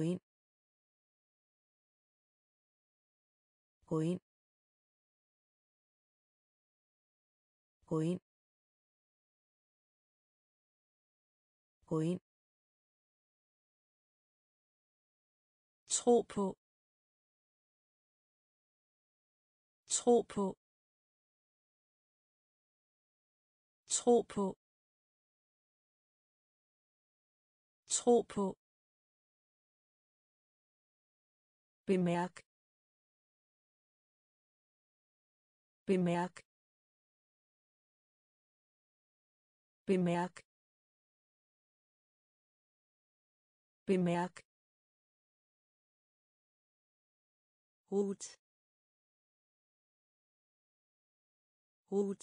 gå ind. Gå ind. Gå ind. Gå ind. Tro på. Tro på. Tro på. Tro på. Bemærk bemærk bemærk bemærk Hut Hut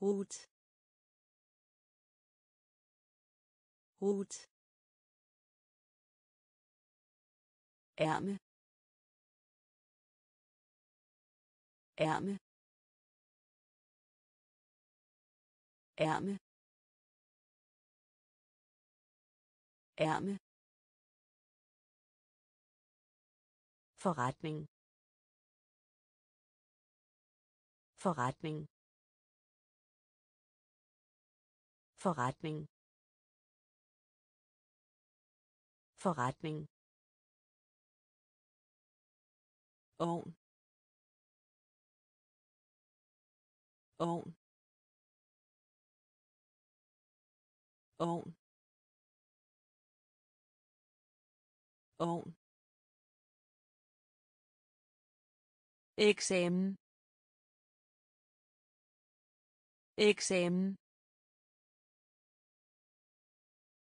Hut Hut ærme. Ærme. Ærme. Ærme. Forretning. Forretning. Forretning. Forretning. Ovn. Ovn. Ovn. Ovn. Eksamen. Eksamen.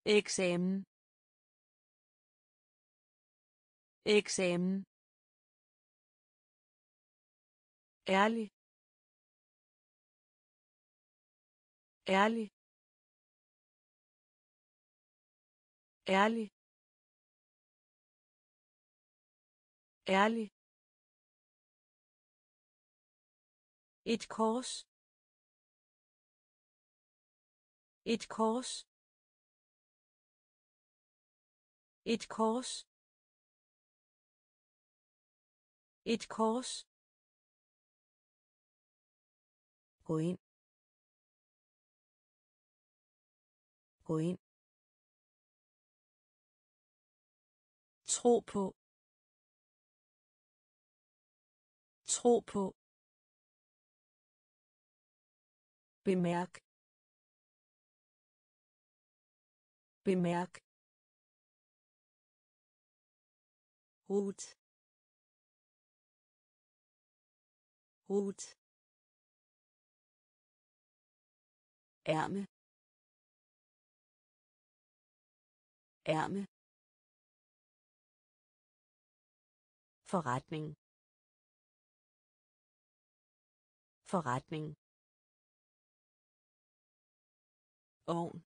Eksamen. Eksamen. Ærlig. Ærlig. Ærlig. Ærlig. Et kors. Et kors. Et kors. Et kors gå ind. Gå ind. Tro på. Tro på. Bemærk. Bemærk. Hut Hut ærme. Ærme. Forretning. Forretning. Ovn.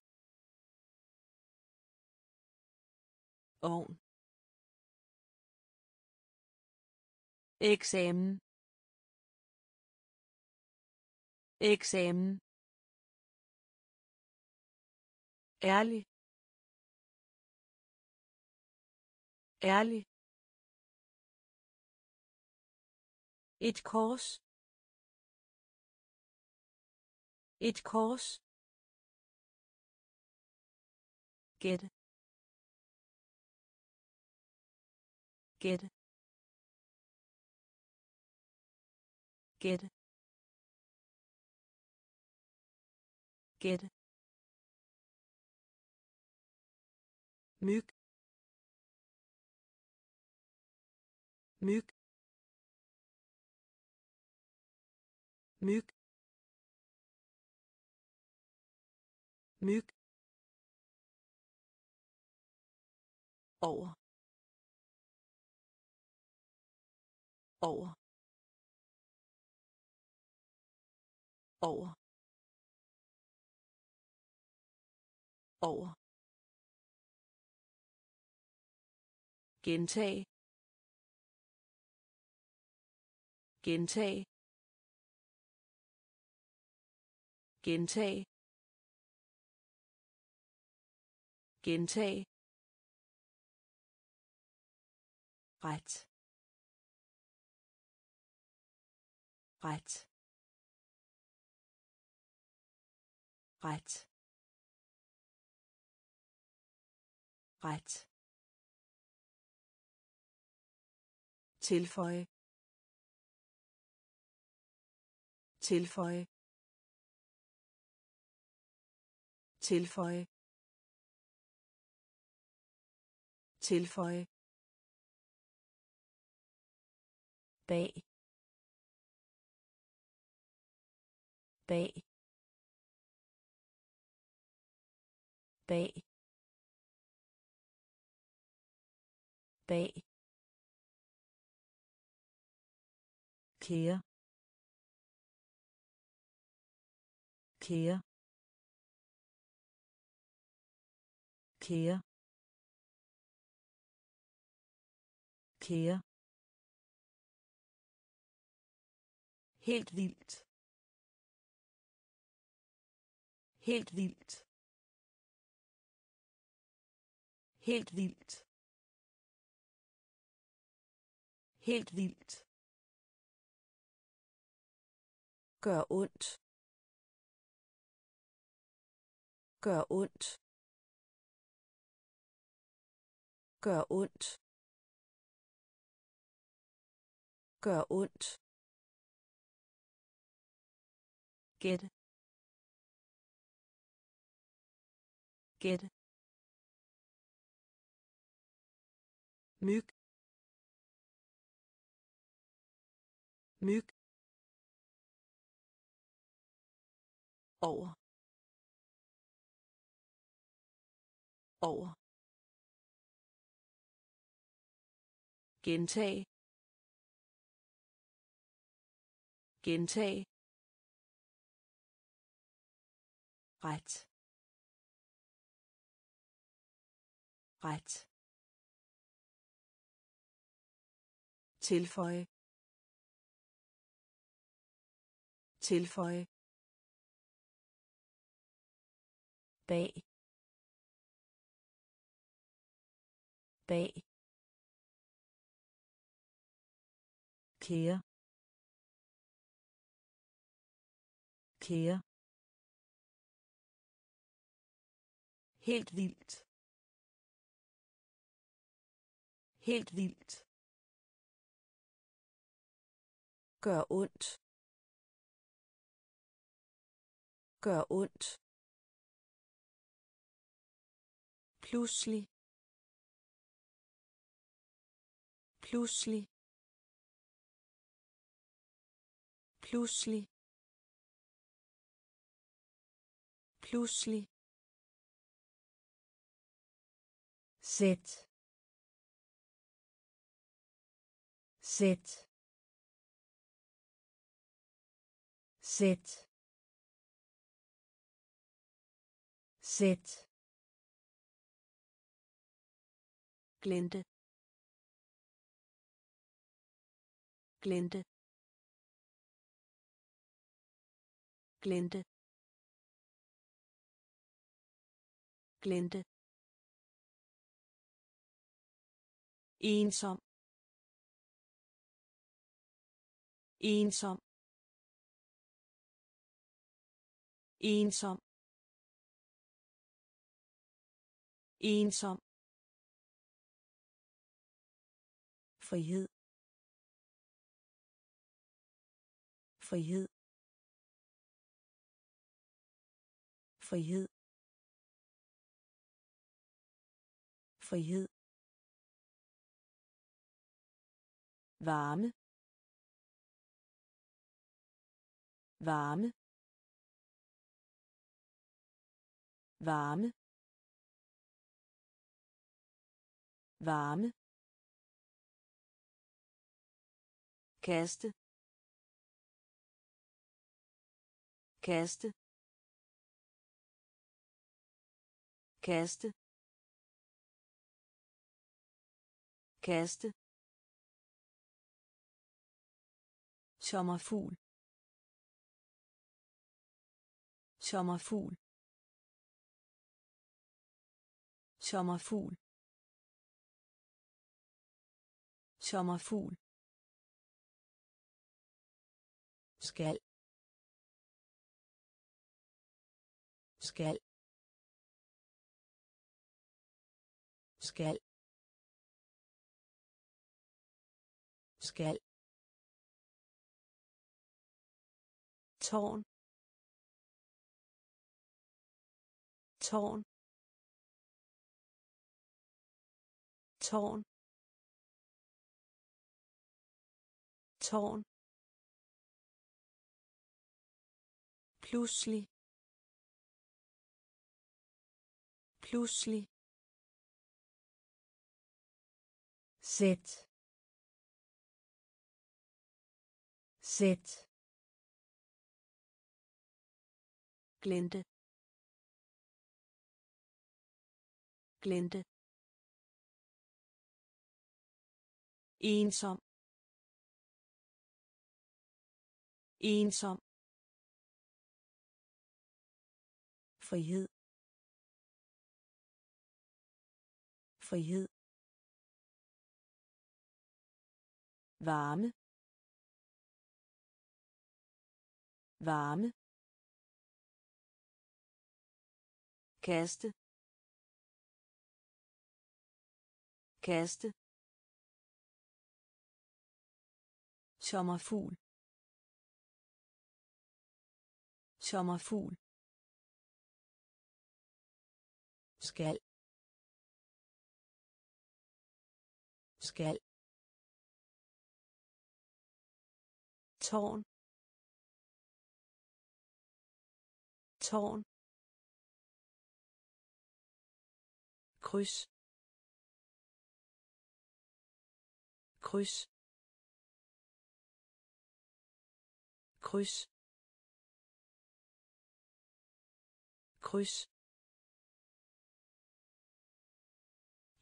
Ovn. Eksamen. Eksamen. Ærlig. Ærlig. Et kors. Et kors. Get get get get Мүк. Мүк. Мүк. Мүк. over over over over gentag. Gentag. Gentag. Gentag. Ret. Ret. Ret. Ret tilføje. Tilføje. Tilføje. Tilføje. Bag. Bag. Bag. Bag. Kære kære kære kære helt vildt. Helt vildt. Helt vildt. Helt vildt gør ondt. Gør ondt. Gør ondt. Gør ondt. Gætte. Gætte. Myg. Myg. Over. Over. Gentag. Gentag. Ret. Ret. Tilføje. Tilføje. Bag. Bag. Kære. Kære. Helt vildt. Helt vildt. Gør ondt. Gør ondt. Pludselig. Pludselig. Pludselig. Pludselig. Sæt. Sæt. Sæt. Sæt glente. Glente. Glente. Glente. Ensom. Ensom. Ensom. Ensom. Frihed. Frihed. Frihed. Frihed. Varme. Varme. Varme. Varme. Kaste kaste kaste kaste. Sommerfugl. Sommerfugl. Sommerfugl. Sommerfugl. Skal. Skal. Skal. Skal. Tårn. Tårn. Tårn. Tårn. Pludselig. Pludselig. Sæt. Sæt. Glente. Glente. Ensom. Ensom. Frihed. Frihed. Varme. Varme. Kaste. Kaste. Sommerfugl. Sommerfugl. Skal. Skal. Tårn. Tårn. Kryds. Kryds. Kryds. Kryds.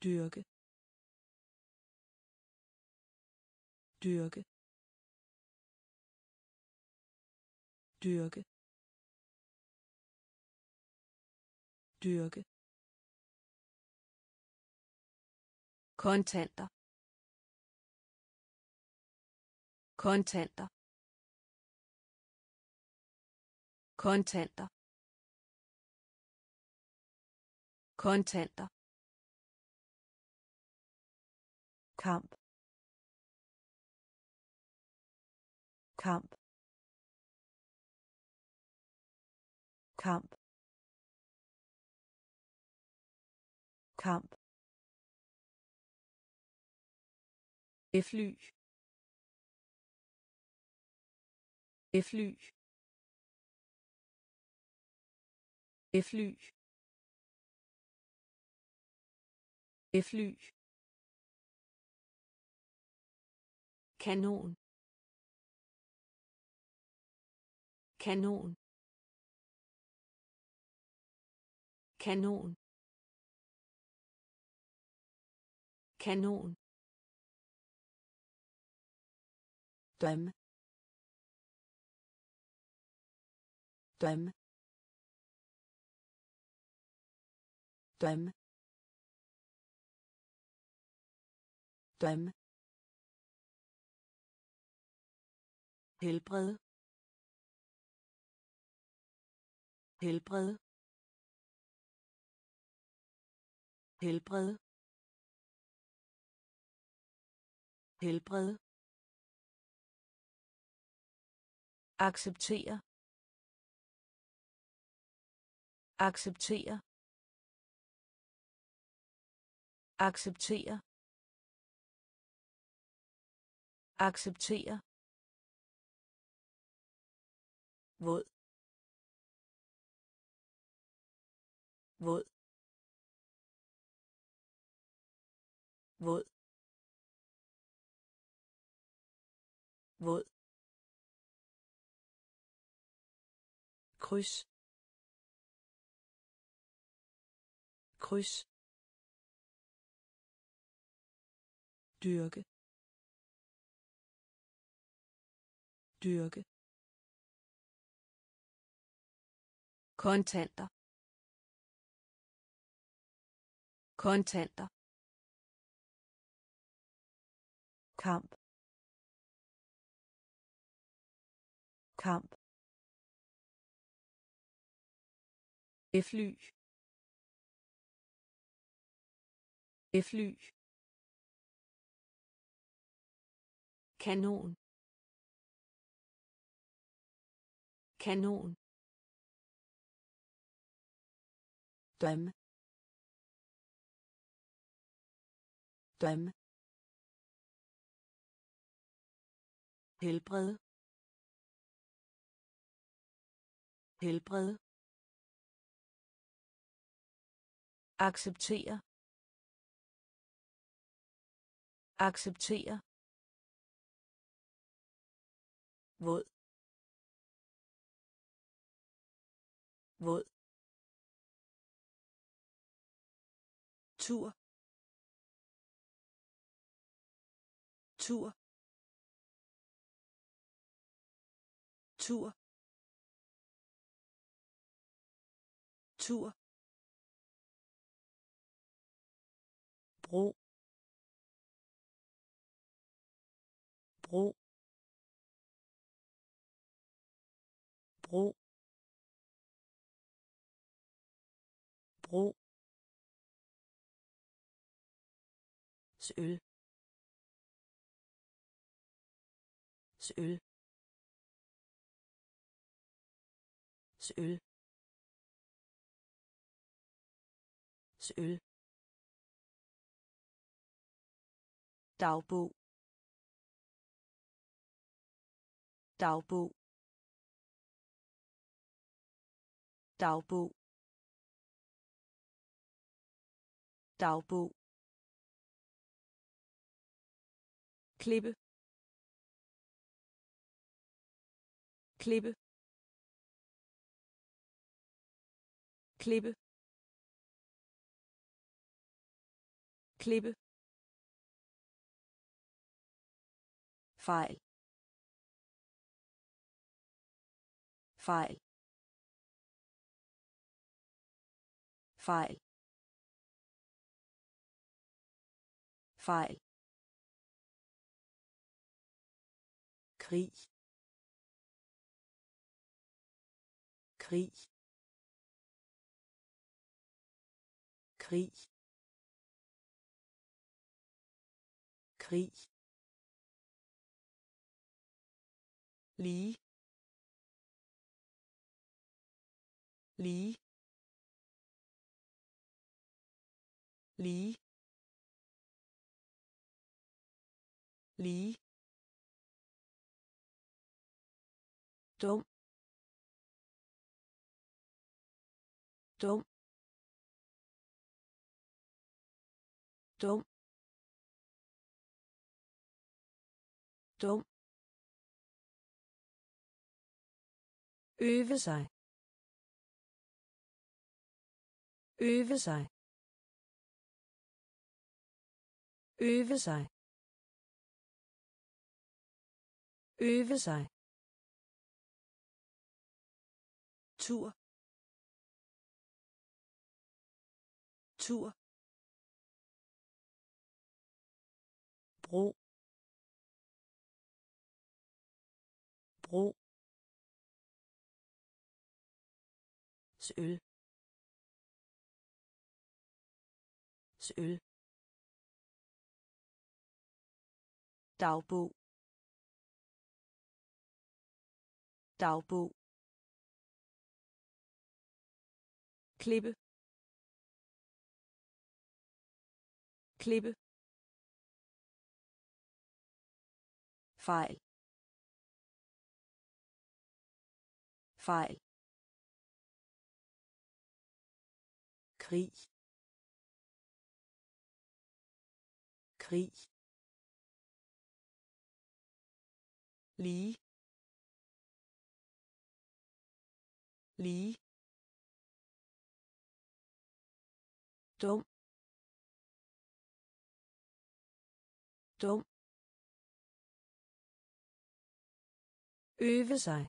Dyrke dyrke dyrke dyrke. Kontanter. Kontanter. Kontanter. Kontanter. Kamp. Kamp. Kamp. Kamp. Fly. Fly. Fly. Fly. Kanon. Kanon. Kanon. Kanon. Drøm drøm drøm drøm helbred. Helbred. Helbred. Helbred. Acceptere. Acceptere. Acceptere. Acceptere. Våd. Våd. Våd. Våd. Kryds. Kryds. Dyrke. Dyrke. Kontanter. Kontanter. Kamp. Kamp. Fly. Fly. Kanon. Kanon. Drøm drøm helbred. Helbred. Acceptere. Acceptere. Våd. Våd. Tur. Tur. Tur. Tur. Bro. Bro. Bro. Bro søl søl søl søl dagbog. Dagbog. Dagbog. Dagbog. Klippe. Klippe. Klippe. Klippe. Fejl. Fejl. Fejl. Fejl. Krig. Krig. Krig. Krig. Lige. Lige. Lige. Lige. Dum. Dum. Dum. Dum. Øve sig. Øve sig. Øve sig. Øve sig tur. Tur. Bro. Bro. Søl søl dagbog. Dagbog. Klippe. Klippe. Fejl. Fejl. Krig. Krig. Lige. Lige. Dum. Dum. Øve sig.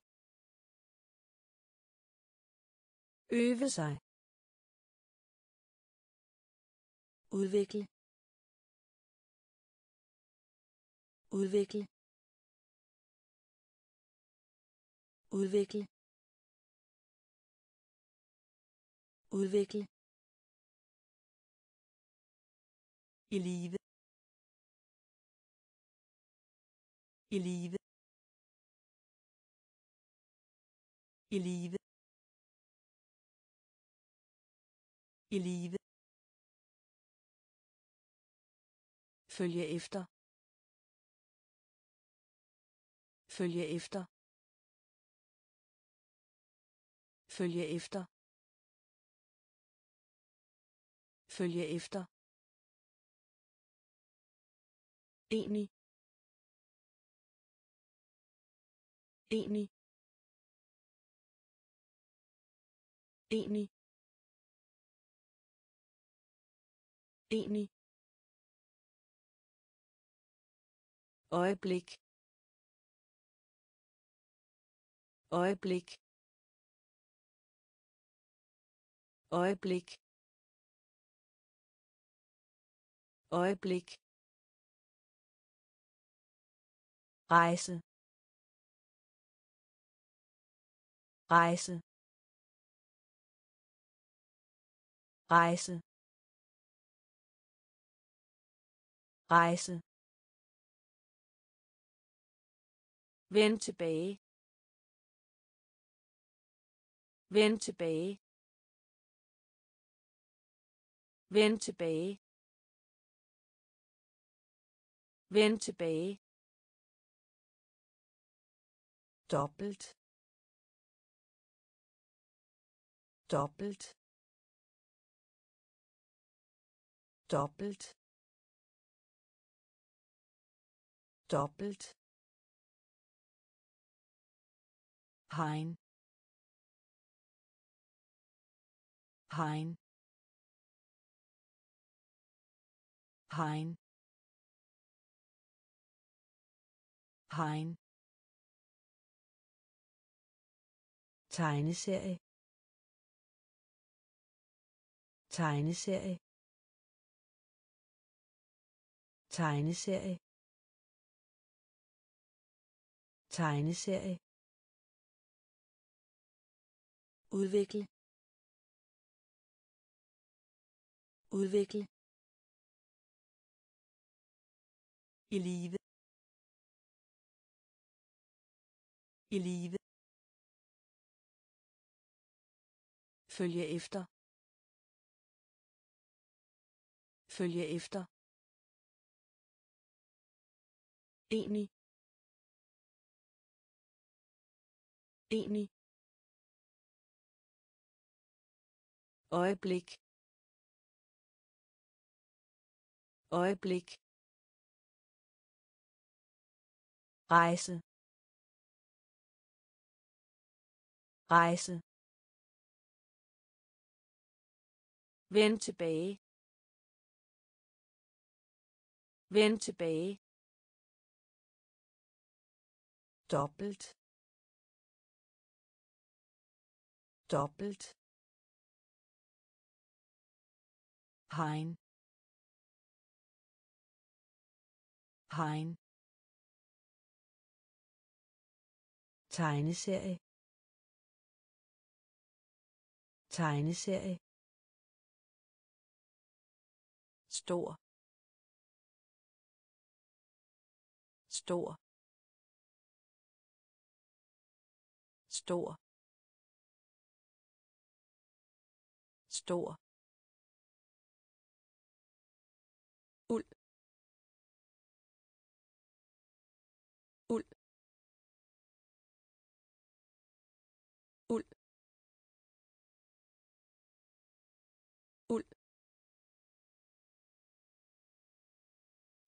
Øve sig. Udvikle. Udvikle. Udvikle. Udvikle. I live. I live. I live. I live. Følge efter. Følge efter. Følge efter. Følge efter. Enig. Enig. Enig. Enig. Øjeblik. Øjeblik. Øjeblik. Øjeblik. Rejse rejse rejse rejse Vend tilbage. Vend tilbage. Vend tilbage. Vend tilbage. Dobbelt dobbelt dobbelt dobbelt Hein. Hein. Hein. Hein tegneserie. Tegneserie. Tegneserie. Tegneserie. Udvikle. Udvikle. I live. I live. Følge efter. Følge efter. Enig enig øjeblik. Øjeblik. Rejse. Rejse. Vend tilbage. Vend tilbage. dobbelt. Dobbelt. Hein. Hein. Tegneserie. Tegneserie. Stor. Stor. Stor. Stor.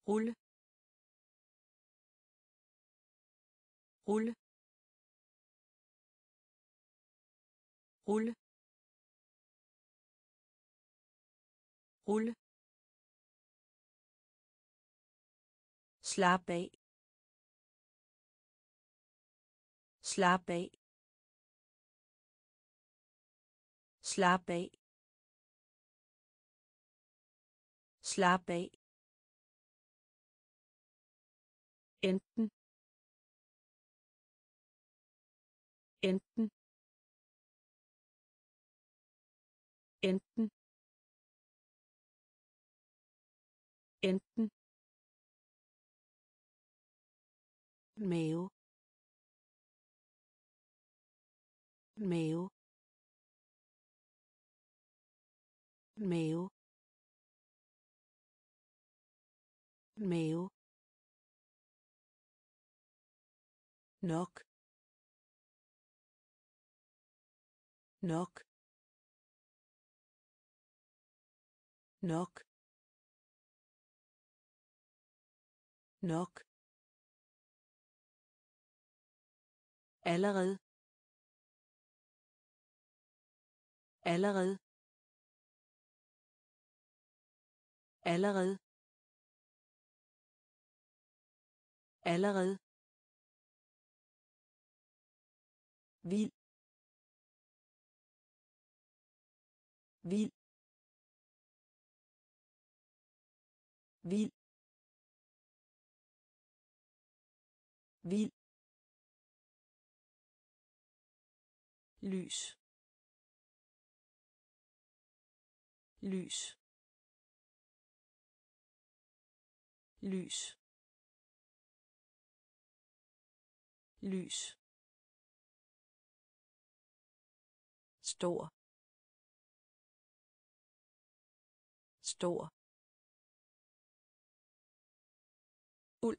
Rulle rulle rulle rulle Slap af. Slap af. Slap af. Slap af. Enten. Enten. Enten. Enten. mave mave mave mave nok. Nok. Nok. Nok. Allerede. Allerede. Allerede. Allerede. Vild. Vild. Vild. Vild. Lys. Lys. Lys. Lys. Stor. Stor. Uld.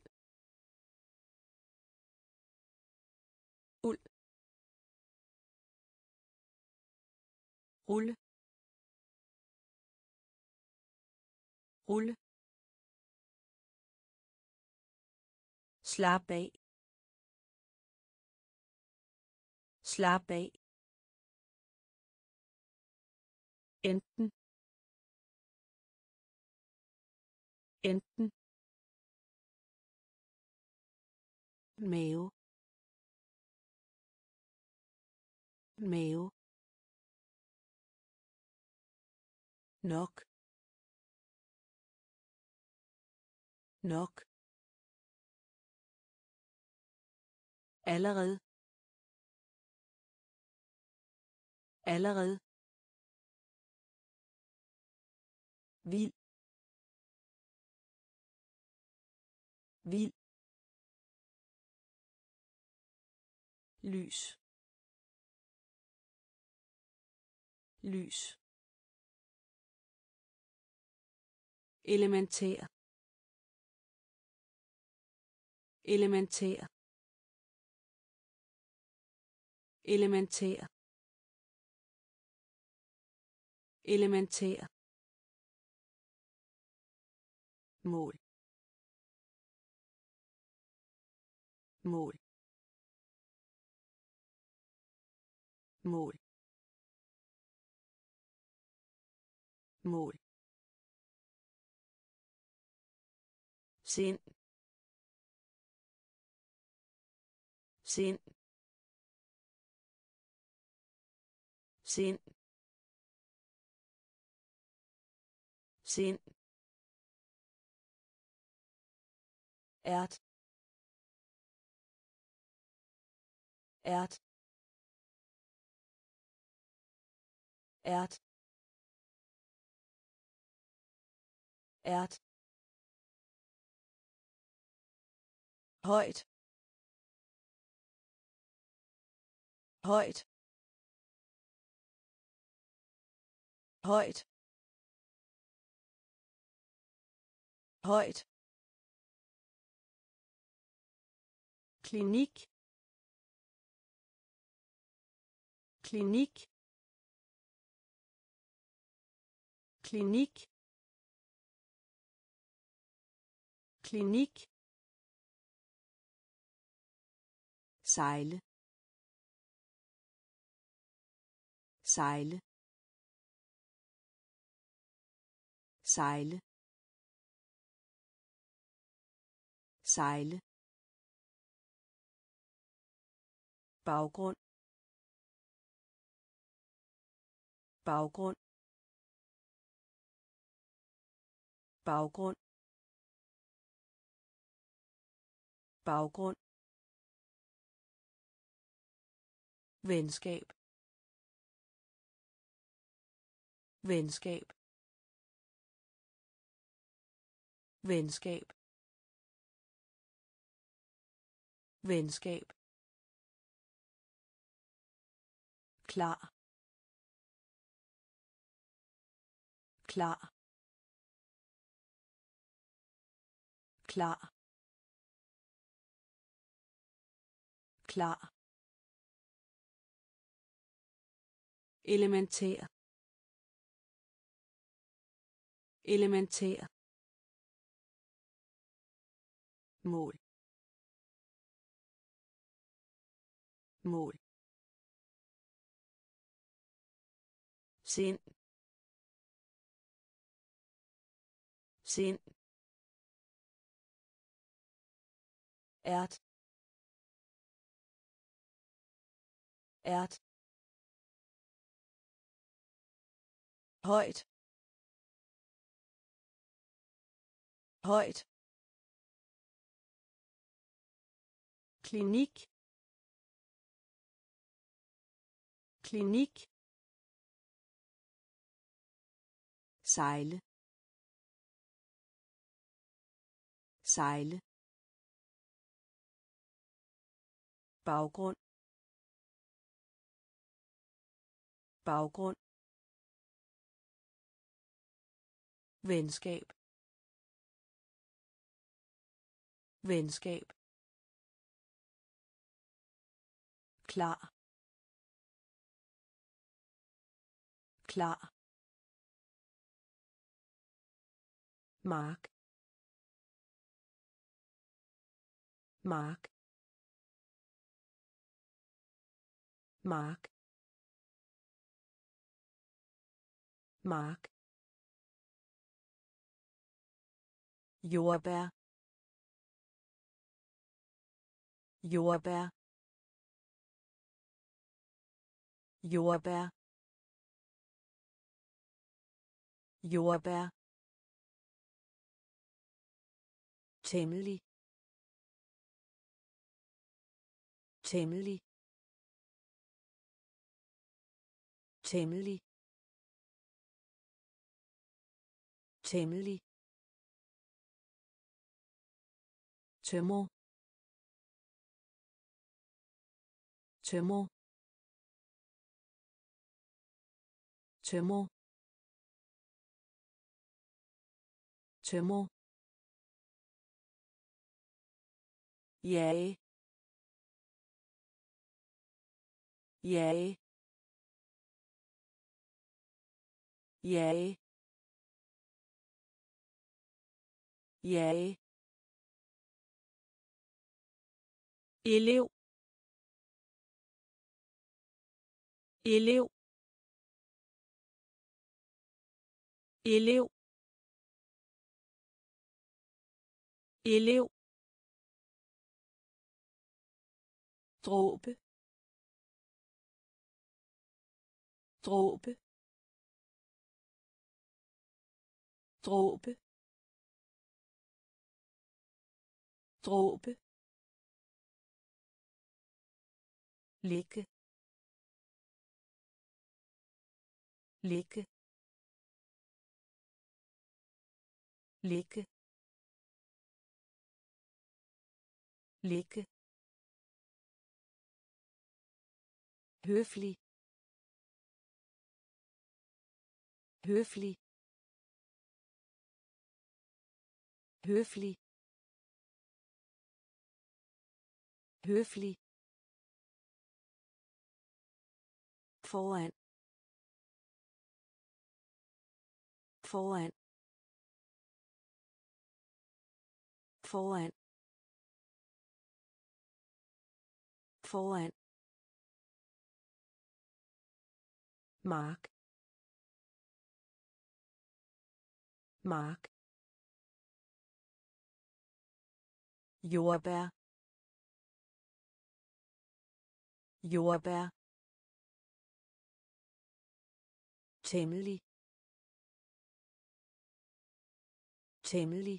Uld. Rulle. Rulle. Slap af. Slap af. Enten. Enten. mave. Mave. Nok. Nok. Allerede. Allerede. Vild. Vild. Lys. Lys. Elementær. Elementær. Elementær. Elementær. Mål. Mål. Mål. Mål. Sind. Sind. Sind. Sind. Erd. Erd. Erd. Erd. heut heut heut heut klinik klinik klinik klinik sejle sejle sejle sejle baggrund. Baggrund. Baggrund. Baggrund. Venskab. Venskab. Venskab. Venskab. Klar. Klar. Klar. Klar. Elementær. Elementær. Mål. Mål. Sind sind Erd. Erd. Højt højt klinik. Klinik sejle. Sejle. Baggrund. Baggrund. Venskab. Venskab. Klar. Klar. Mark. Mark. Mark. Mark. Jordbær. Jordbær. Jordbær. Jordbær temmelig. Temmelig. Temmelig. Temmelig. Tømmer. Tømmer. Tømmer. Tømmer jage jage jage jage elev. Elev. Elev. Elev dråbe. Dråbe. Dråbe. Dråbe. Ligge ligge ligge ligge høflig. Høflig. Høflig. Høflig. Foran. Foran. Foran. Foran. Mark. Mark. Jordbær. Jordbær. Temmelig. Temmelig.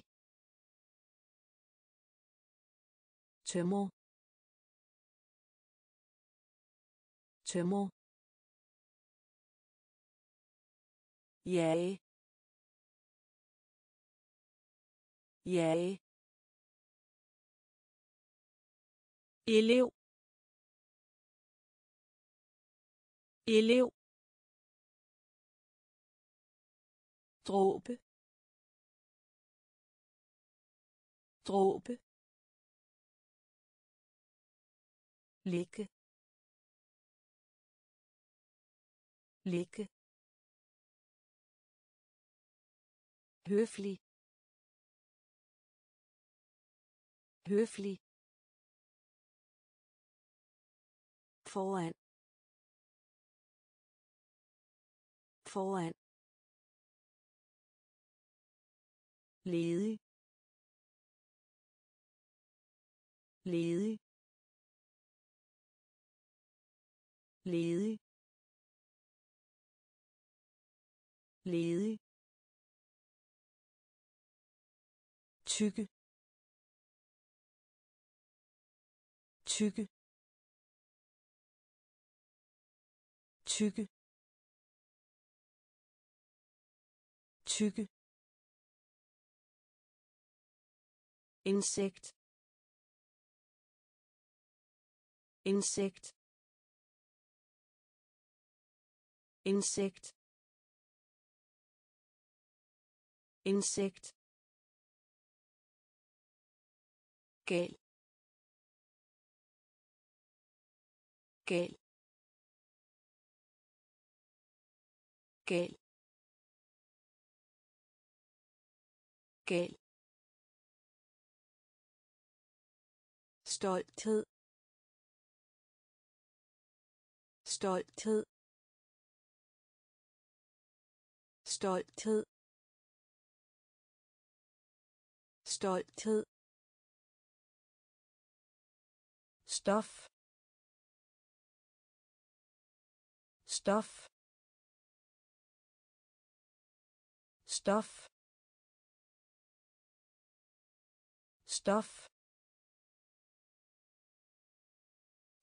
Tømmer. Tømmer. Jage jage elev. Elev. Dråbe. Dråbe. Ligge ligge høflig. Høflig. Foran. Foran. Ledig. Ledig. Ledig. Ledig. Tykke. Tykke. Tykke. Tykke. Insekt. Insekt. Insekt. Insekt. Gal gal gal gal stolthed. Stolthed. Stolthed. Stolthed. Stof stof stof stof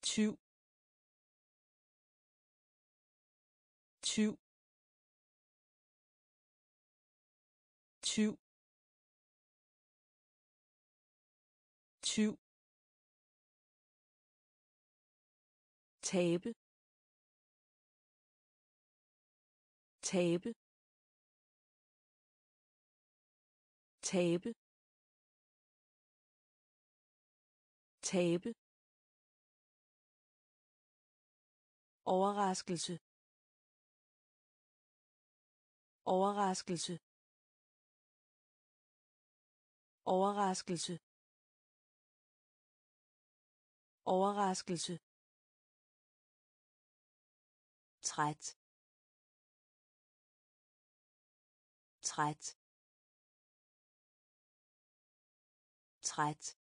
tyv tyv tyv tyv tabe tabe tabe tabe. Overraskelse. Overraskelse. Overraskelse. Overraskelse træt. Træt. Træt.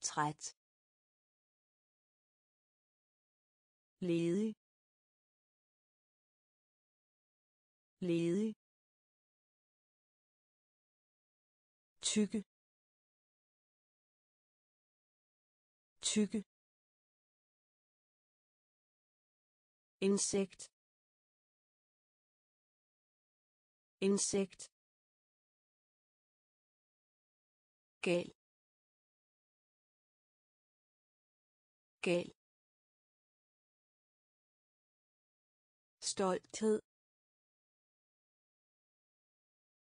Træt. Ledig. Ledig. Tykke. Tykke. Insekt. Insekt. Gal gal stolthed.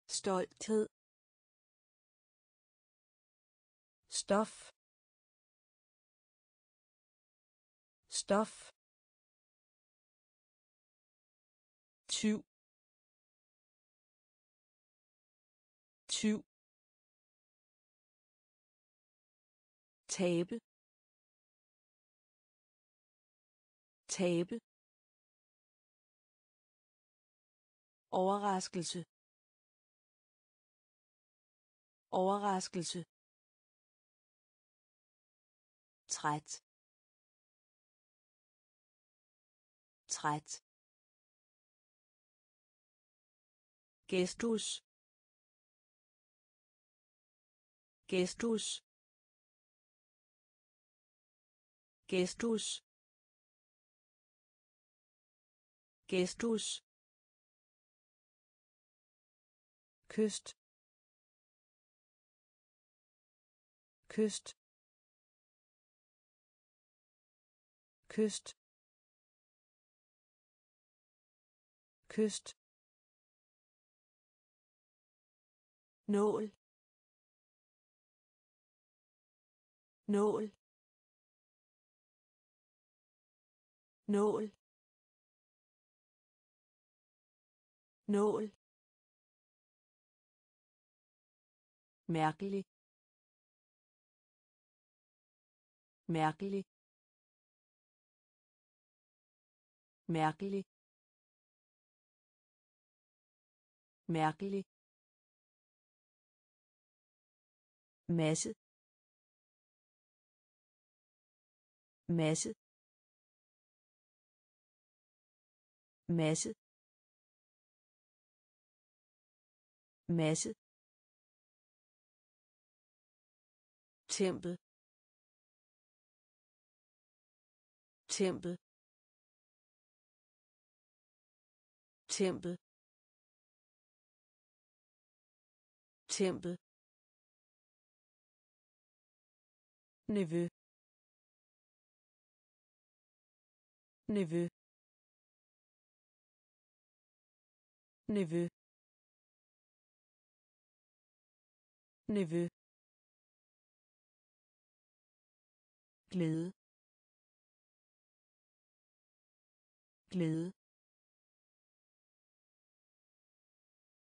Stolthed. Stof. Stof. Tyv. Tyv. Tabe. Tabe. Overraskelse. Overraskelse. Træt. Træt. Gestus gestus gestus gestus kyst kyst kyst kyst nål. Nål. Nål. Nål. Mærkelig. Mærkelig. Mærkelig. Mærkelig. Masse. Masse. Masse. Masse. Tempel. Tempel. Tempel. Tempel. Nevø nevø nevø nevø glæde. Glæde.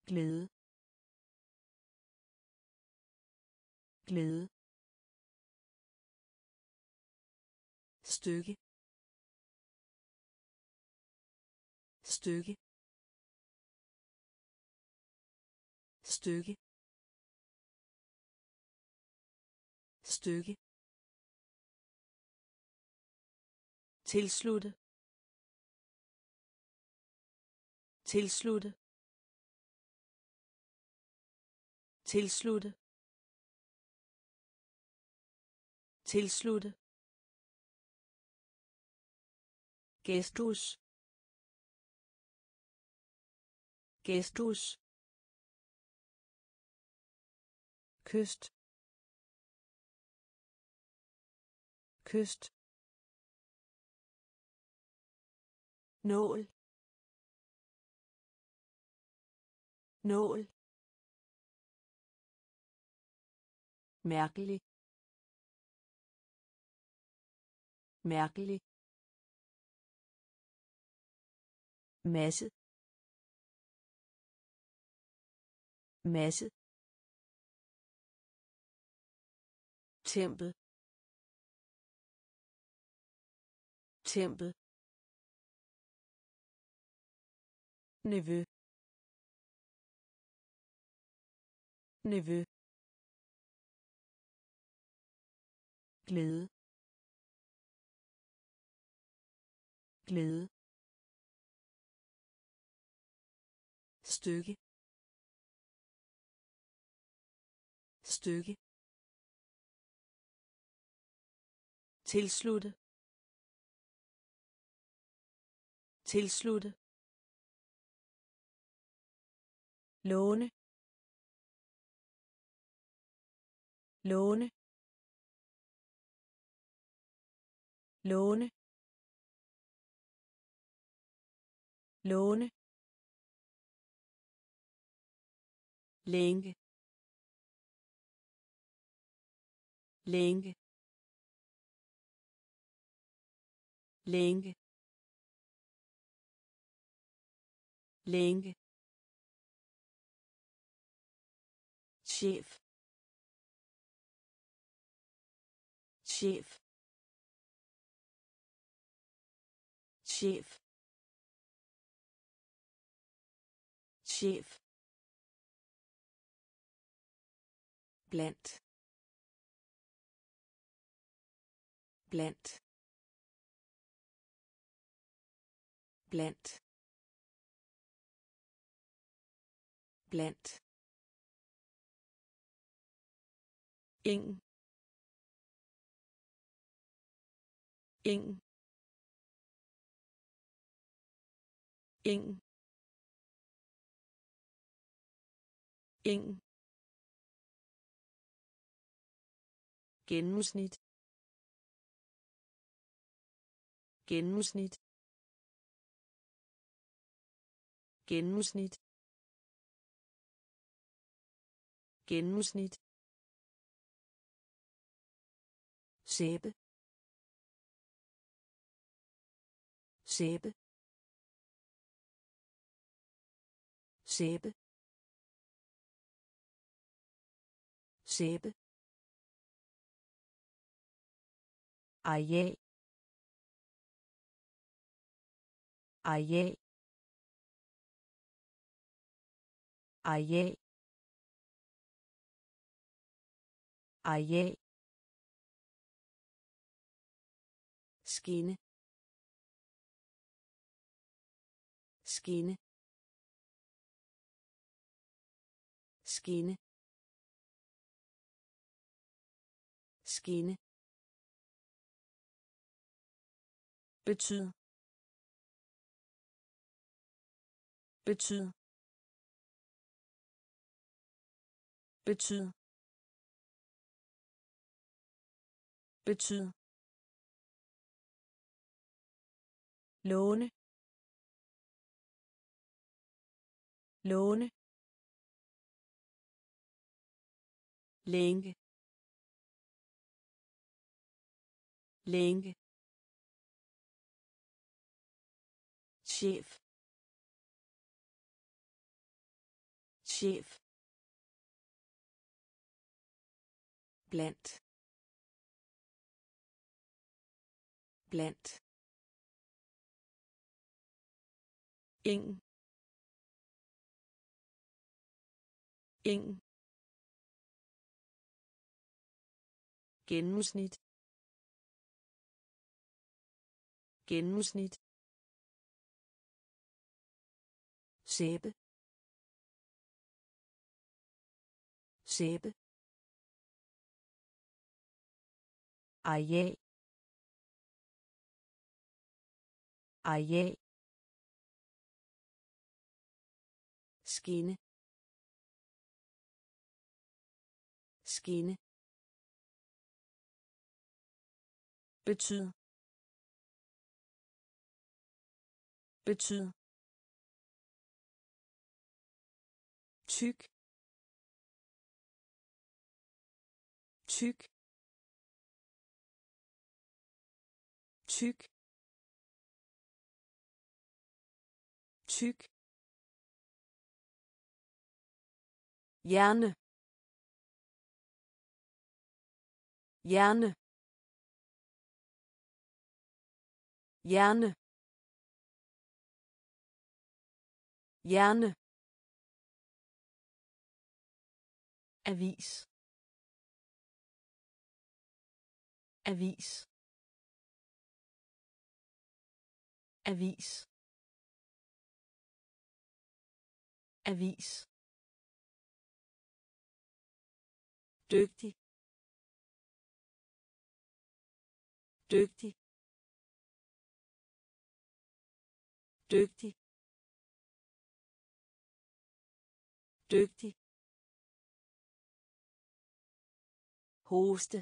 Glæde. Glæde. Stykke. Stykke. Stykke. Stykke. Tilslutte. Tilslutte. Tilslutte. Tilslutte. Gestus. Gestus. Kyst. Kyst. Nål. Nål. Mærkelig. Mærkelig. Masse. Masse. Tempel. Tempel. Nevø. Nevø. Glæde. Glæde. Stykke. Stykke. Tilslutte. Tilslutte. Låne. Låne. Låne. Låne. Længe længe længe længe chef chef chef chef blandt. Blandt. Blandt. Blandt. Ing ing ing ing gennemsnit gennemsnit gennemsnit gennemsnit sæbe sæbe sæbe sæbe areal areal areal areal skinne skinne skinne skinne betyd betyd betyd betyd låne? Låne? Længe? Længe? Chef. Chef. Blandt blandt ing ing gennemsnit. Gennemsnit. Sæbe. Sæbe. Areal. Areal. Skinne. Skinne. Betyd. Betyd. Tyk tyk tyk tyk hjerne hjerne hjerne hjerne avis. Avis. Avis. Avis. Dygtig. Dygtig. Dygtig. Dygtig. Hoste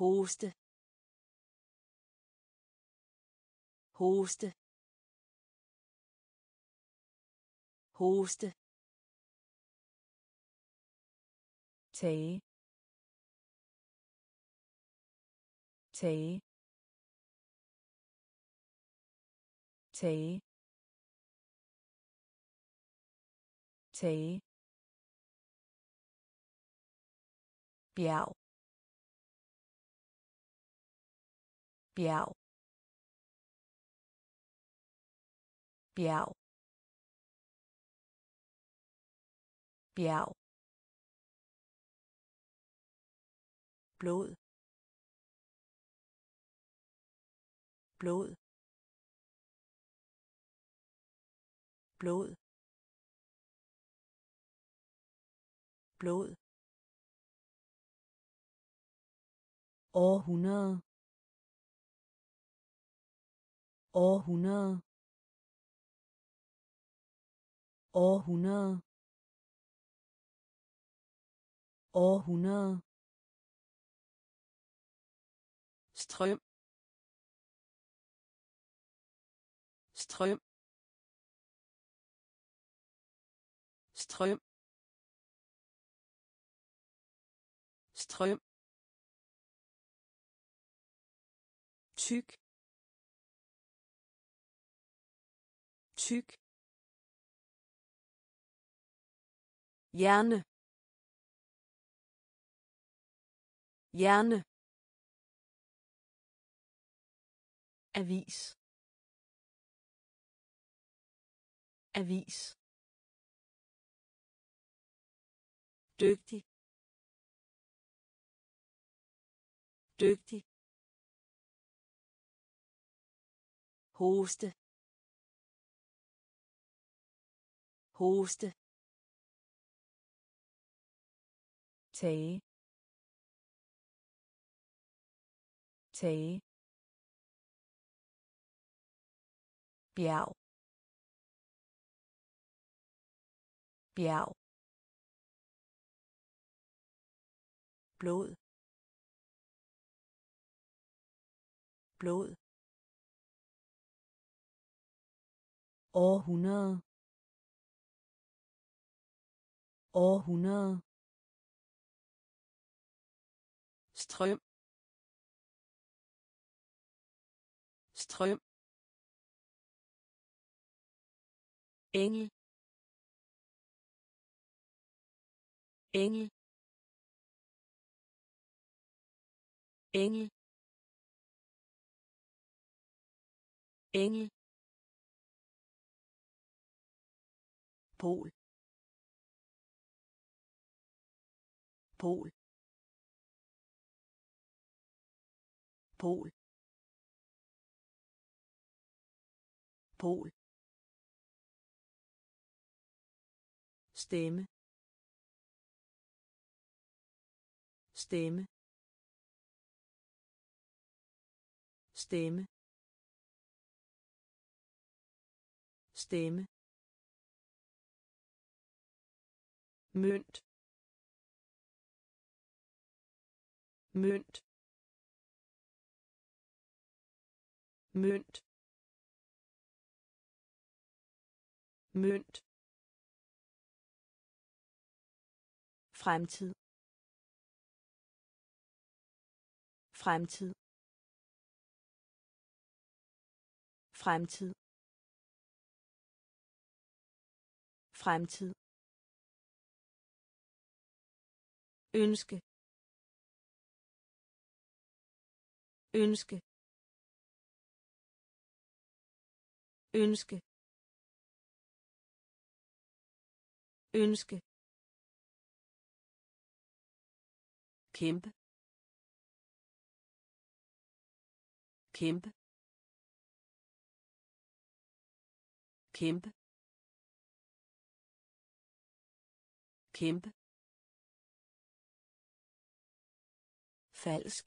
hoste hoste hoste. Tage tage tage tage. Bjerg. Bjerg. Bjerg. Bjerg. Blod. Blod. Blod. Blod. Århundrede. Århundrede. Århundrede. Århundrede. Strøm. Strøm. Strøm. Strøm. Tyk tyk hjerne hjerne avis avis dygtig dygtig hoste hoste tage tage bjerg bjerg blod blod århundrede. Århundrede. Strøm. Strøm. Engel. Engel. Engel. Engel. Pol. Pol. Pol. Pol. Stemme. Stemme. Stemme. Stemme. Mønt. Mønt. Mønt. Mønt. Fremtid. Fremtid. Fremtid. Fremtid. Ønske. Ønske. Ønske. Ønske. Kæmpe. Kæmpe. Kæmpe. Kæmpe. Falsk.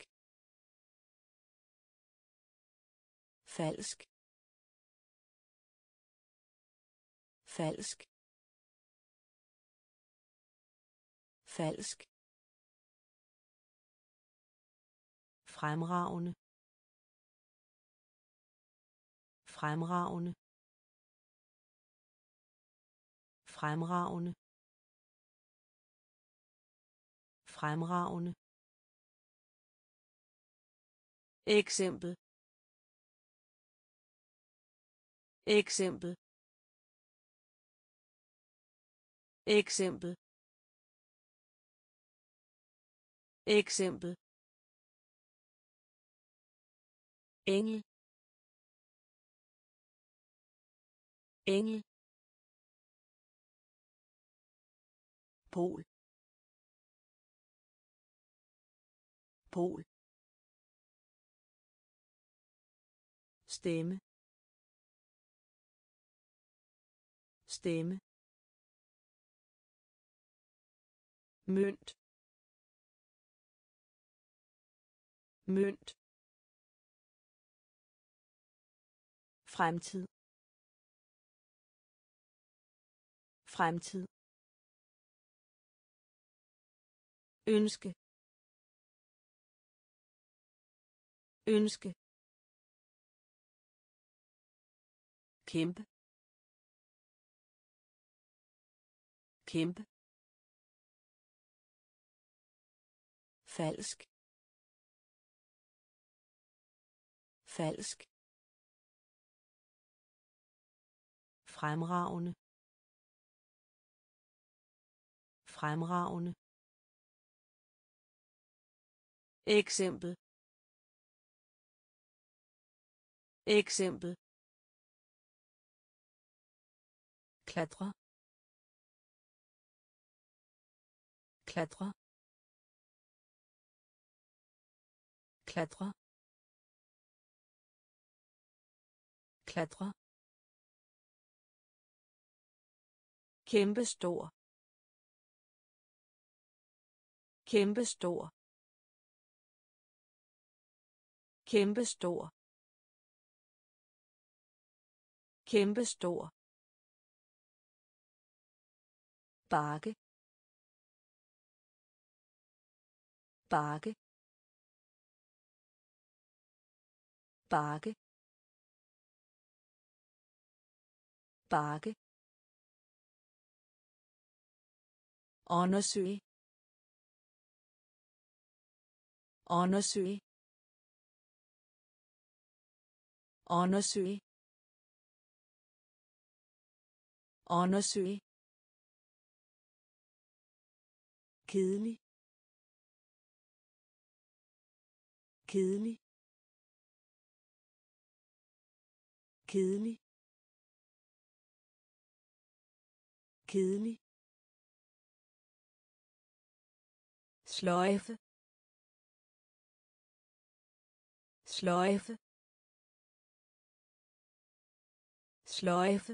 Falsk. Falsk. Falsk. Fremragende. Fremragende. Fremragende. Fremragende. Eksempel. Eksempel. Eksempel. Eksempel. Engel. Engel. Pol. Pol. Stemme. Stemme. Mønt. Mønt. Fremtid. Fremtid. Ønske. Ønske. Kæmpe. Kæmpe. Falsk. Falsk. Fremragende. Fremragende. Eksempel. Eksempel. Klatre. Klatre. Klatre. Klatre. Kæmpe stor kæmpe stor kæmpe stor kæmpe stor bakke bakke bakke bakke undersøge undersøge undersøge undersøge kedelig. Kedelig. Kedelig. Kedelig. Sløjfe. Sløjfe. Sløjfe.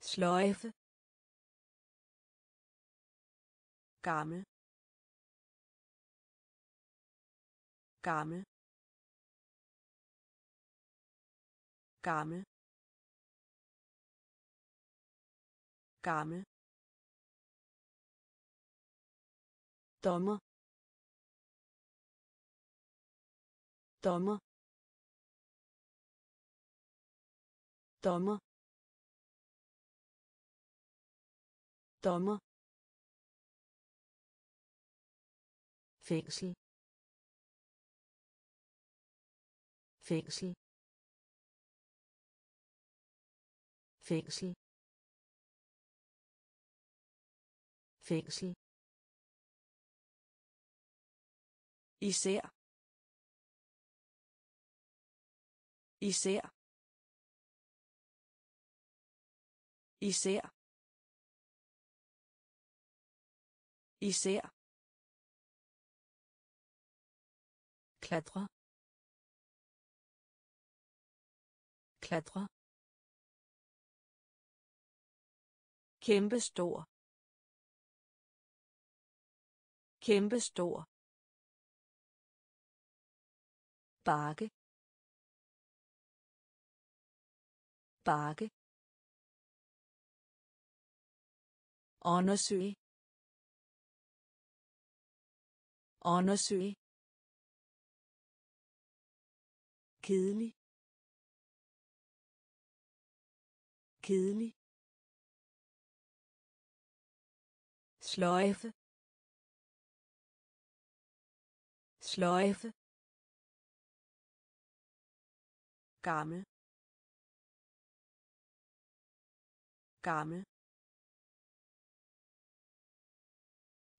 Sløjfe. Gammel gammel gammel gammel dommer dommer dommer dommer fængsel. Fængsel. Fængsel. Fængsel. Især. Især. Især. Især. Klatre. Klatre. Kæmpe stor kæmpe stor bakke. Bakke. Undersøge. Undersøge. Kedelig. Kedelig. Sløjfe. Sløjfe. Gammel. Gammel.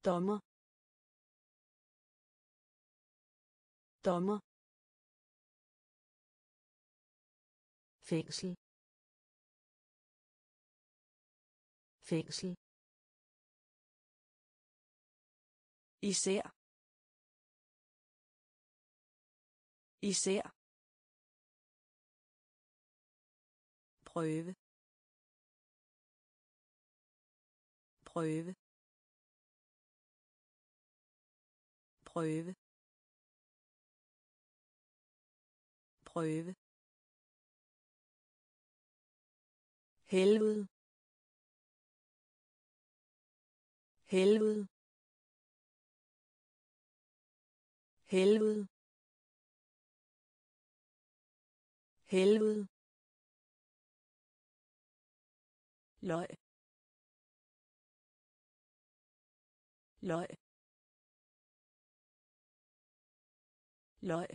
Dommer. Dommer. Fængsel. Fængsel. Især. Især. Prøve. Prøve. Prøve. Prøve. Helvede. Helvede. Helvede. Helvede. Løg. Løg. Løg.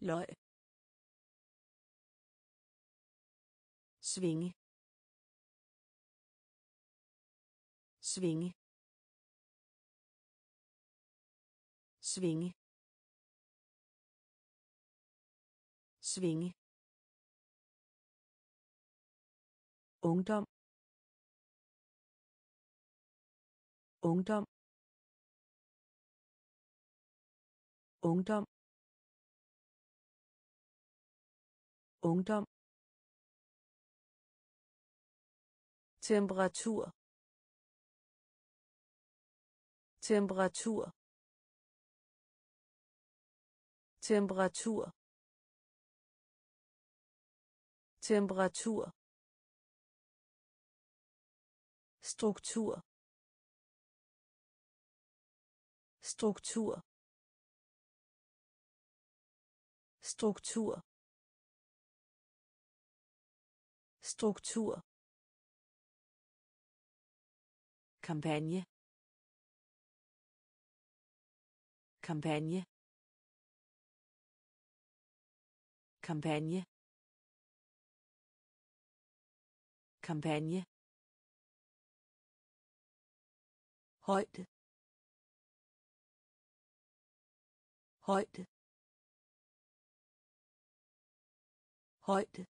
Løg. Svinge. Svinge. Svinge. Svinge. Ungdom. Ungdom. Ungdom. Ungdom. Temperatur. Temperatur. Temperatur. Temperatur. Struktur. Struktur. Struktur. Struktur kampagne. Kampagne. Kampagne. Kampagne. Højde. Højde. Højde.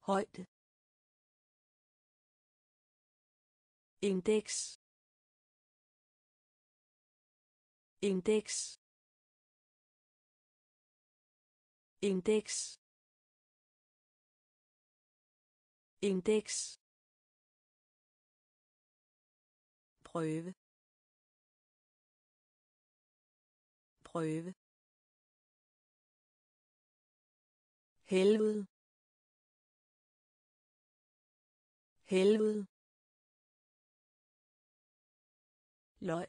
Højde indeks indeks indeks indeks prøve. Prøve. Helvede helvede løg.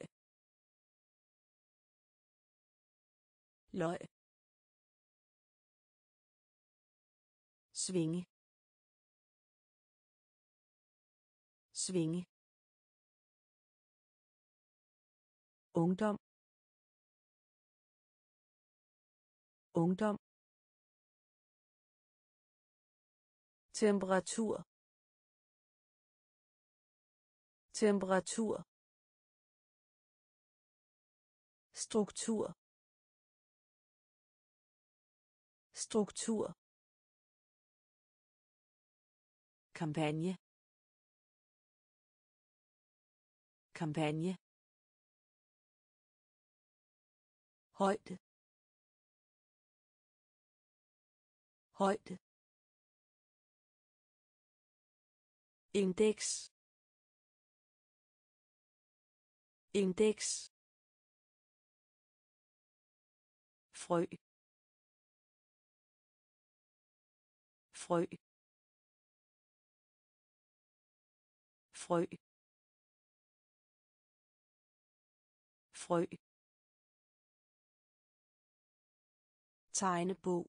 Løg. Svinge. Svinge. Ungdom. Ungdom. Temperatur. Temperatur struktur. Struktur. Kampagne. Kampagne. Højde. Højde. Indeks. Indeks. Frø. Frø. Frø. Frø. Tegnebog.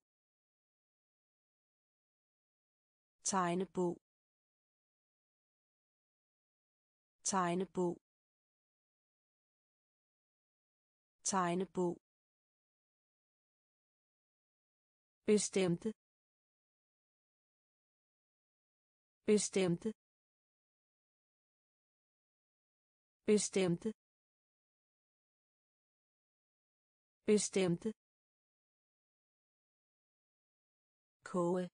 Tegnebog. Tegnebog. Tegnebog. Bestemte. Bestemte. Bestemte. Bestemte. Koge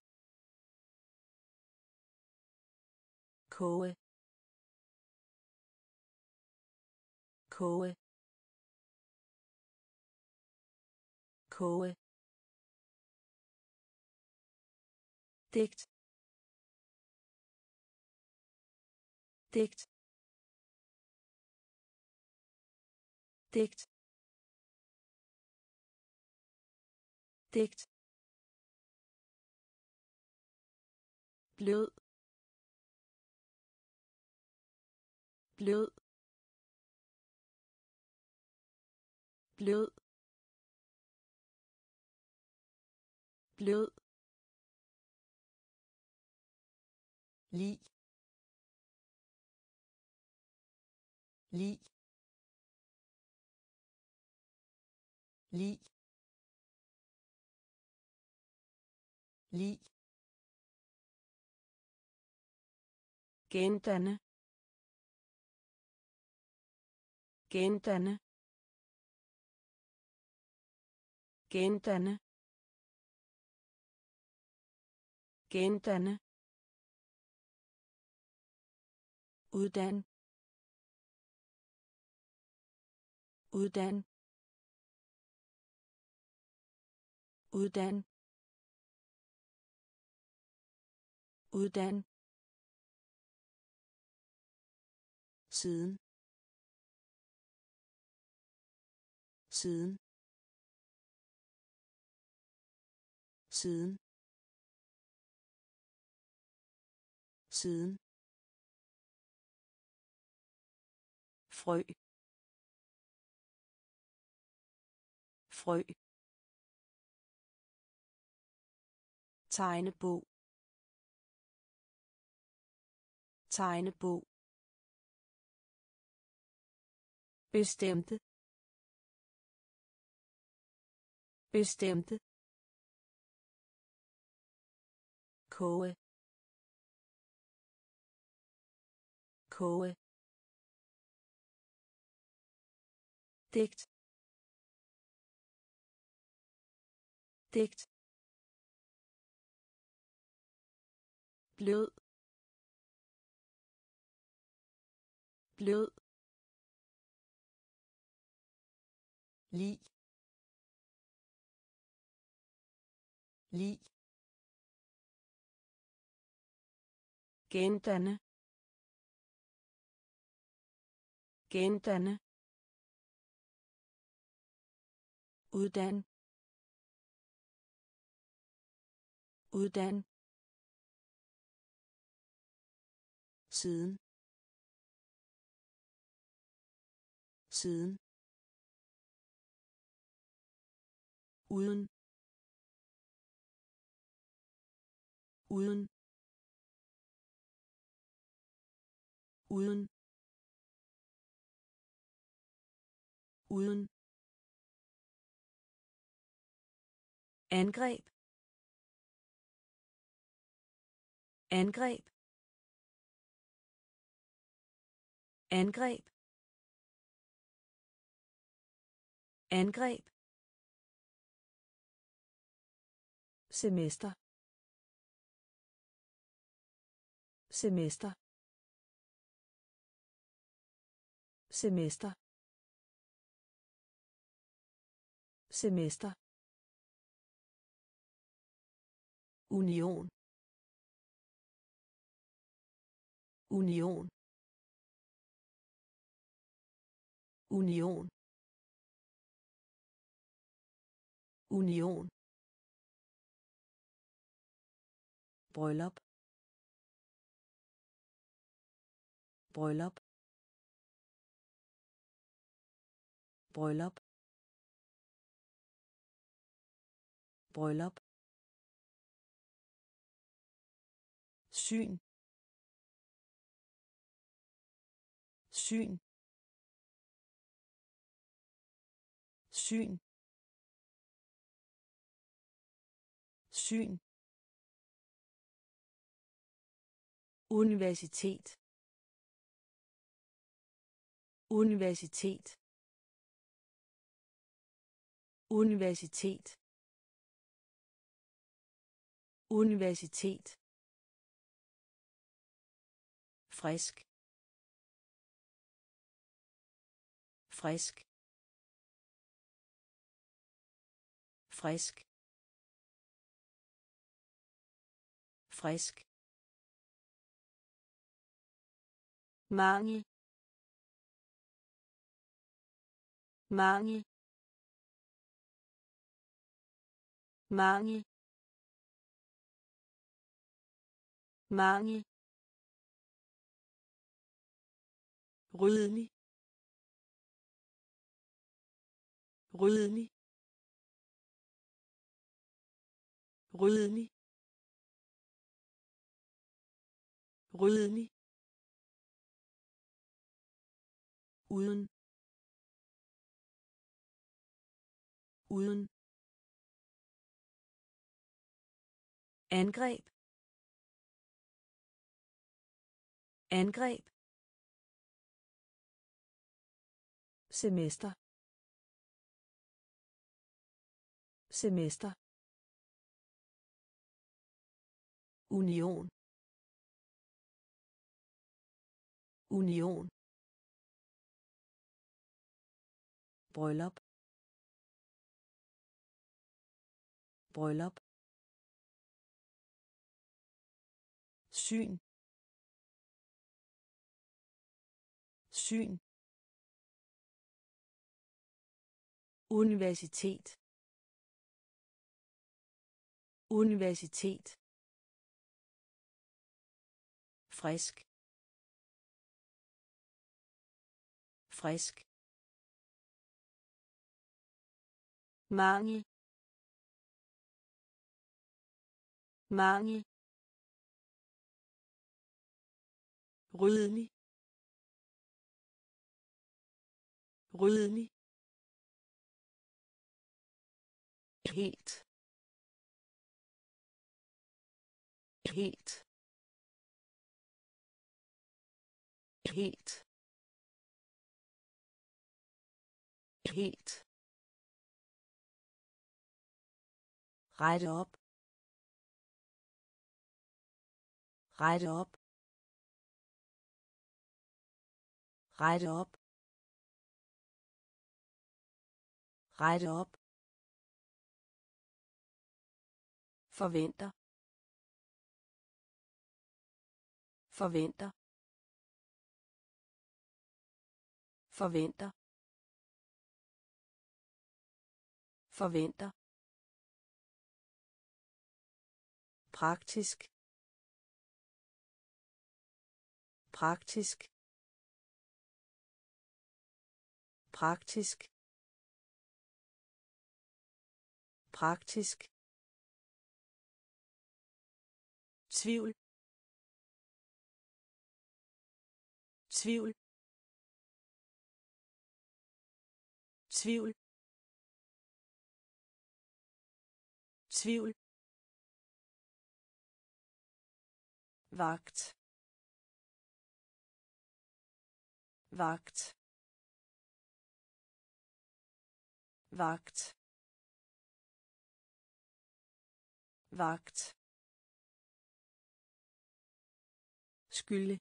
koge koge koge digt digt digt digt blød. Blød. Blød. Blød. Lig. Lig. Lig. Lig. Gendanne gendanne gendanne gendanne uddan. Uddan. Uddan. Uddan. Siden. Siden. Siden. Siden. Frø. Frø. Tegnebog. Tegnebog. Bestemte. Bestemte. Koge. Koge. Digt digt blød. Blød. Lig. Lig. Gendanne. Gendanne. Uddan. Uddan. Siden. Siden. Uden. Uden. Uden. Uden. Angreb. Angreb. Angreb. Angreb. Semester. Semester. Semester. Semester. Union union union union bryllup bryllup bryllup bryllup syn. Syn. Syn. Syn. Universitet. Universitet. Universitet. Universitet. Frisk. Frisk. Frisk. Frisk. Mangel. Mangel. Mangel. Mangel Rydelig. Rydelig. Rydelig. Rydelig. uden uden angreb angreb semester. Semester. Union. Union. Bryllup. Bryllup. Syn. Syn. Universitet. Universitet. Frisk. Frisk. Mangel. Mangel. Ryddelig ryddelig helt helt helt helt rette op rette op rette op rette op forventer. Forventer. Forventer. Forventer. Praktisk. Praktisk. Praktisk. Praktisk. Tvivl. Tvivl. Tvivl. Tvivl. Vagt vagt vagt vagt skylle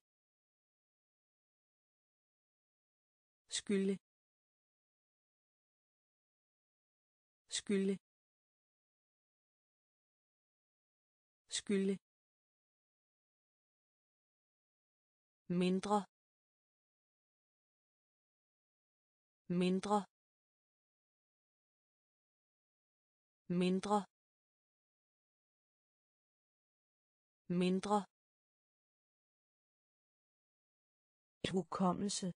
skylle skylle skylle mindre. Mindre. Mindre. Mindre. Hukommelse.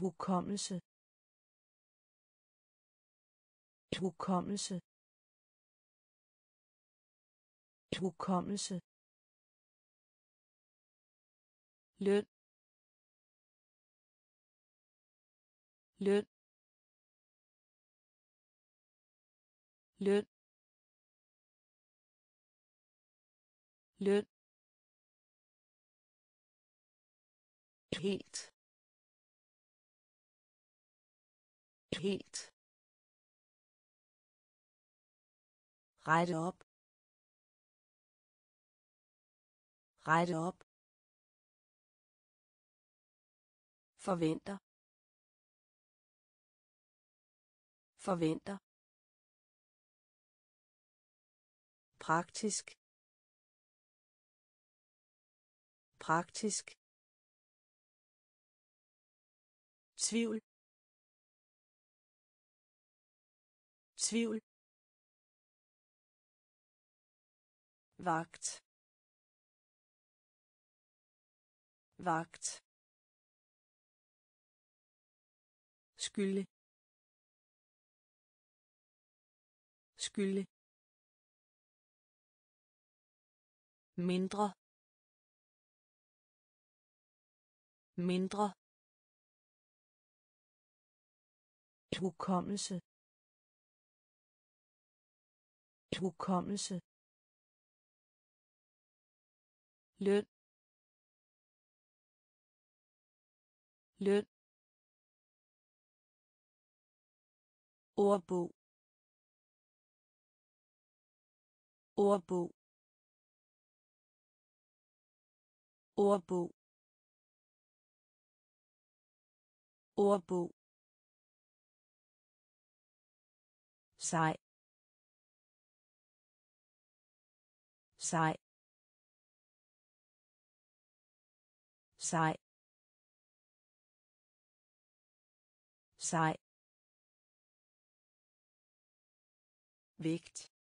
Hukommelse. Hukommelse. Hukommelse. Løn. Løn. Løn. Løn. Helt. Helt. Rette op. Rette op. Forventer. Forventer. Praktisk. Praktisk. Tvivl. Tvivl. Vagt. Vagt. Skylde skylde mindre. Mindre. Hukommelse. Hukommelse. Løn. Løn. Ordbog. Ordbog. Ordbog. Ordbog. Sej sej sej sej vægt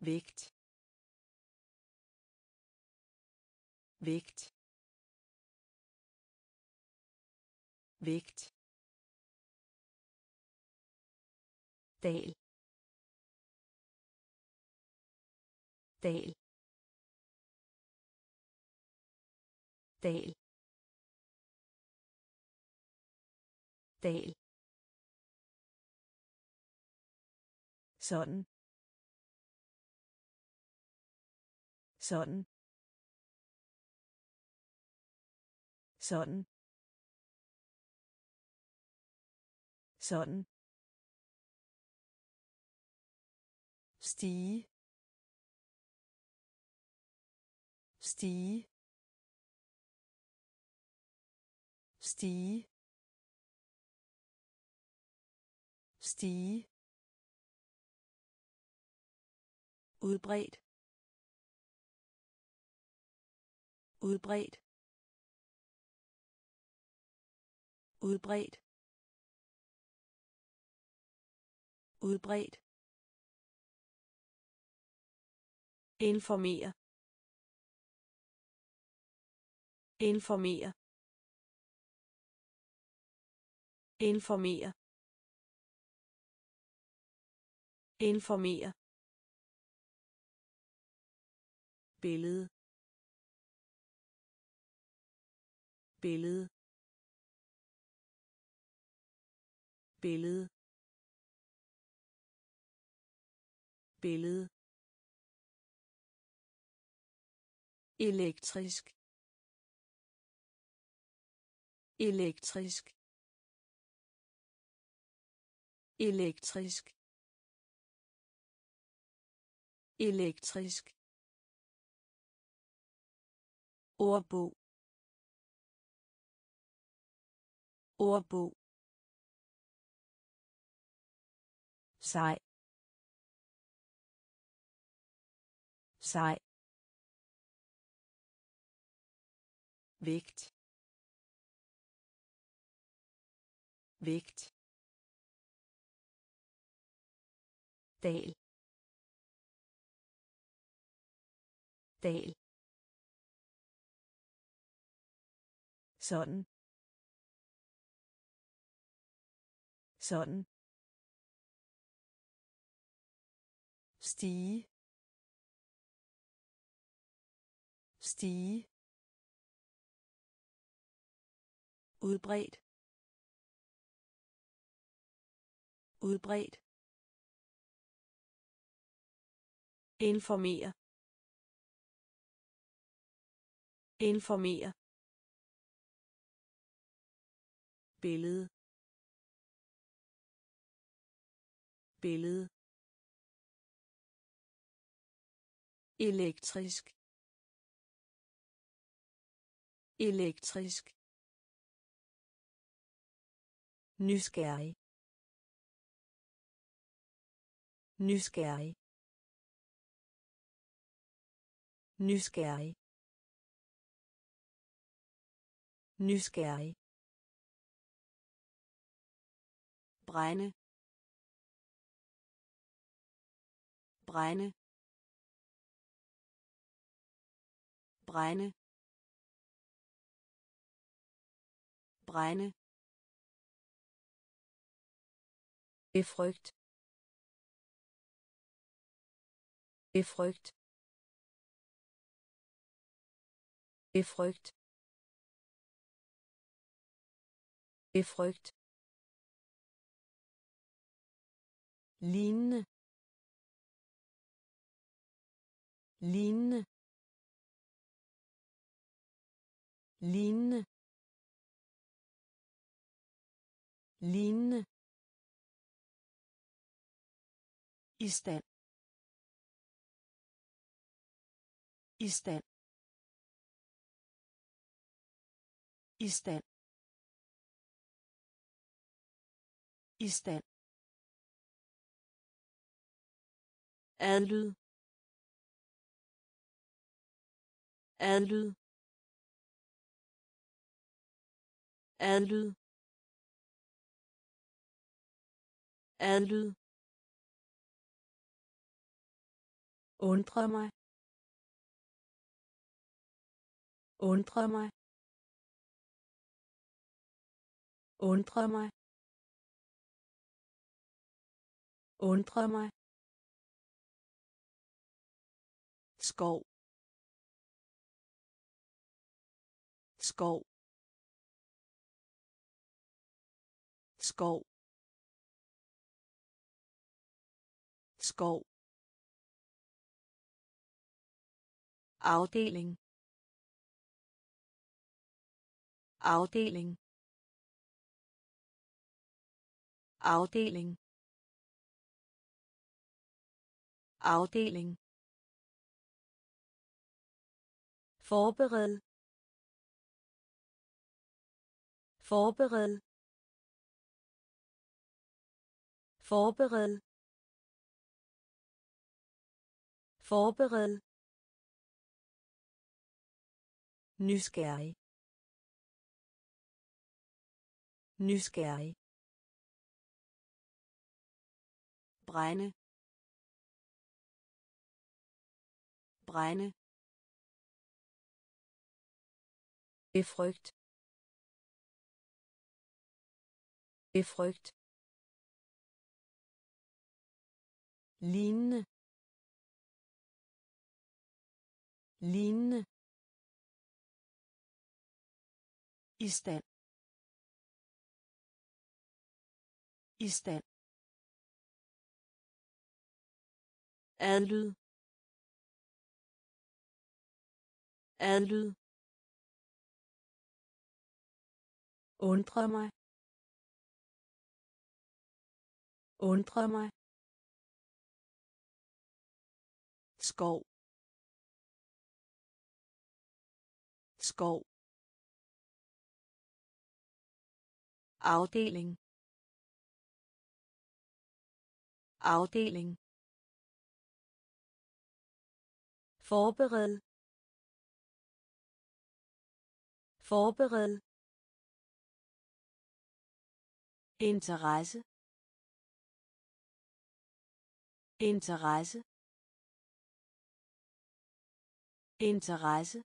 vægt vægt vægt dal. Dal. Dal. Dal. Sådan. Sådan. Sådan. Sådan. Stige. Stige. Stige. Stige. Udbredt. Udbredt. Udbredt. Udbredt. Informere. Informere. Informere. Informere. Billede. Billede. Billede. Billede. Elektrisk elektrisk elektrisk elektrisk. Ordbog. Ordbog. Sej. Sej. Vægt. Vægt. Dal. Dal. Sådan. Sådan. Stige. Stige. Udbredt. Udbredt. Informere. Informere. Billede. Billede. Elektrisk. Elektrisk nysgerrig. Nysgerrig. Nysgerrig. Nysgerrig. Brænde. Brænde. Brænde. Brænde. Befrygt befrygt befrygt befrygt lignende. Lignende. Lignende. Lignende. I stand i stand i stand i stand adlyd adlyd adlyd adlyd undre mig. Undre mig. Undre mig. Undre mig. Skov. Skov. Skov. Skov. Afdeling. Afdeling. Afdeling. Afdeling. Forbered. Forbered. Forbered. Forbered. Nysgerrig. Nysgerrig. Brænde brænde befrygt befrygt lignende lignende i stand. I stand. Adlyd. Adlyd. Undre mig. Undre mig. Skov. Skov. Afdeling. Afdeling. Forbered. Forbered. Interesse. Interesse. Interesse.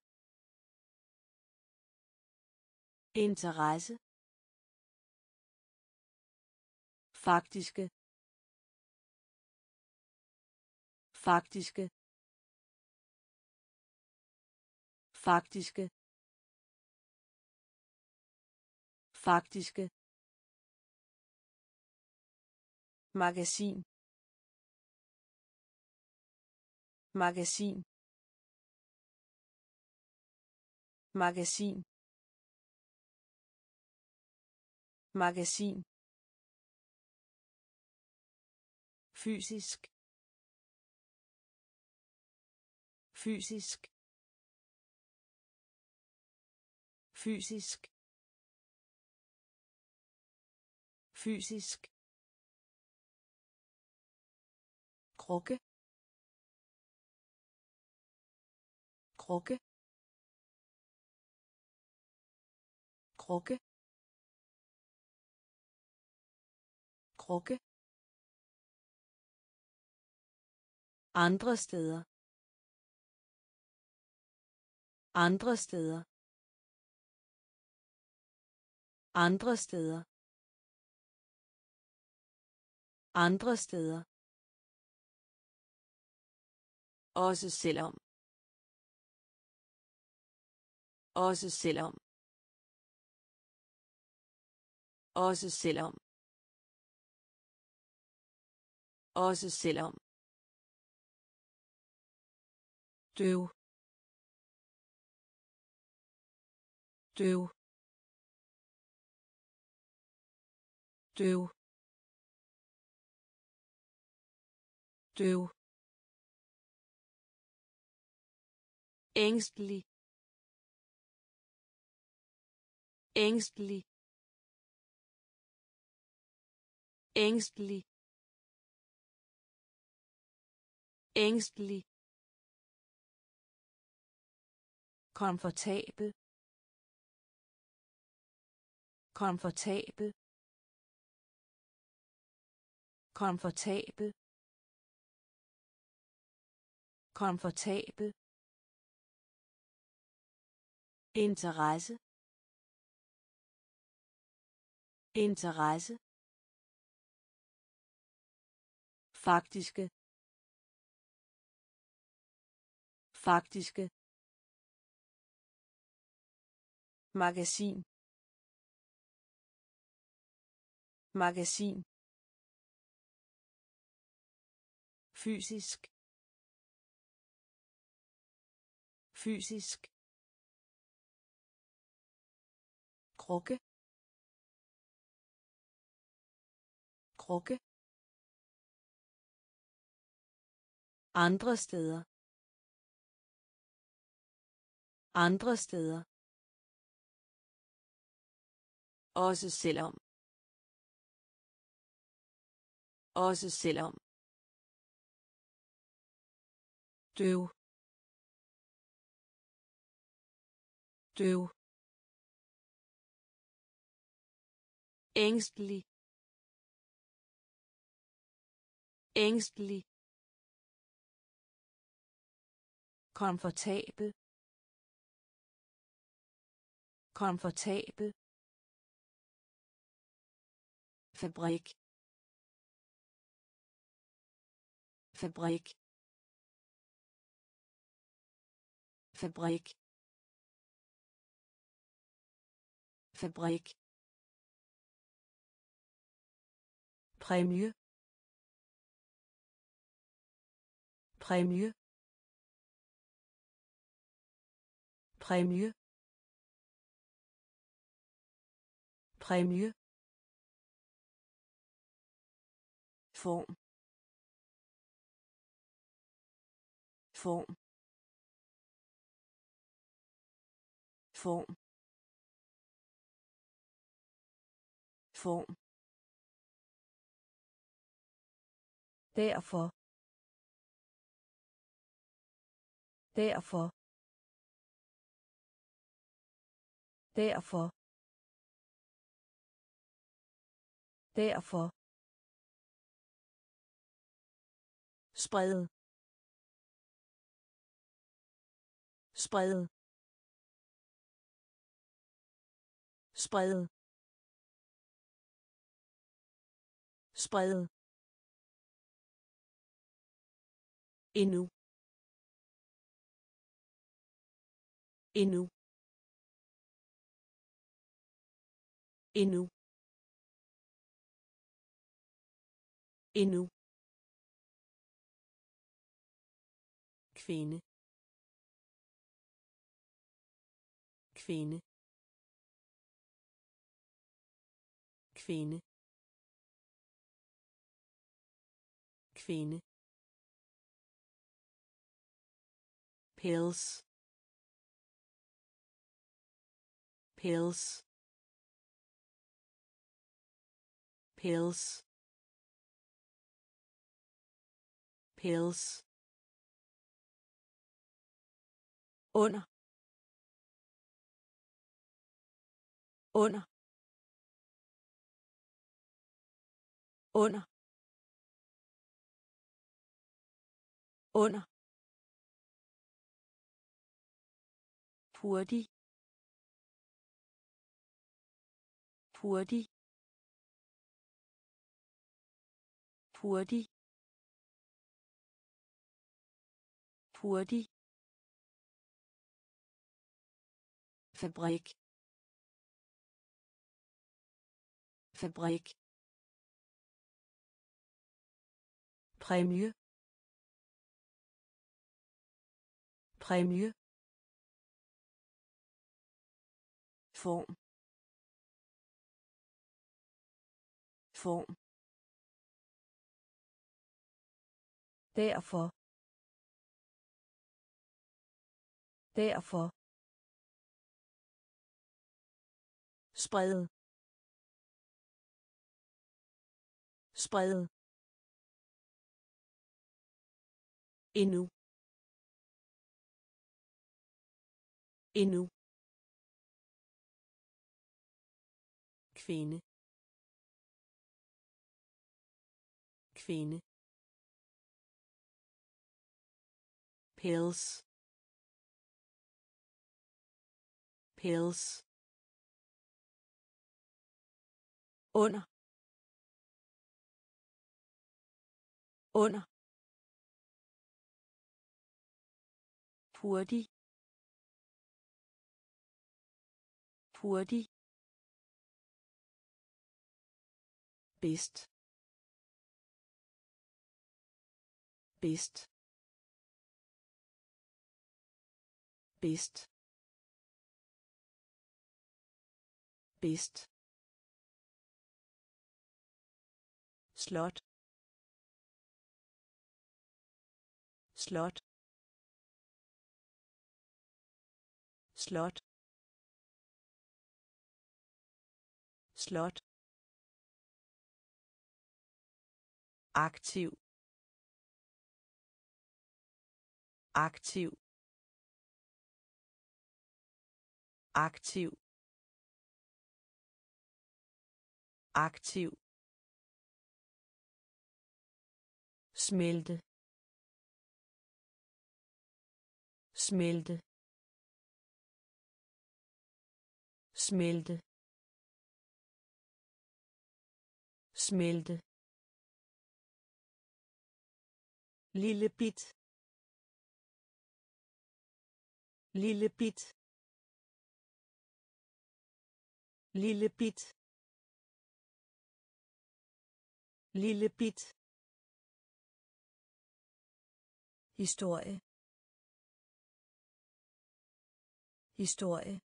Interesse. Faktiske. Faktiske. Faktiske. Faktiske. Magasin. Magasin. Magasin. Magasin. Fysisk. Fysisk. Fysisk. Fysisk. Krukke. Krukke. Krukke. Krukke. Andre steder. Andre steder. Andre steder. Andre steder. Også selvom. Også selvom. Også selvom. Også selvom. Døv. Døv. Døv. Døv. Ængstelig. Ængstelig. Ængstelig. Ængstelig. Komfortabel. Komfortabel. Komfortabel. Komfortabel. Interesse. Interesse. Faktiske. Faktiske. Magasin. Magasin. Fysisk. Fysisk. Krukke. Krukke. Andre steder. Andre steder også selvom. Også selvom. Døv. Døv. Ængstelig. Ængstelig. Komfortabel. Komfortabel. Fabrik. Fabrik. Fabrik. Fabrik. Prémieux. Prémieux. Prémieux. Prémieux. Form. Form. Form. Form. Derfor. Derfor. Derfor. Derfor. Sprede. Sprede. Sprede. Sprede. Endnu. Endnu. Endnu. Endnu. Kvinde kvinde kvinde kvinde pills pills pills pills under. Under. Under. Under. Hurtig. Hurtig. Hurtig. Hurtig. Fabrik fabrik præmie præmie form form derfor derfor sprede. Sprede. Endnu. Endnu. Kvinde. Kvinde. Pills. Pills. Under. Under. Hurtig. Hurtig. Bedst. Bedst. Bedst. Bedst. Slot. Slot. Slot. Slot. Aktiv. Aktiv. Aktiv. Aktiv. Smelte smelte smelte smelte. Lille bit lille bit lille bit lille bit. Historie. Historie.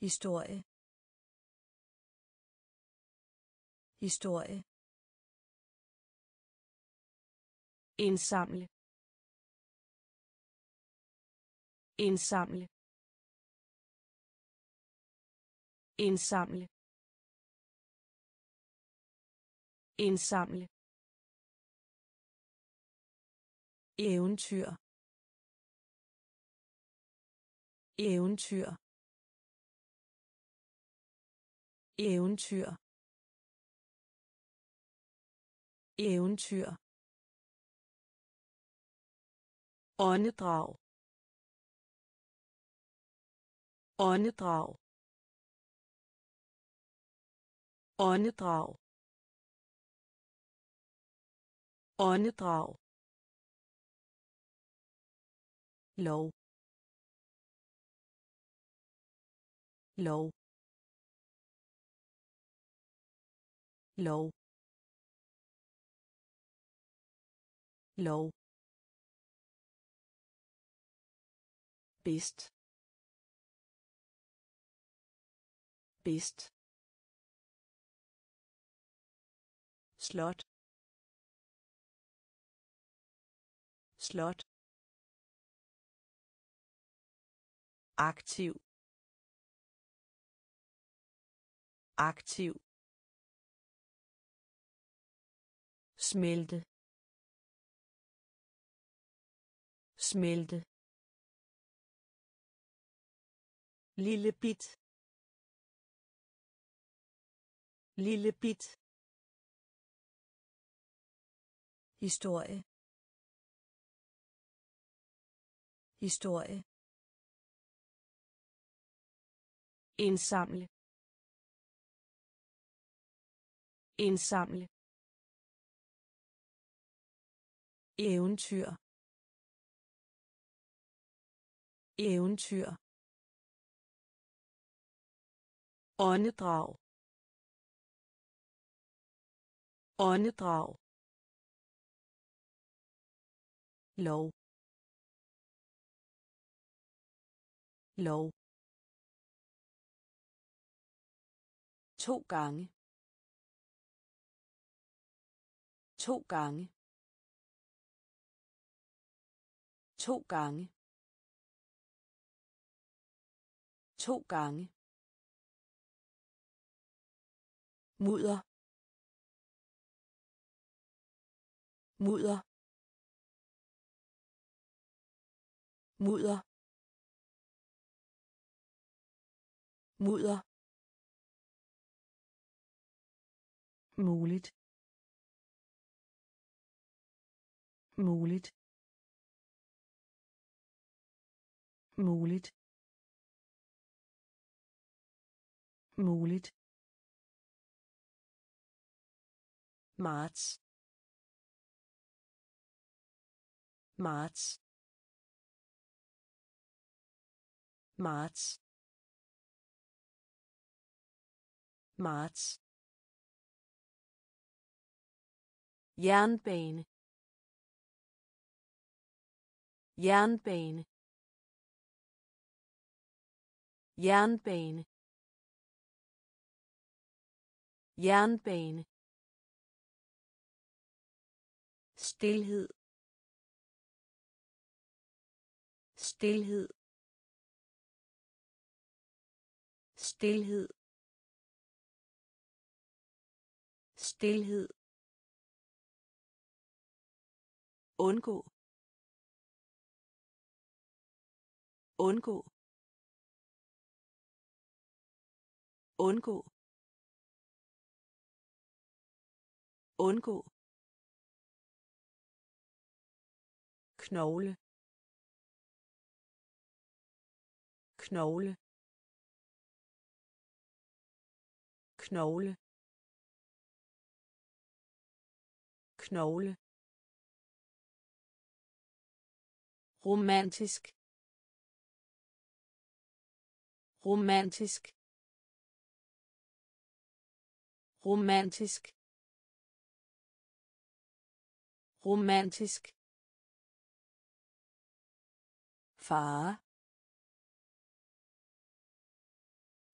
Historie. Historie. Indsamle. Indsamle. Indsamle. Indsamle. Eventyr. Eventyr. Eventyr. Eventyr. Åndedrag. Åndedrag. Åndedrag. Åndedrag. Lov. Lov. Lov. Lov. Bedst bedst slot. Slot aktiv. Aktiv. Smelte. Smelte. Lille bit. Lille bit. Historie. Historie. Indsamle. Indsamle. Eventyr. Eventyr. Åndedrag. Åndedrag. Lov. Lov. To gange. To gange. To gange. To gange. Mudder. Mudder. Mudder. Mudder. Muligt. Muligt. Muligt. Muligt. Marts. Marts. Marts. Marts. Jernbane jernbane jernbane jernbane. Stilhed. Stilhed. Stilhed. Stilhed. Undgå. Undgå. Undgå. Undgå. Knogle. Knogle. Knogle. Knogle. Romantisk. Romantisk. Romantisk. Romantisk. Far.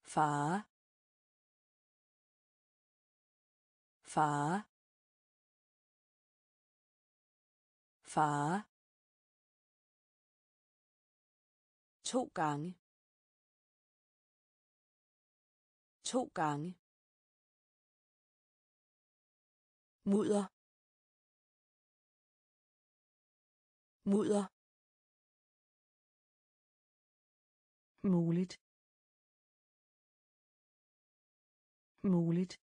Far. Far. Far. To gange. To gange. Mudder. Mudder. Muligt. Muligt.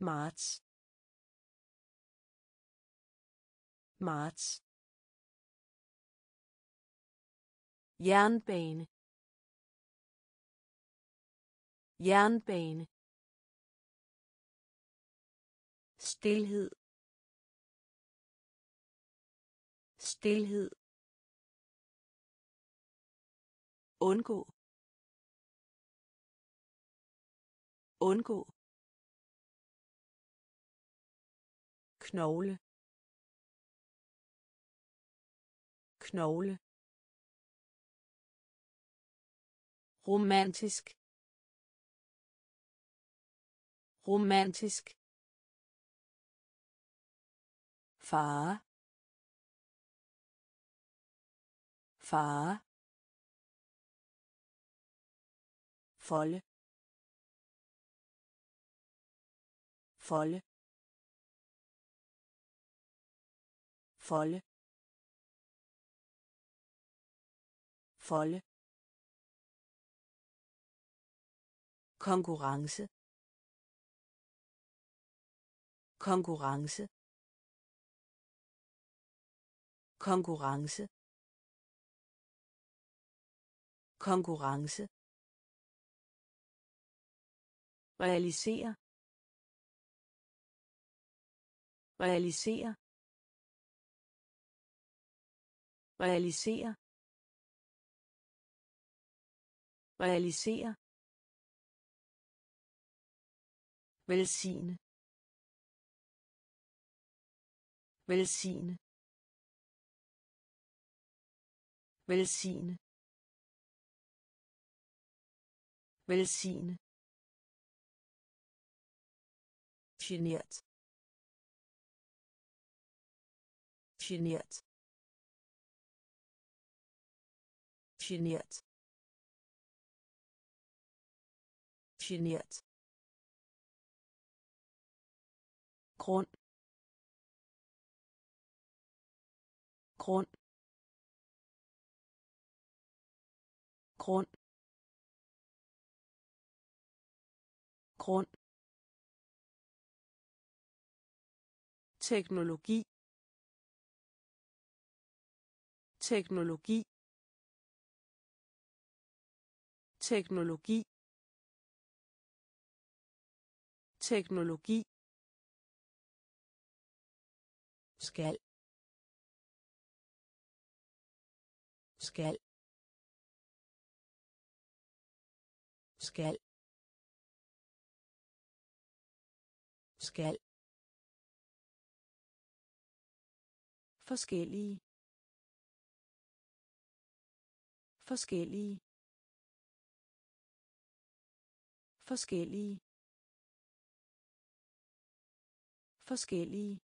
Marts. Marts. Jernbane jernbane stilhed stilhed undgå undgå knogle knogle romantisk. Romantisk. Far. Far. Folde. Folde. Folde. Folde. Konkurrence. Konkurrence. Konkurrence. Konkurrence. Realisere realisere realisere realisere velsigne. Velsigne. Velsigne. Velsigne. Genert. Genert. Genert. Genert. Grund. Grund. Grund. Grund. Teknologi. Teknologi. Teknologi. Teknologi. Skal. Skal. Skal. Skal. Forskellige. Forskellige. Forskellige. Forskellige.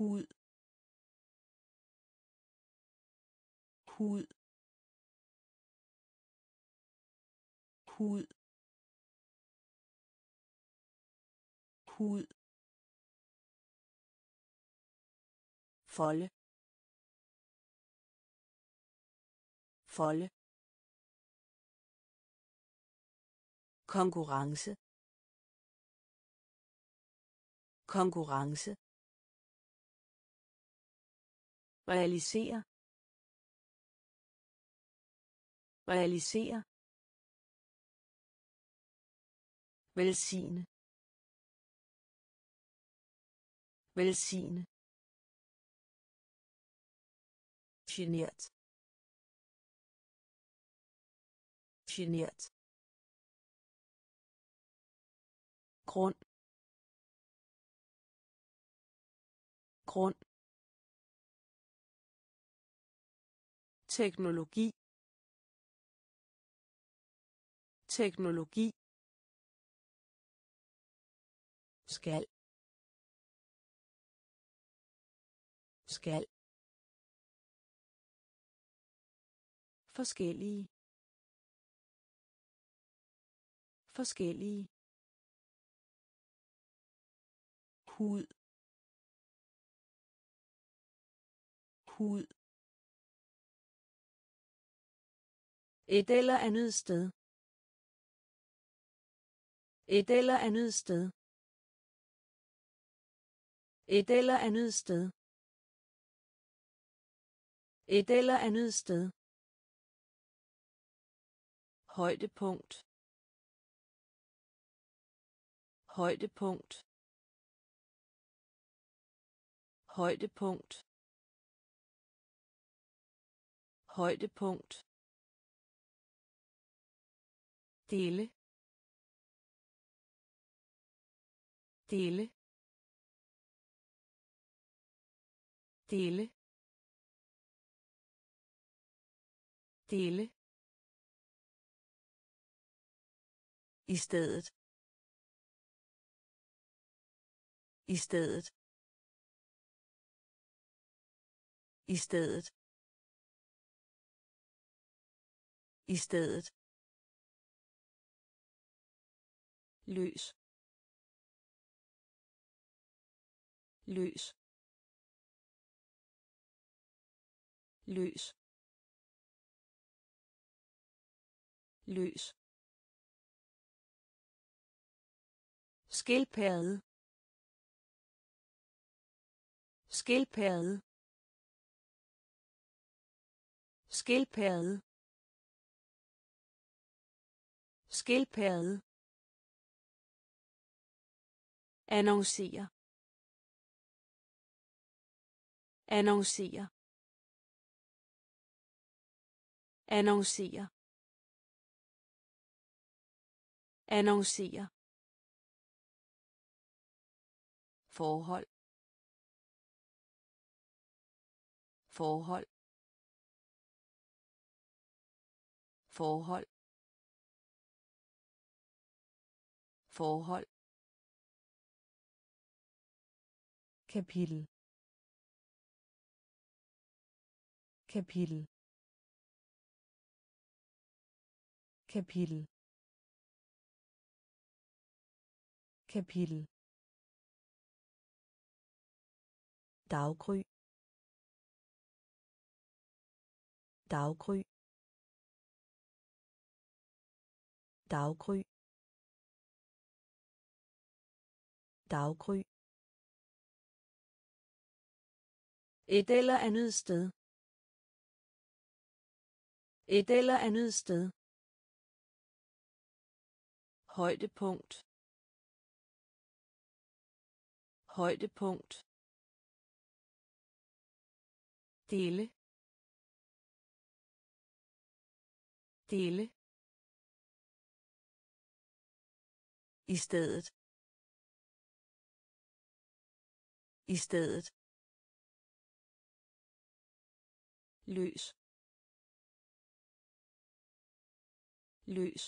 Hud. Hud. Hud. Hud. Folde. Folde. Konkurrence. Konkurrence realisere. Realisere. Velsigne. Velsigne. Genert. Genert. Grund. Grund. Teknologi. Teknologi. Skal. Skal. Forskellige. Forskellige. Hud. Hud. Et eller andet sted. Et eller andet sted. Et eller andet sted. Et eller andet sted. Højdepunkt. Højdepunkt. Højdepunkt. Højdepunkt dele dele dele dele. I stedet. I stedet. I stedet. I stedet. Løs. Løs. Løs. Løs. Skildpadde. Skildpadde. Skildpadde. Skildpadde annoncere annoncere annoncere annoncere forhold. Forhold. Forhold. Forhold. Kapitel. Kapitel. Kapitel. Kapitel. Daggry. Daggry. Daggry. Daggry. Et eller andet sted. Et eller andet sted. Højdepunkt. Højdepunkt. dele dele i stedet i stedet løs. Løs.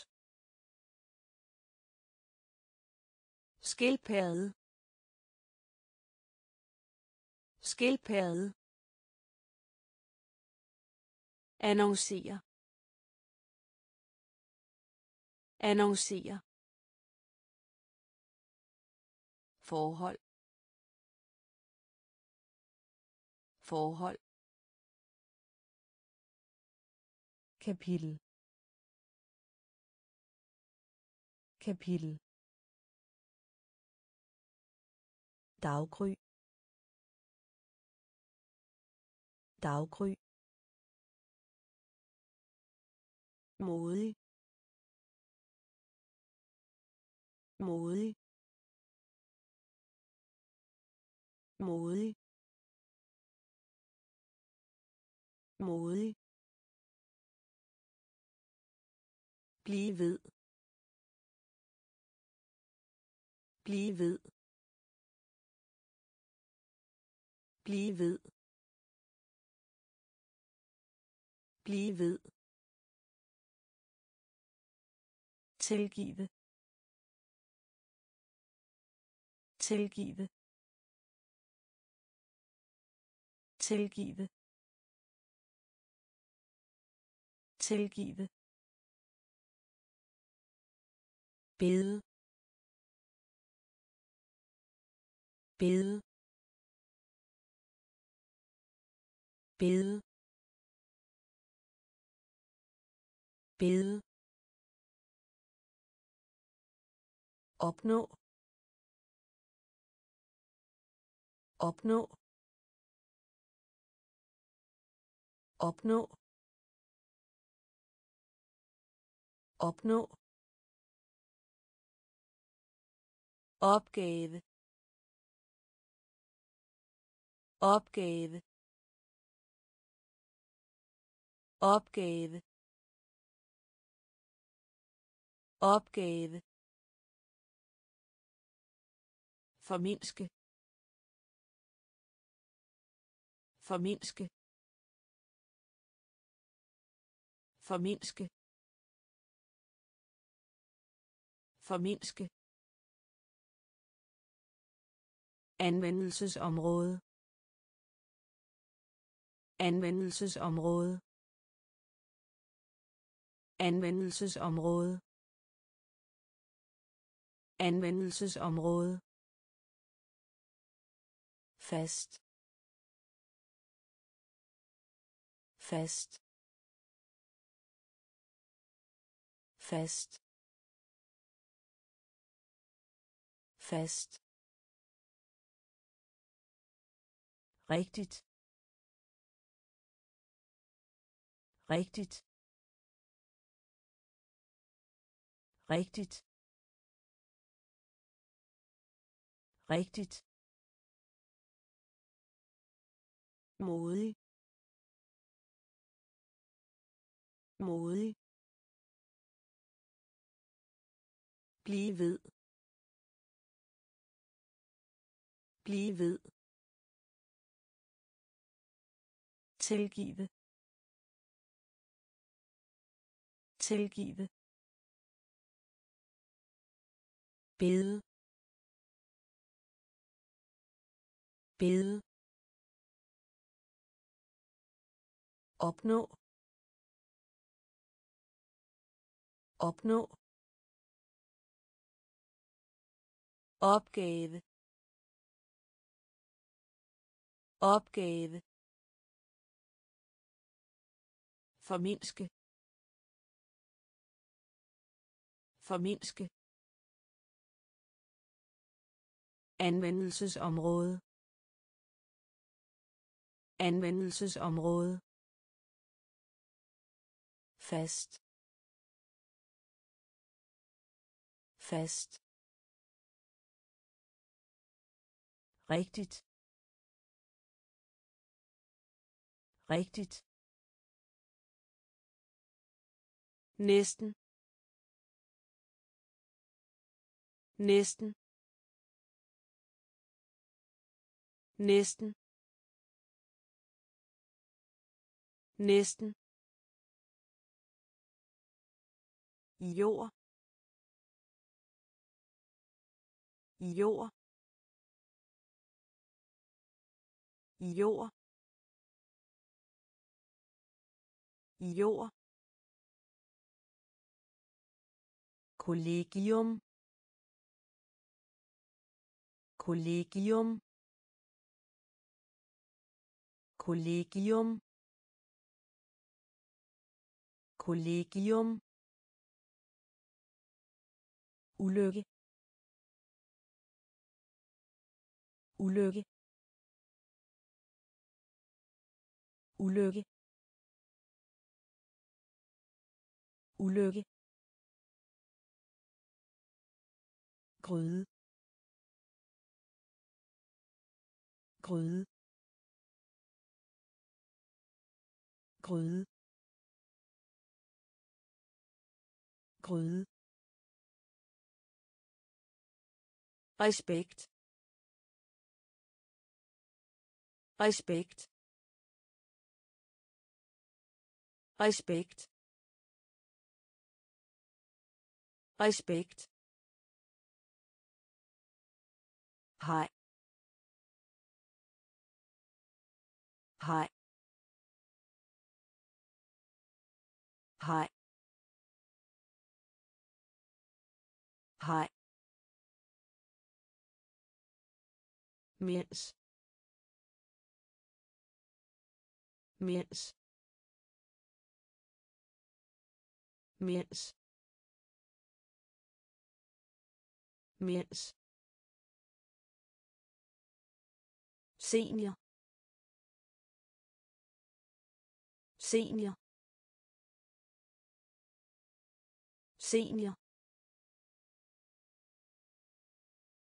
Skildpadde. Skildpadde. Annoncere annoncere forhold. Forhold. Kapitel. Kapitel. Daggry. Daggry. Modig. Modig. Modig. Modig. Blive ved. Blive ved. Blive ved. Blive ved. Tilgive. Tilgive. Tilgive. Tilgive. Bede. Bede. Bede. Bede. Opnå. Opnå. Opnå. Opnå. Opgave opgave opgave opgave. Forminske forminske forminske forminske anvendelsesområde. Anvendelsesområde. Anvendelsesområde. Anvendelsesområde. Fast. Fast. Fast. Fast. Rigtigt. Rigtigt. Rigtigt. Rigtigt. Modig. Modig. Blive ved. Blive ved. Tilgive tilgive bede. Bede. Opnå. Opnå. Opgave. Opgave. Forminske. Forminske. anvendelsesområde. Anvendelsesområde. Fast. Fast. Rigtigt. Rigtigt. Næsten. Næsten. Næsten. Næsten. Jord. Jord. Jord. Jord. Kollegium. Kollegium. Kollegium. Kollegium. Ulykke. Ulykke. Ulykke. Ulykke gryde. Gryde. Gryde. Gryde. Respekt. Respekt. Respekt. Respekt. Hej hej hej hej mens. Mens. Mens. Mens senior. Senior. Senior.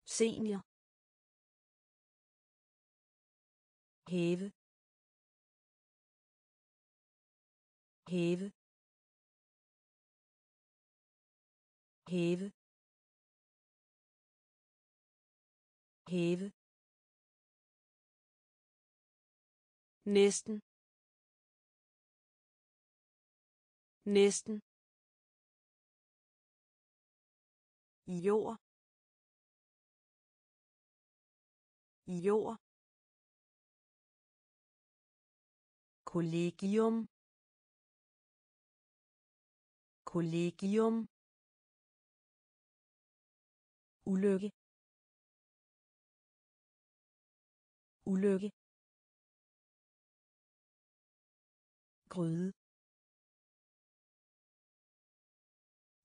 Senior. Hæve hæve hæve hæve næsten. Næsten. Jord. Jord. Kollegium. Kollegium. Ulykke. Ulykke. Gryde.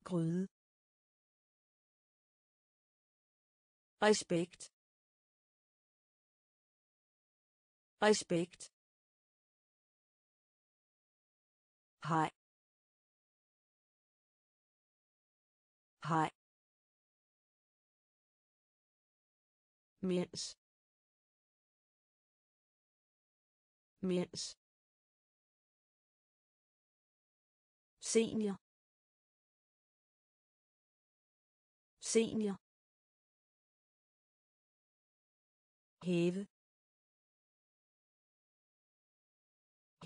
Gryde. Respekt. Respekt. Hej. Hej. Mens. Mens. Senior. Senior. Hæve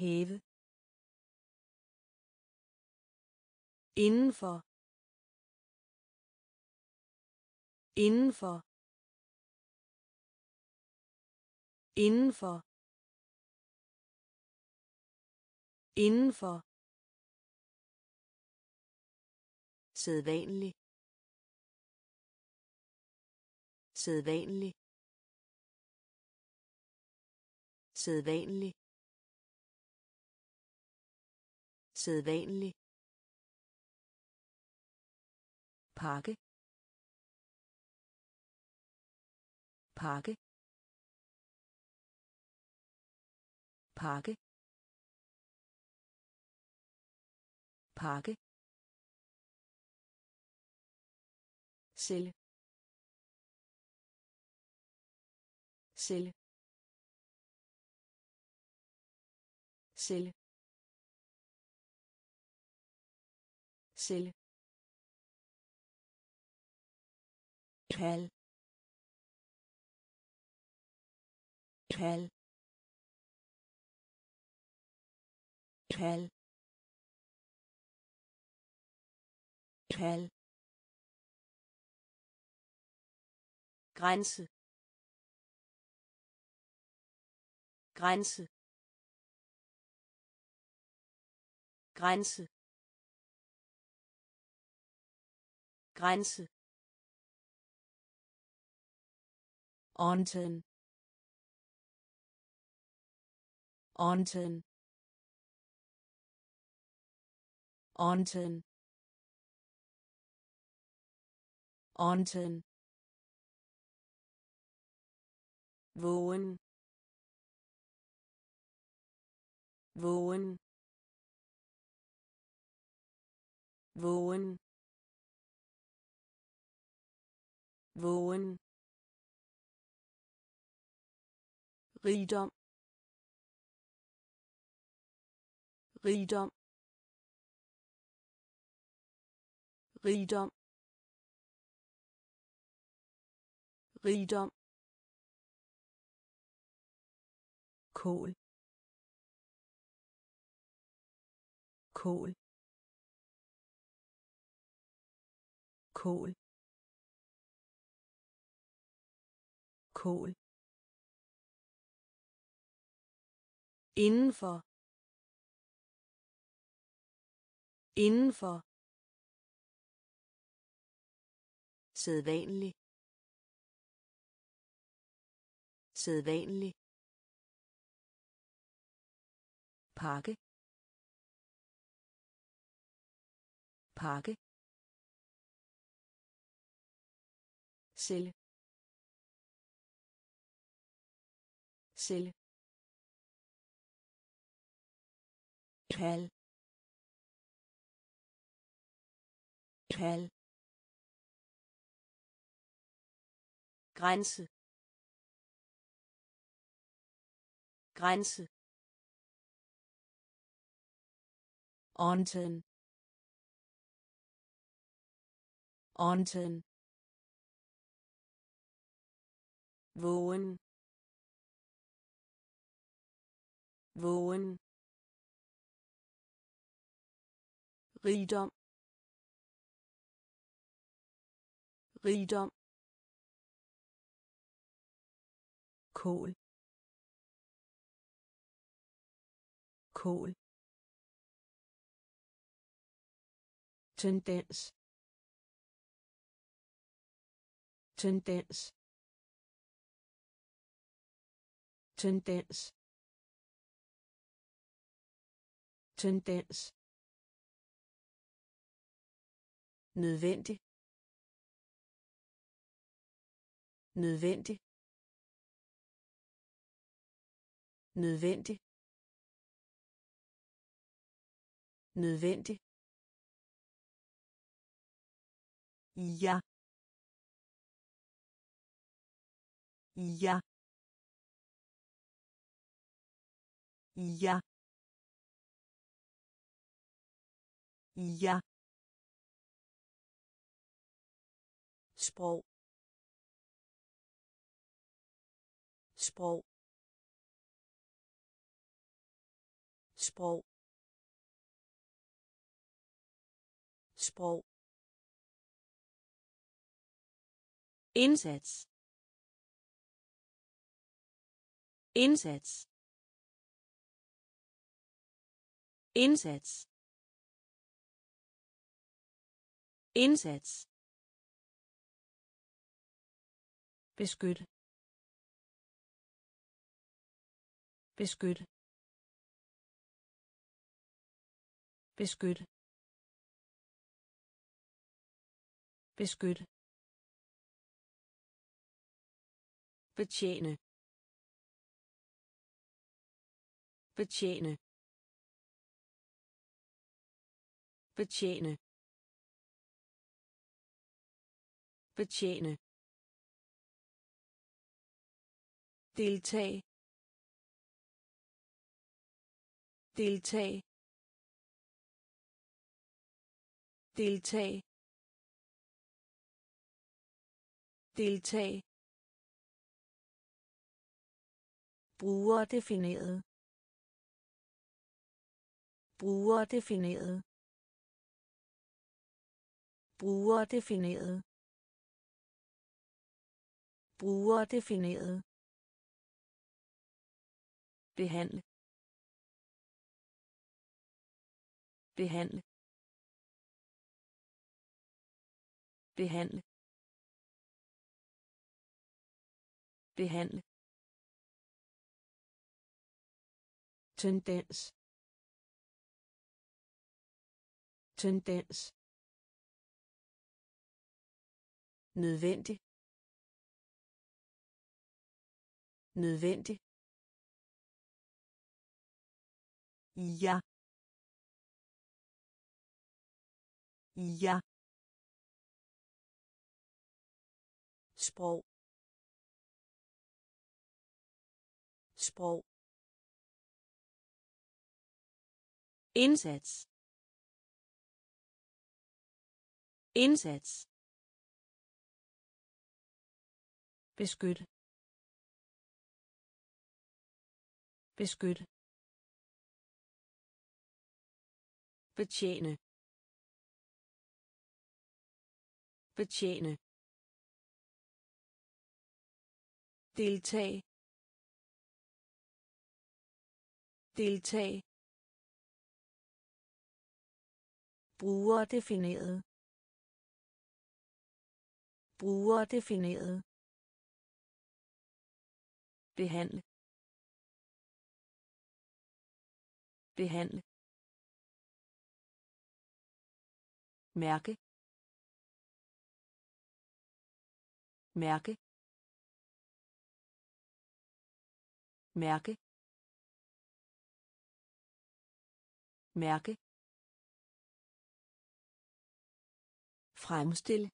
hæve indenfor. Indenfor. Indenfor. Indenfor. Sædvanlig. Sædvanlig. Sædvanlig. Sædvanlig. Pakke. Pakke. Pakke. Pakke. Celle celle celle celle kald kald kald kald grænse grænse grænse grænse Onten. Onten. Onten. Onten. Vågen vågen vågen vågen. Rigdom rigdom rigdom. Rigdom kål. Kål. Kål. Kål. Indenfor. Indenfor. Sædvanlig. Sædvanlig. Pakke. Pakke. Celle celle kald kald grænse. Grænse. Onten. Onten. vågen. Vågen. Rigdom. Rigdom. Kål. Kål. Tendens tendens tendens tendens nødvendig. Nødvendig. Nødvendig. Nødvendig. Ja. Ja. Ja. Ja. Sprog sprog sprog sprog indsats. Indsats. Indsats. Indsats. Beskyt. Beskyt. Beskyt. Beskyt. Betjene. Betjene. Betjene. Betjene. Deltag deltag deltag deltag brugerdefineret. Brugerdefineret. Brugerdefineret. Brugerdefineret. Behandle behandle behandle behandle tendens tendens nødvendig. Nødvendig. Ja. Ja. Sprog. Sprog. Indsats. Indsats. Beskyt. Beskyt. Betjene. Betjene. Deltag. Deltag brugerdefineret. Brugerdefineret. Behandle behandle mærke. Mærke. Mærke. Mærke. Fremstille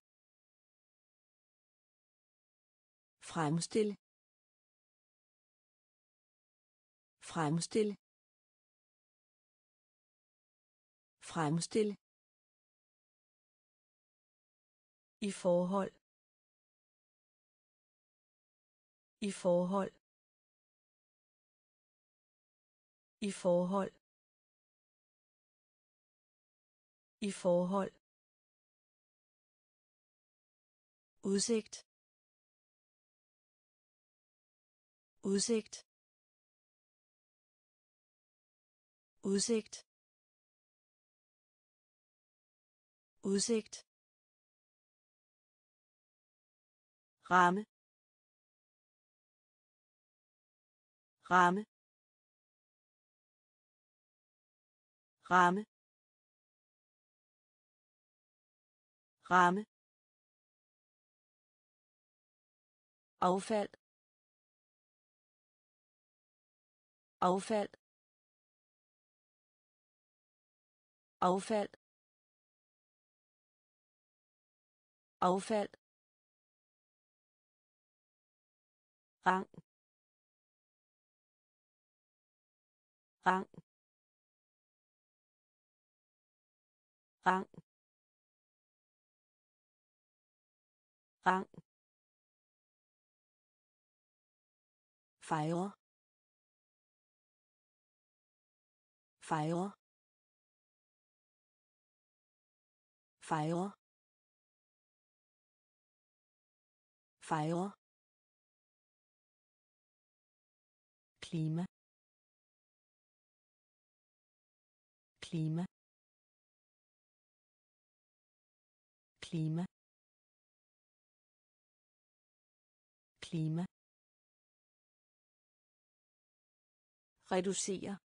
fremstille fremstille fremstille i forhold. I forhold. I forhold. I forhold. Udsigt. Udsigt. Udsigt. Udsigt. Ramme. Ramme. Ramme. Ramme. Affald. Affald. Affald. Affald. Rang. Rang. Rang. Rang fejre. Fejre. Fejre. Fejre. Klima. Klima. Klima. Klima reducere.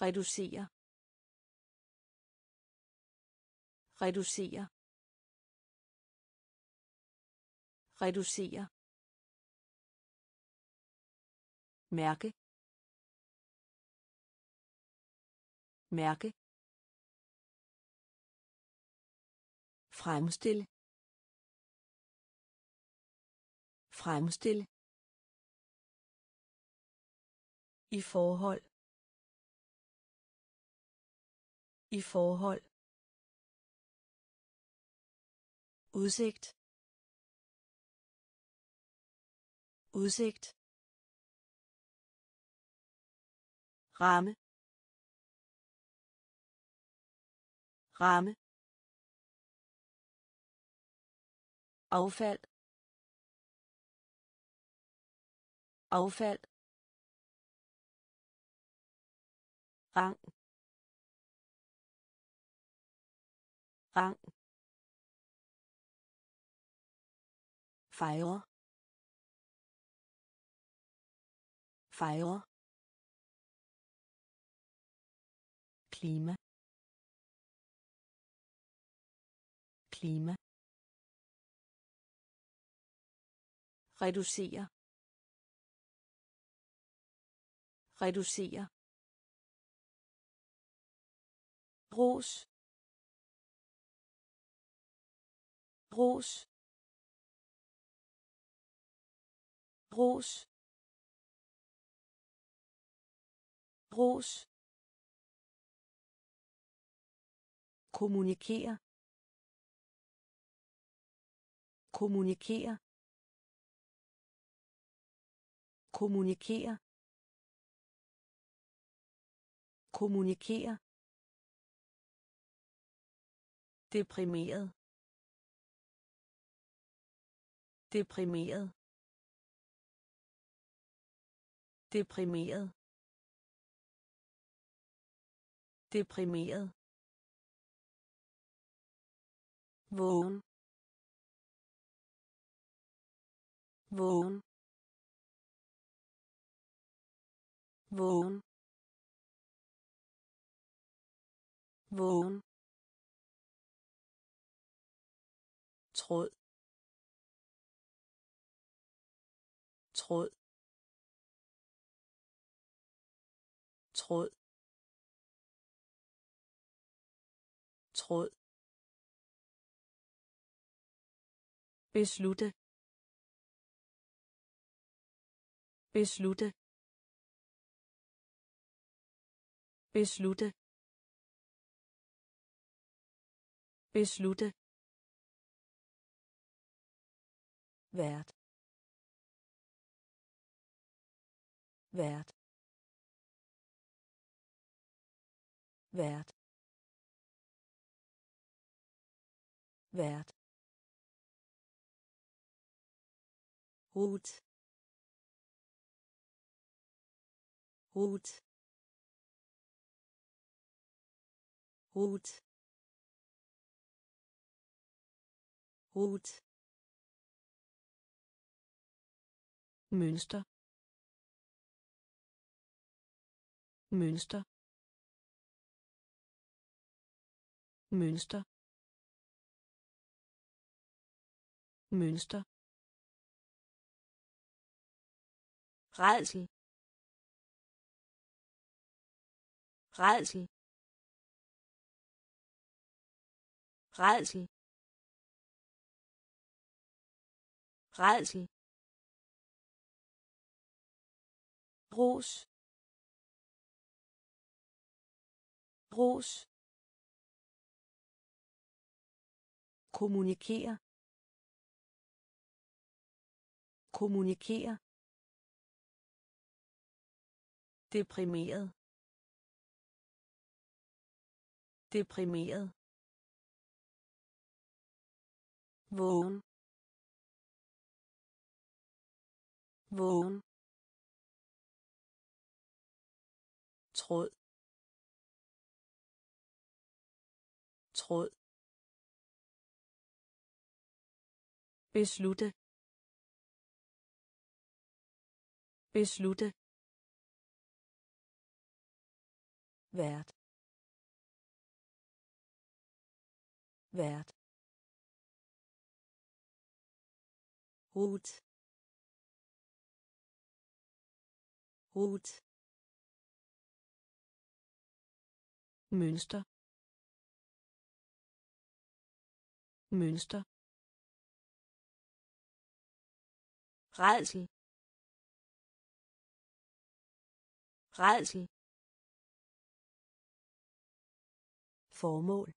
Reducere. Reducere. Reducere. Mærke. Mærke. Fremstille fremstille i forhold. I forhold. Udsigt. Udsigt. Ramme. Ramme. Affald. Affald. Rang. Rang. Fejre. Fejre. Klima. Klima. Reducere. Reducere. Ros ros ros ros kommunikere. Kommunikere. Kommunikere. Kommunikere. Deprimeret. Deprimeret. Deprimeret. Deprimeret. Vågen. Vågen. Vågen. Vågen. Tråd. Tråd. Tråd. Tråd. Beslutte. Beslutte. Beslutte. Beslutte. Vært vært vært vært Hut. Hut. Rut rut mønster. Mønster. Mønster. Mønster. Rædsel rædsel rædsel rædsel ros ros kommunikere. Kommunikere. Deprimeret. Deprimeret. Vågen. Vågen. Tråd. Tråd. Beslutte. Beslutte. Vært. Vært. Rut rut mønster. Mønster. Rædsel rædsel formål.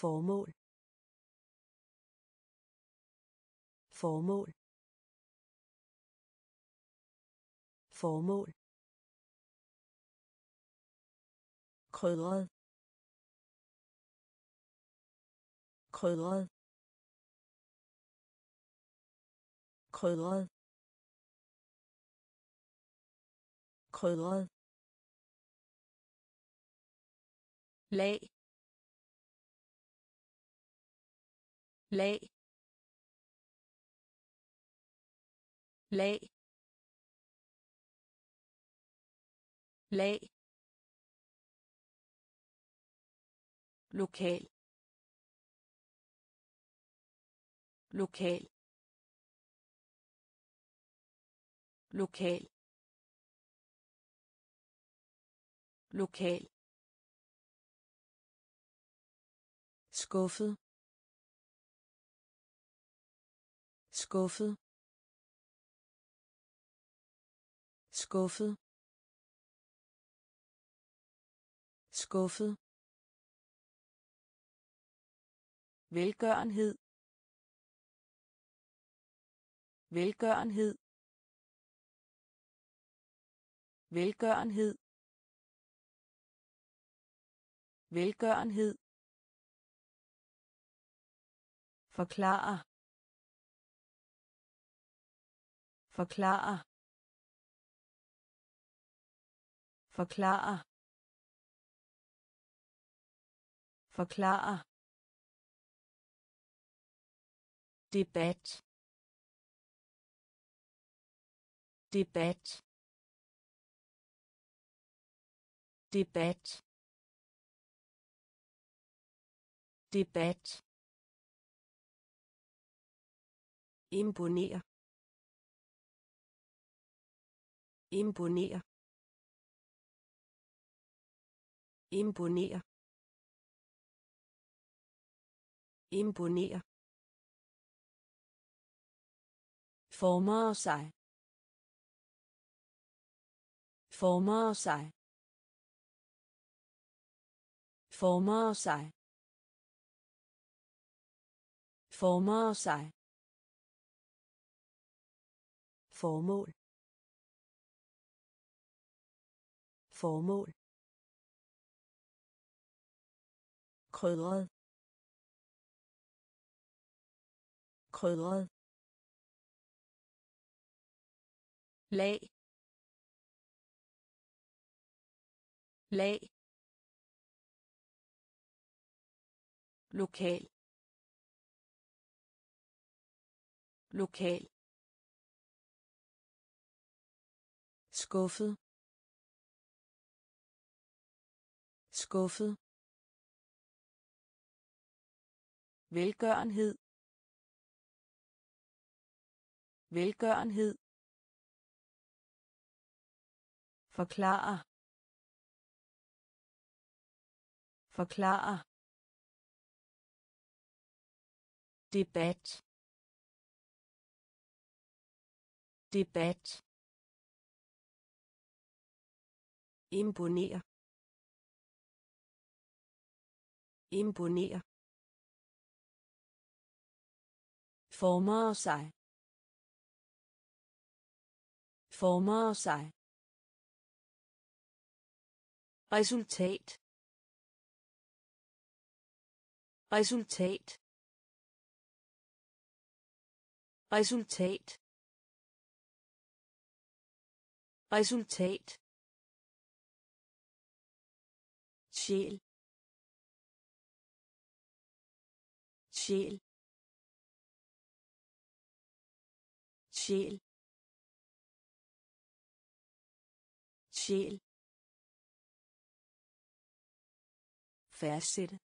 Formål. Formål. Formål. Krydret krydret krydret krydret lag lag lag lag lokal. Lokal. Lokal. Lokal. Skuffet. Skuffet. Skuffet. Skuffet. Velgørenhed. Velgørenhed. Velgørenhed. Velgørenhed. Forklare. Forklare. Forklare. Forklare. Debat. Debat. Debat. Debat. Imponere imponere imponere imponere former sig. Former sig. Former sig. Former sig. Formål. Formål. Krydret. Krydret. Lag. Lag. Lokal. Lokal. Skuffet. Skuffet. Velgørenhed. Velgørenhed. Forklare. Forklare. Debat. Debat. Imponere imponere former sig. Former sig resultat. Resultat. Resultat. Resultat. Sjæl. Sjæl. Sjæl. Sjæl. Fastsætte.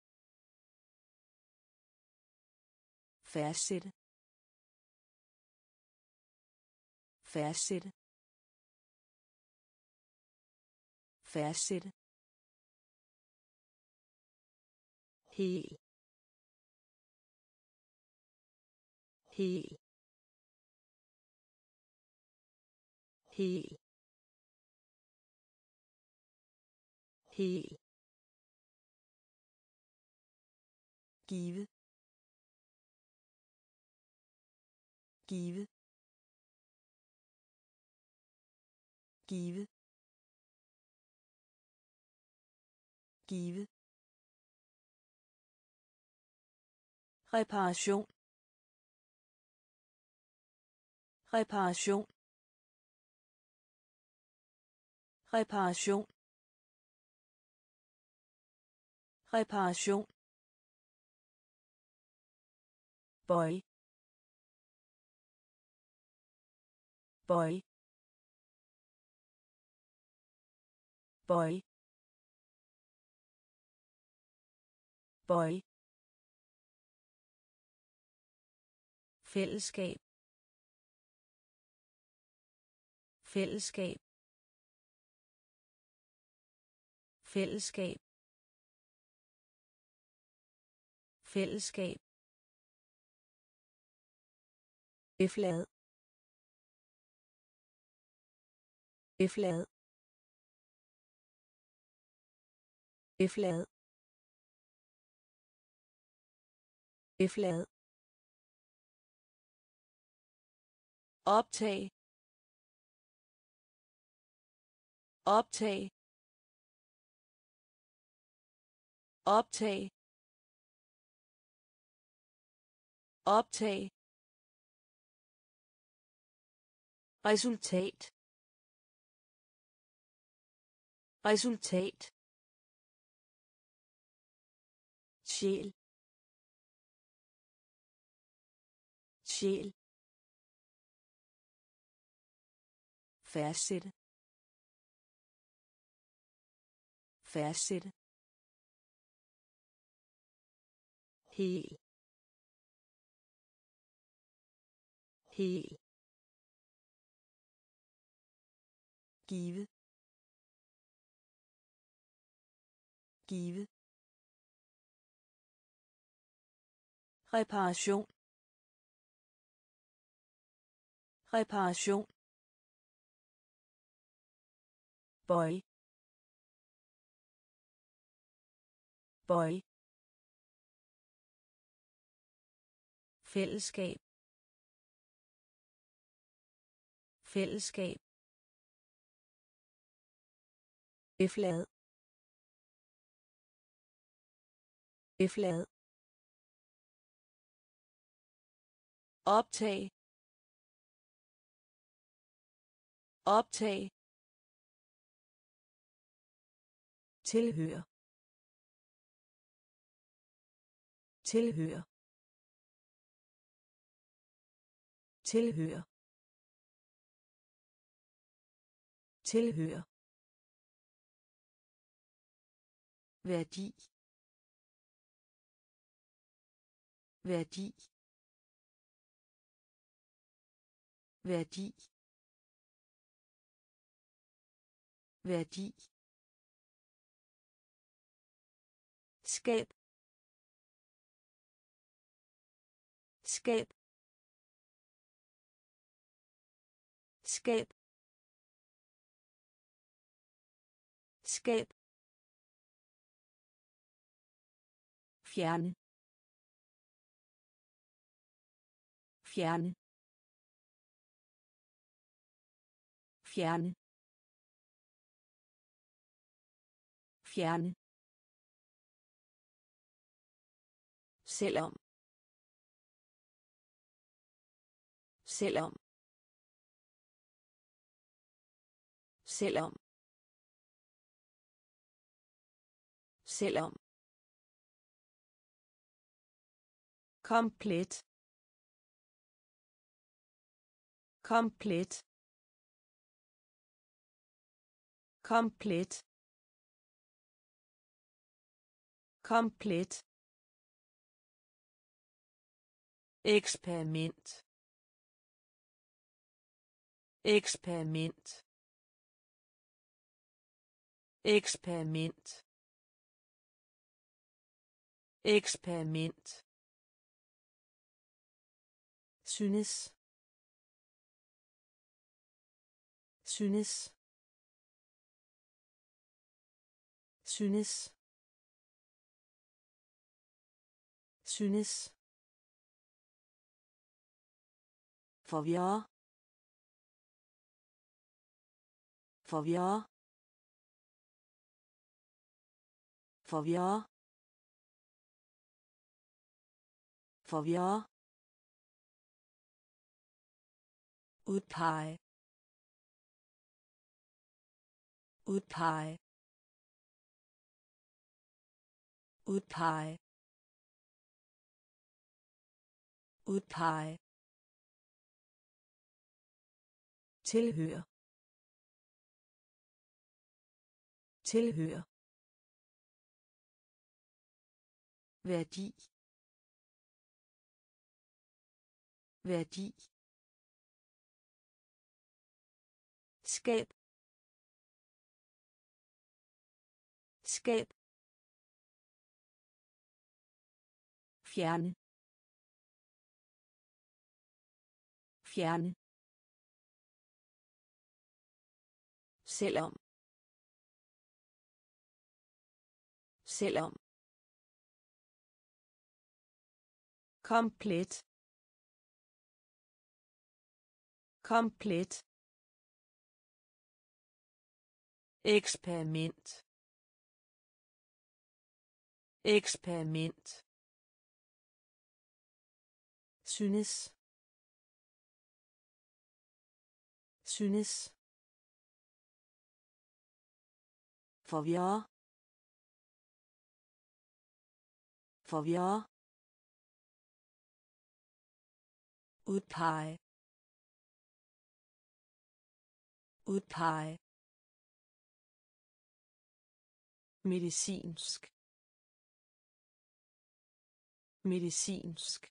Fastsætte. Fastsætte. Fastsætte. Hel. Hel. Hel. Hel. Give. Give. Give. Give. Reparation. Reparation. Reparation. Reparation. Boy. Boy. Boy. Boy. Fællesskab. Fællesskab. Fællesskab. Fællesskab. Eflad. Eflad. Eflad. Eflad. optag optag optag optag resultat. Resultat. Sjæl. Sjæl. Fastsætte fastsætte hel hel give. Give. Reparation. Reparation. Boy. Boy. Fællesskab. Fællesskab. Eflad. Eflad. optag. Optag. Tilhør tilhør tilhør tilhør værdi. Værdi. Værdi. Værdi. Skab. Skab. Skab. Skab. Fjerne. Fjerne. Fjerne. Fjerne. Selvom. Selvom. Selvom. Selvom komplet komplet komplet komplet eksperiment eksperiment eksperiment eksperiment synes. Synes. Synes. Synes. Forvirre forvirre forvirre forvirre udpege. Udpege. Udpege. Udpege. Tilhør tilhør værdi. Værdi. Skab. Skab. Fjerne. Fjerne. Selvom. Selvom. Komplet. Komplet. Eksperiment. Eksperiment. Synes. Synes. Forvirre forvirre udpege. Udpege. Medicinsk. Medicinsk.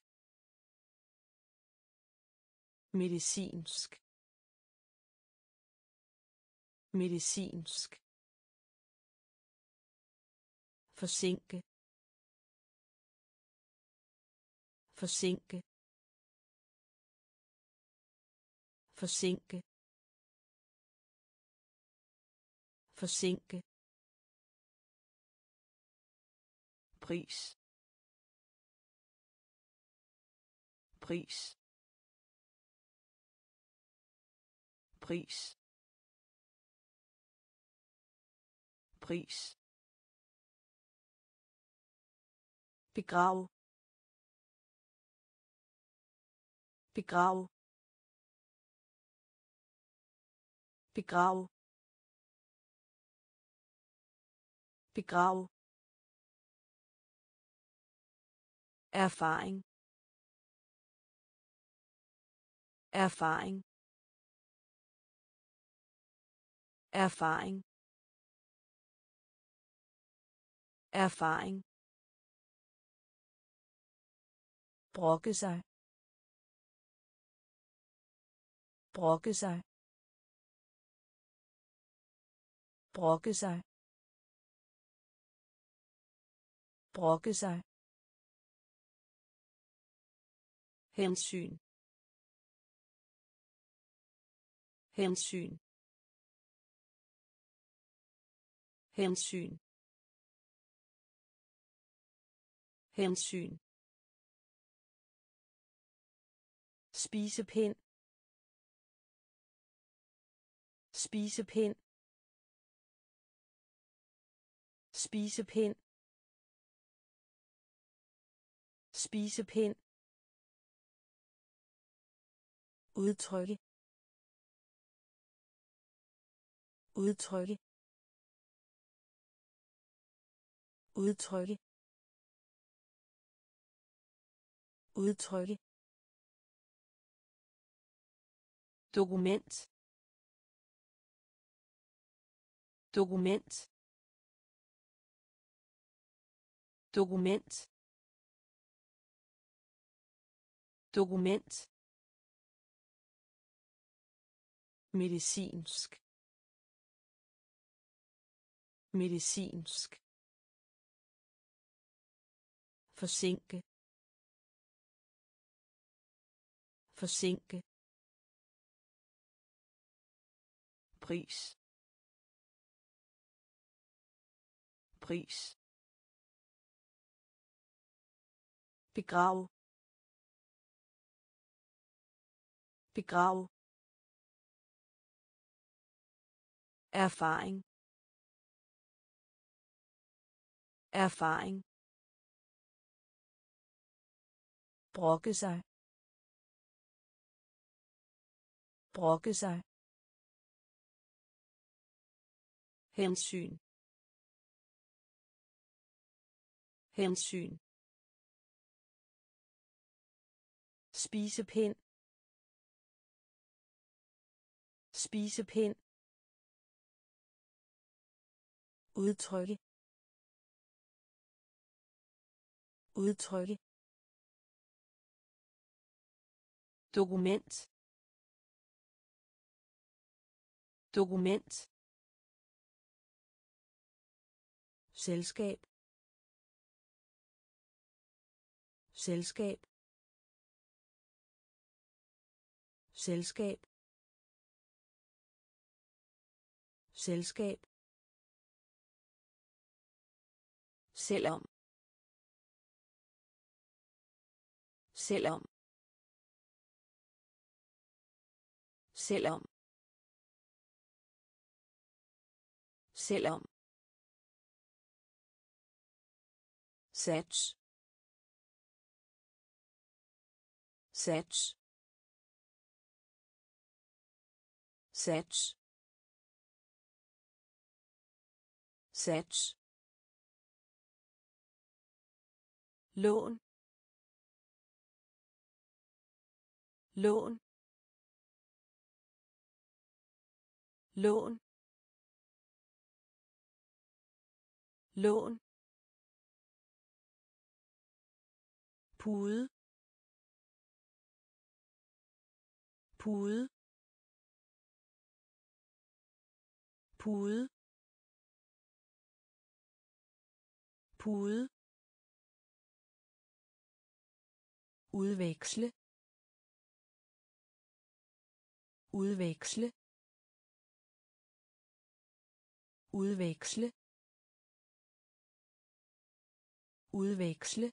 Medicinsk. Medicinsk. Forsinke. Forsinke. Forsinke. Forsinke. Pris. Pris. Pris. Pris. Begrav. Begrav. Begrav. Begrav. Erfaring. Erfaring. Erfaring. Erfaring. Brokke sig. Brokke sig. Brokke sig. Brokke sig. Hensyn. Hensyn. Hensyn. Hensyn. Spisepind. Spisepind. Spisepind. Spisepind. Udtrykke udtrykke udtrykke udtrykke. Dokument. Dokument. Dokument. Dokument. Medicinsk. Medicinsk. Forsinke. Forsinke. Pris. Pris. Begrav. Begrav. Erfaring. Erfaring. Brokke sig. Brokke sig. Hensyn. Hensyn. Spisepind. Spisepind. Udtrykke udtrykke dokument dokument selskab selskab selskab selskab selvom. Selvom. Selvom. Selvom. Sats sats sats sats lån lån lån lån. Pude pude pude. Pude. Udveksle udveksle udveksle udveksle.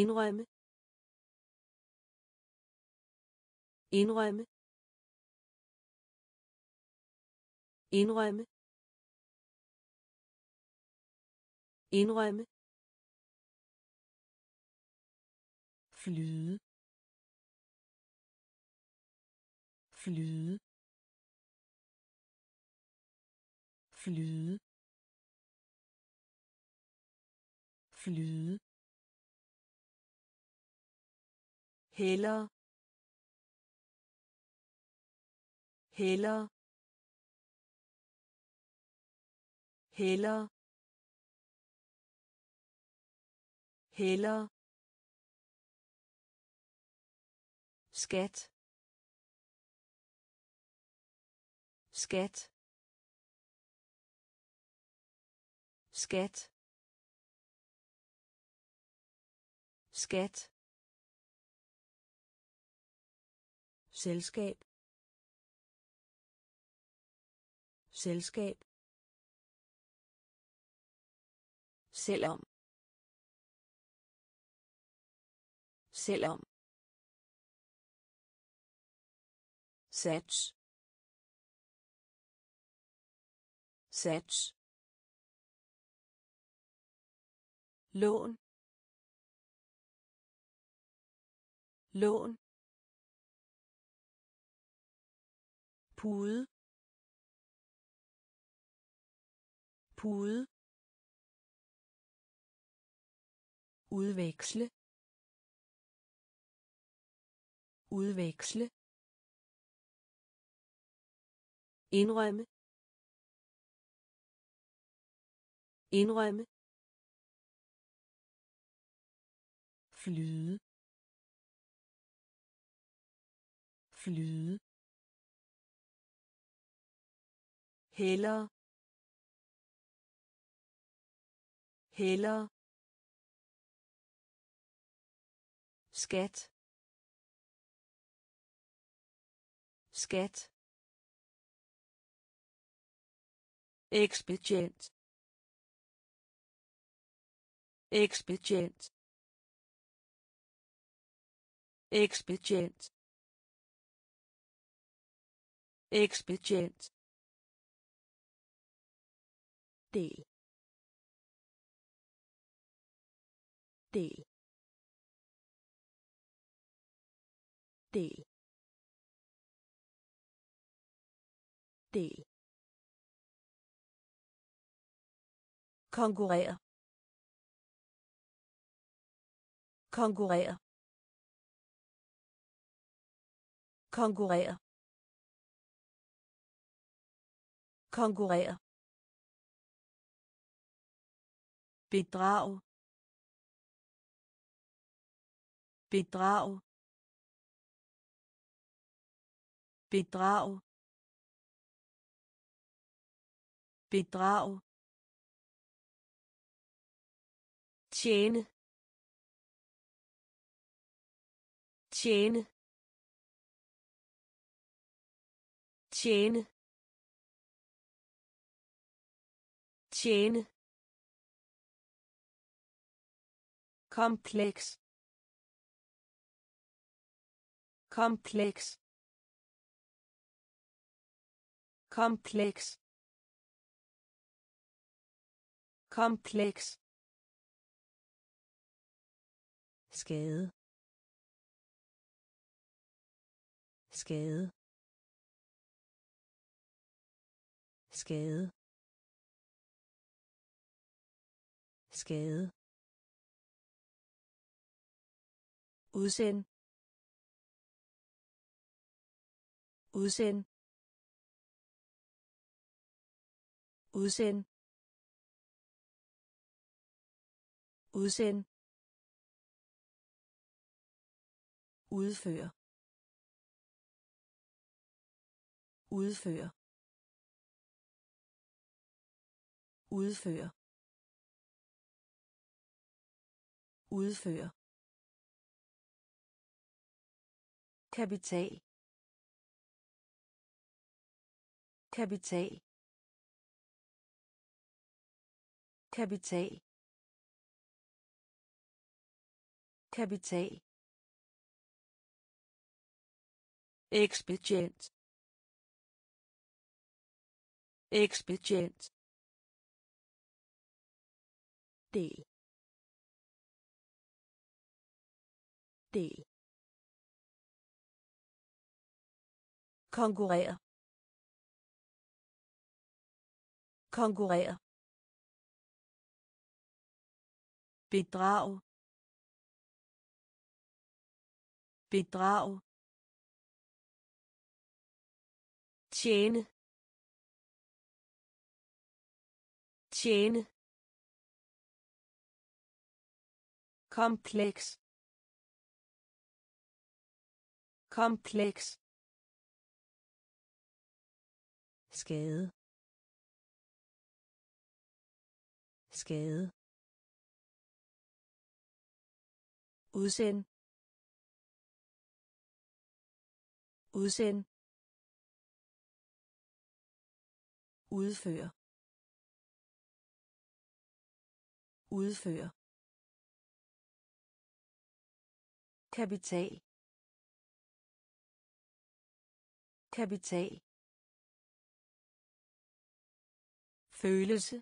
Indrømme. Indrømme. Indrømme. Indrømme. Flyde. Flyde. Flyde. Flyde. Heller heller heller heller skat. Skat. Skat. Skat. Selskab. Selskab. Selvom. Selvom. Sats. Sats. Lån. Lån. Pude. Pude. Udveksle. Udveksle. Indrømme? Indrømme? Flyde. Flyde. Heller heller skat. Skat ekspedient ekspedient ekspedient ekspedient del. Del. Del. Del konkurrere. Konkurrere. Konkurrere. Konkurrere. Bedrag. Bedrag. Bedrag. Bedrag. Tjene. Tjene. Tjene. Tjene. Kompleks. Kompleks. Kompleks. Kompleks skade. Skade. Skade. Skade. Udsend. Udsend. Udsend. Udsend. Udføre. Udføre. Udføre. Udføre. Kapital. Kapital. Kapital. Kapital. Ekspedient ekspedient del del konkurrere konkurrere bedrag bedrag tjene. Tjene. Kompleks. Kompleks. Skade. Skade. Udsend. Udsend. Udføre. Udføre. Kapital. Kapital. Følelse.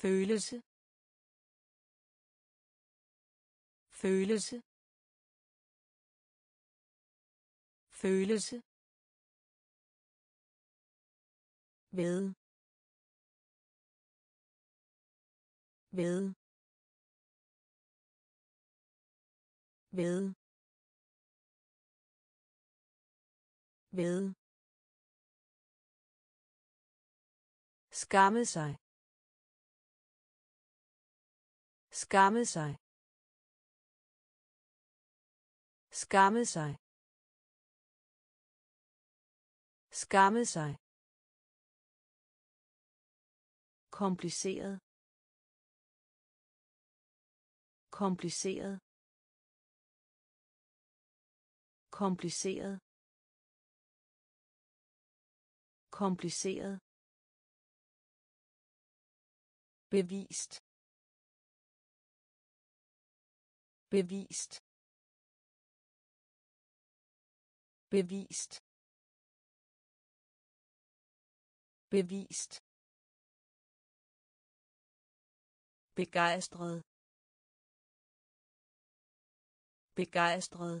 Følelse. Følelse. Følelse. Ved. Ved. Ved. Ved. Skamme sig. Skamme sig. Skamme sig. Skamme sig. Kompliceret. Kompliceret. Kompliceret. Kompliceret. Bevist. Bevist. Bevist. Bevist. Begejstret. Begejstret.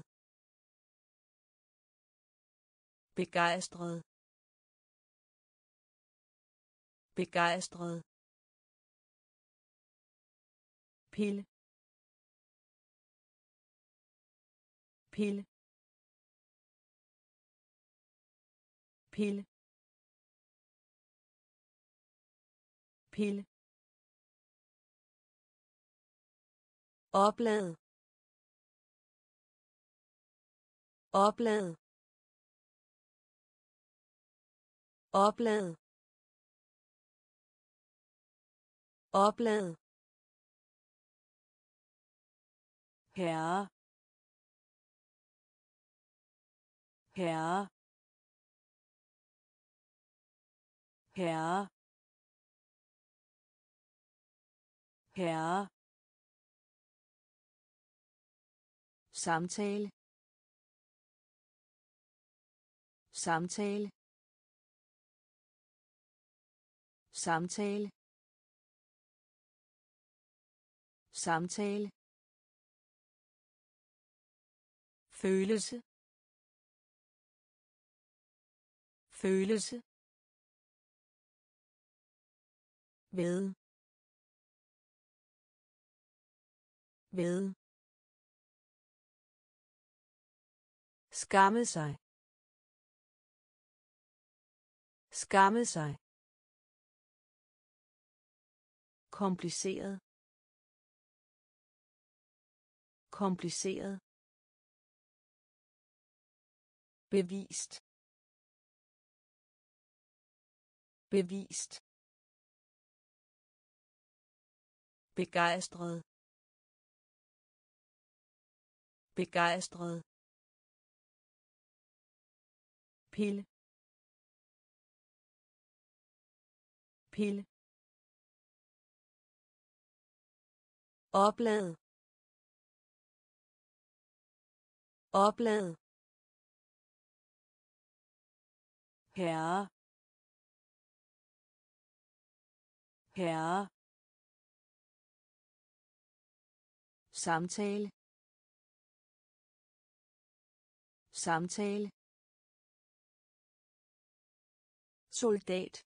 Begejstret. Begejstret. Pille. Pille. Pille. Pille. Oplad oplad oplad oplad herre. Herre. Herre. Herre. Samtale. Samtale. Samtale. Samtale. Følelse. Følelse. Ved. Ved. Skamme sig. Skamme sig. Kompliceret. Kompliceret. Bevist. Bevist. Begejstret. Begejstret pille. Pille. Oplad oplad herre. Herre. Samtale. Samtale. Soldat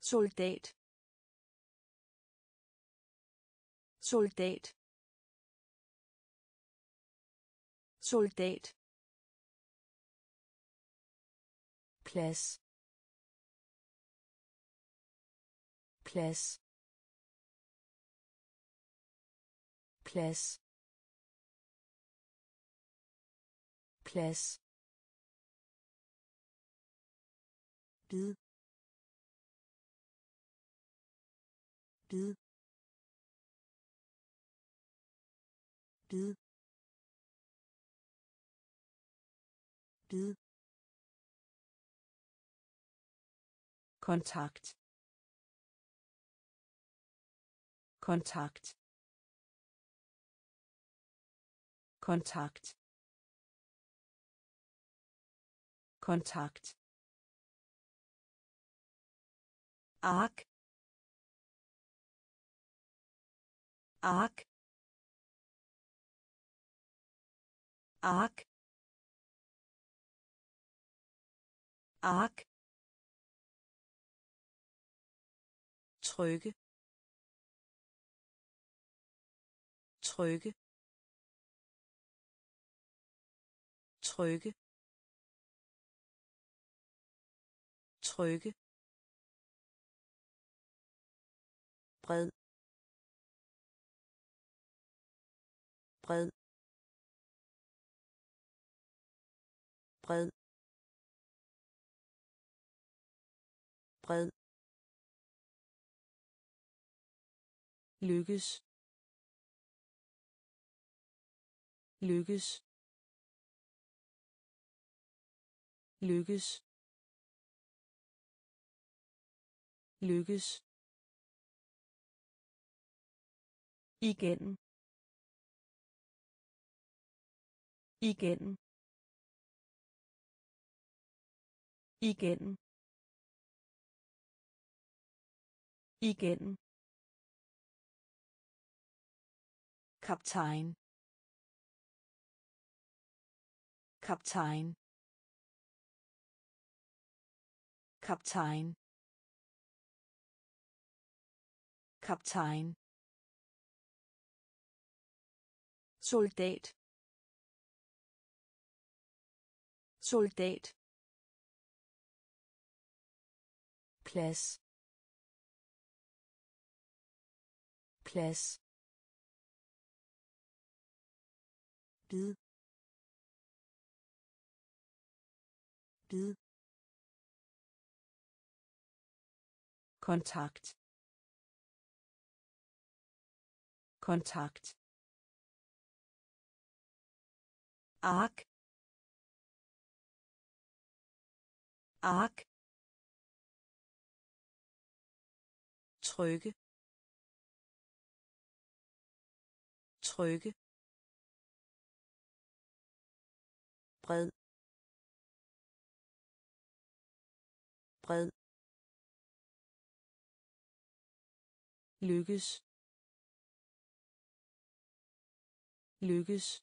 soldat soldat soldat. Plads. Plads. Plads. Plads bid. Bid. Bid. Bid. Kontakt. Kontakt. Kontakt. Kontakt. Ark. Ark. Ark. Ark. Trykke trykke trykke trykke bred. Bred. Bred. Bred. Lykkes. Lykkes. Lykkes. Lykkes. Igen igen igen igen kaptajn. Kaptajn. Kaptajn. Kaptajn. Soldat. Soldat. Plads. Plads. Bid. Bid. Kontakt. Kontakt. Ark. Ark. Trykke. Trykke. Bred. Bred. Lykkes. Lykkes.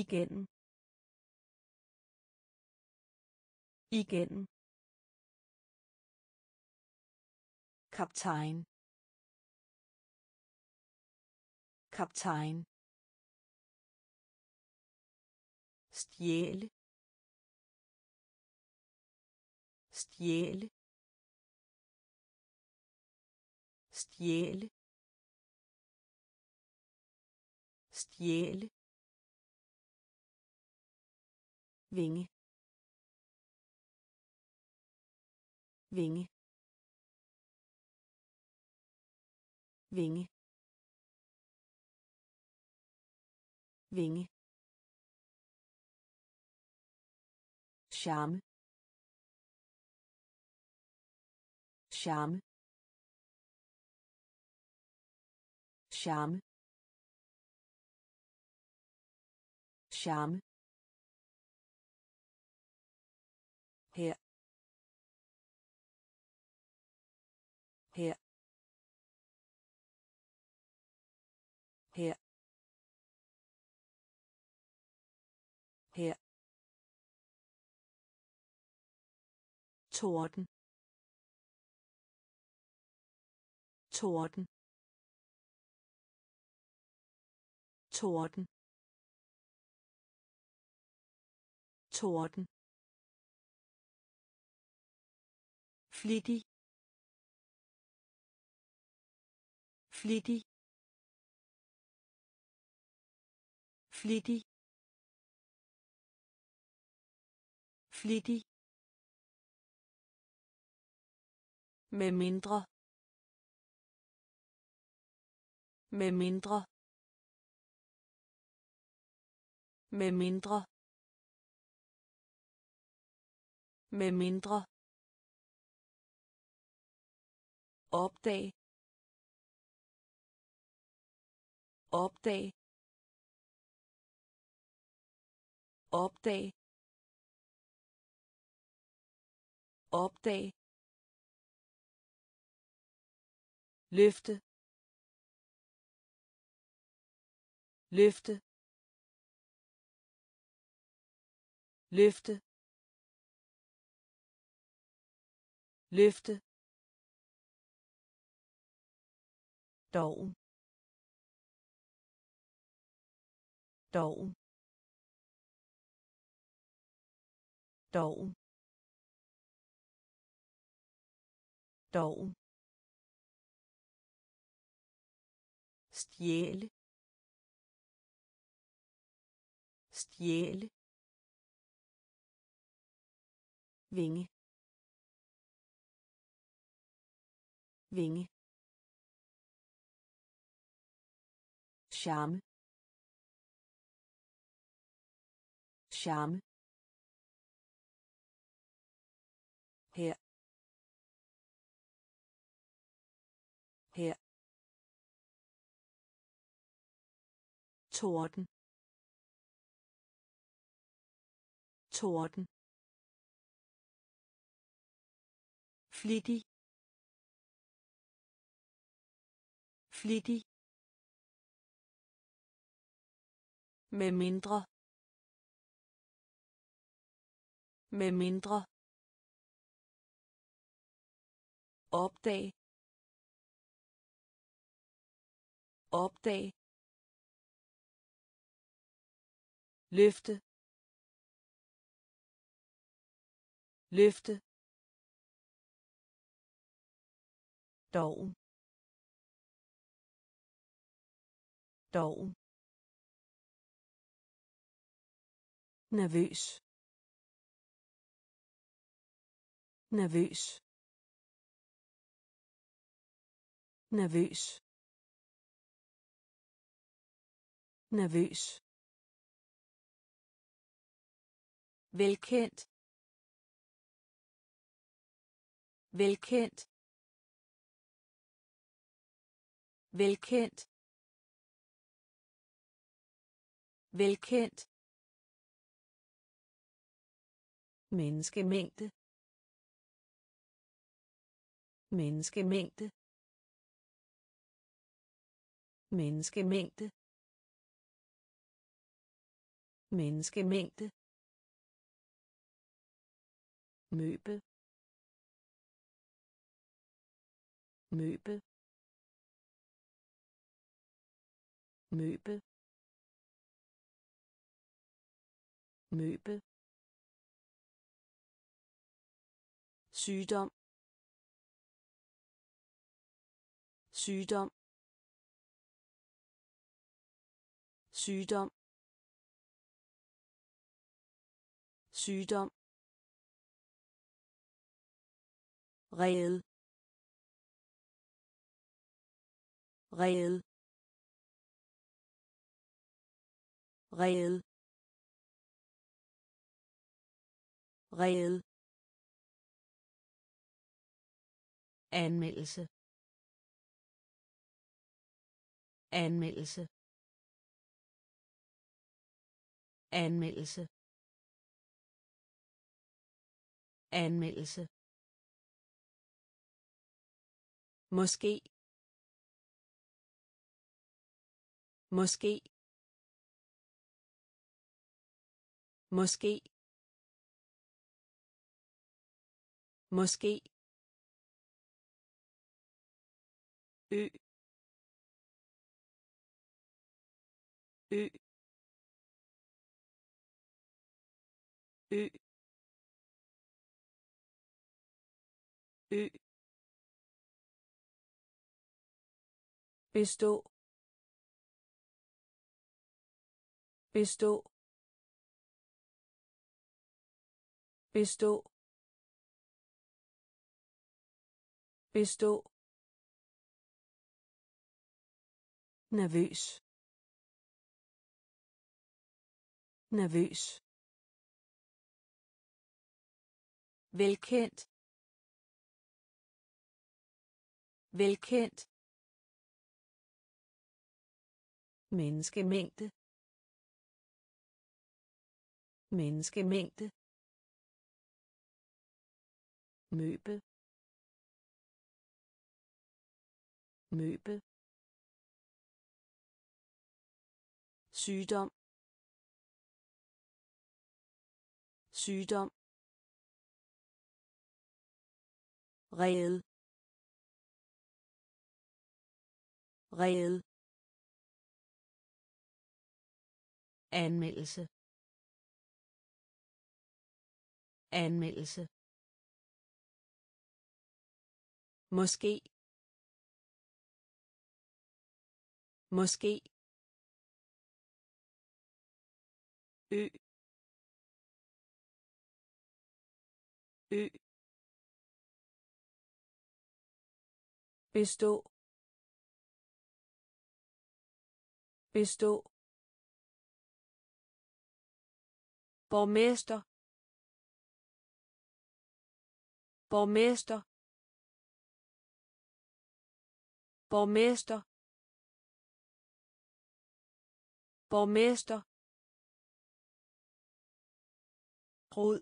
Igen igen kaptajn. Kaptajn. Stjæle. Stjæle. Stjæle. Stjæle. Vinge. Vinge. Vinge. Vinge. Charme. Charme. Charme. Charme her. Her. Her. Her. Torden. Torden. Torden. Torden. Flittig. Flittig. Flittig. Flittig. Med mindre. Med mindre. Med mindre. Med mindre. Opdag opdag opdag opdag løfte. Løfte. Løfte. Løfte. Dog. Dog. Dog. Dog. Stjæle. Stjæle. Vinge. Vinge. Charme charme her. Her. Torden. Torden. Flittig. Flittig. Med mindre. Med mindre. Opdag. Opdag. Løfte. Løfte. Doven. Doven. Nervøs. Nervøs. Nervøs. Nervøs. Velkendt. Velkendt. Velkendt. Velkendt. Menneskemængde. Menneskemængde. Menneskemængde. Menneskemængde. Møbel møbel møbel møbel sygdom. Sygdom. Sygdom. Sygdom. Red red red red anmeldelse. Anmeldelse. Anmeldelse. Anmeldelse. Måske. Måske. Måske. Måske. Ø. Ø. Ø. Ø. bestå bestå bestå bestå nervøs. Nervøs. Velkendt. Velkendt. Menneskemængde. Menneskemængde. Møbel. Møbel sygdom. Sygdom. Red red anmeldelse. Anmeldelse. Måske. Måske. Ø. Ø. Bestå. Bestå. Borgmester. Borgmester. Borgmester. Borgmester. Rod.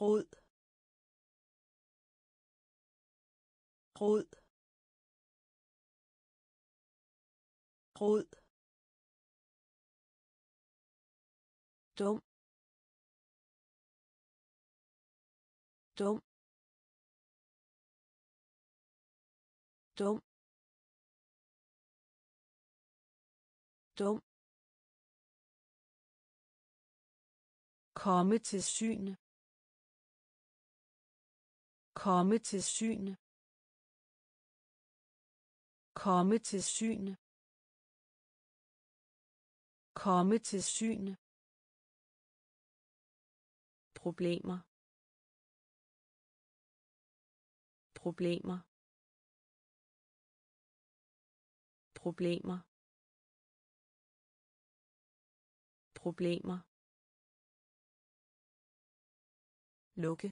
Rod. Rod. Rod. Dum. Dum. Dum. Dum. Komme til syne komme til syne komme til syne komme til syne problemer. Problemer. Problemer. Problemer. Lukke.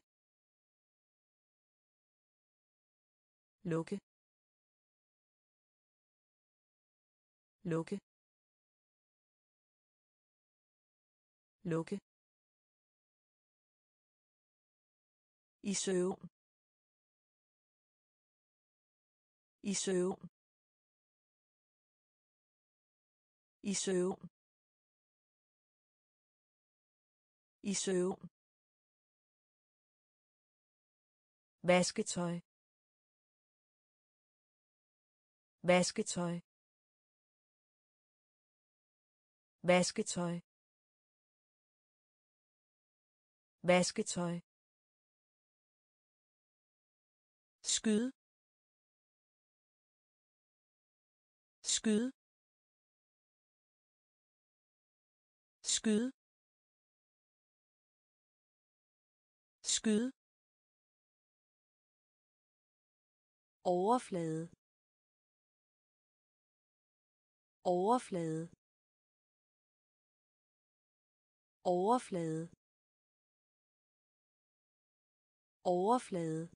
Lukke. Lukke. Lukke. I søvn. I søvn. I søvn. I søvn. Vasketøj. Vasketøj. Vasketøj. Vasketøj. Skyd. Skyd. Skyd. Skyd. Overflade. Overflade. Overflade. Overflade.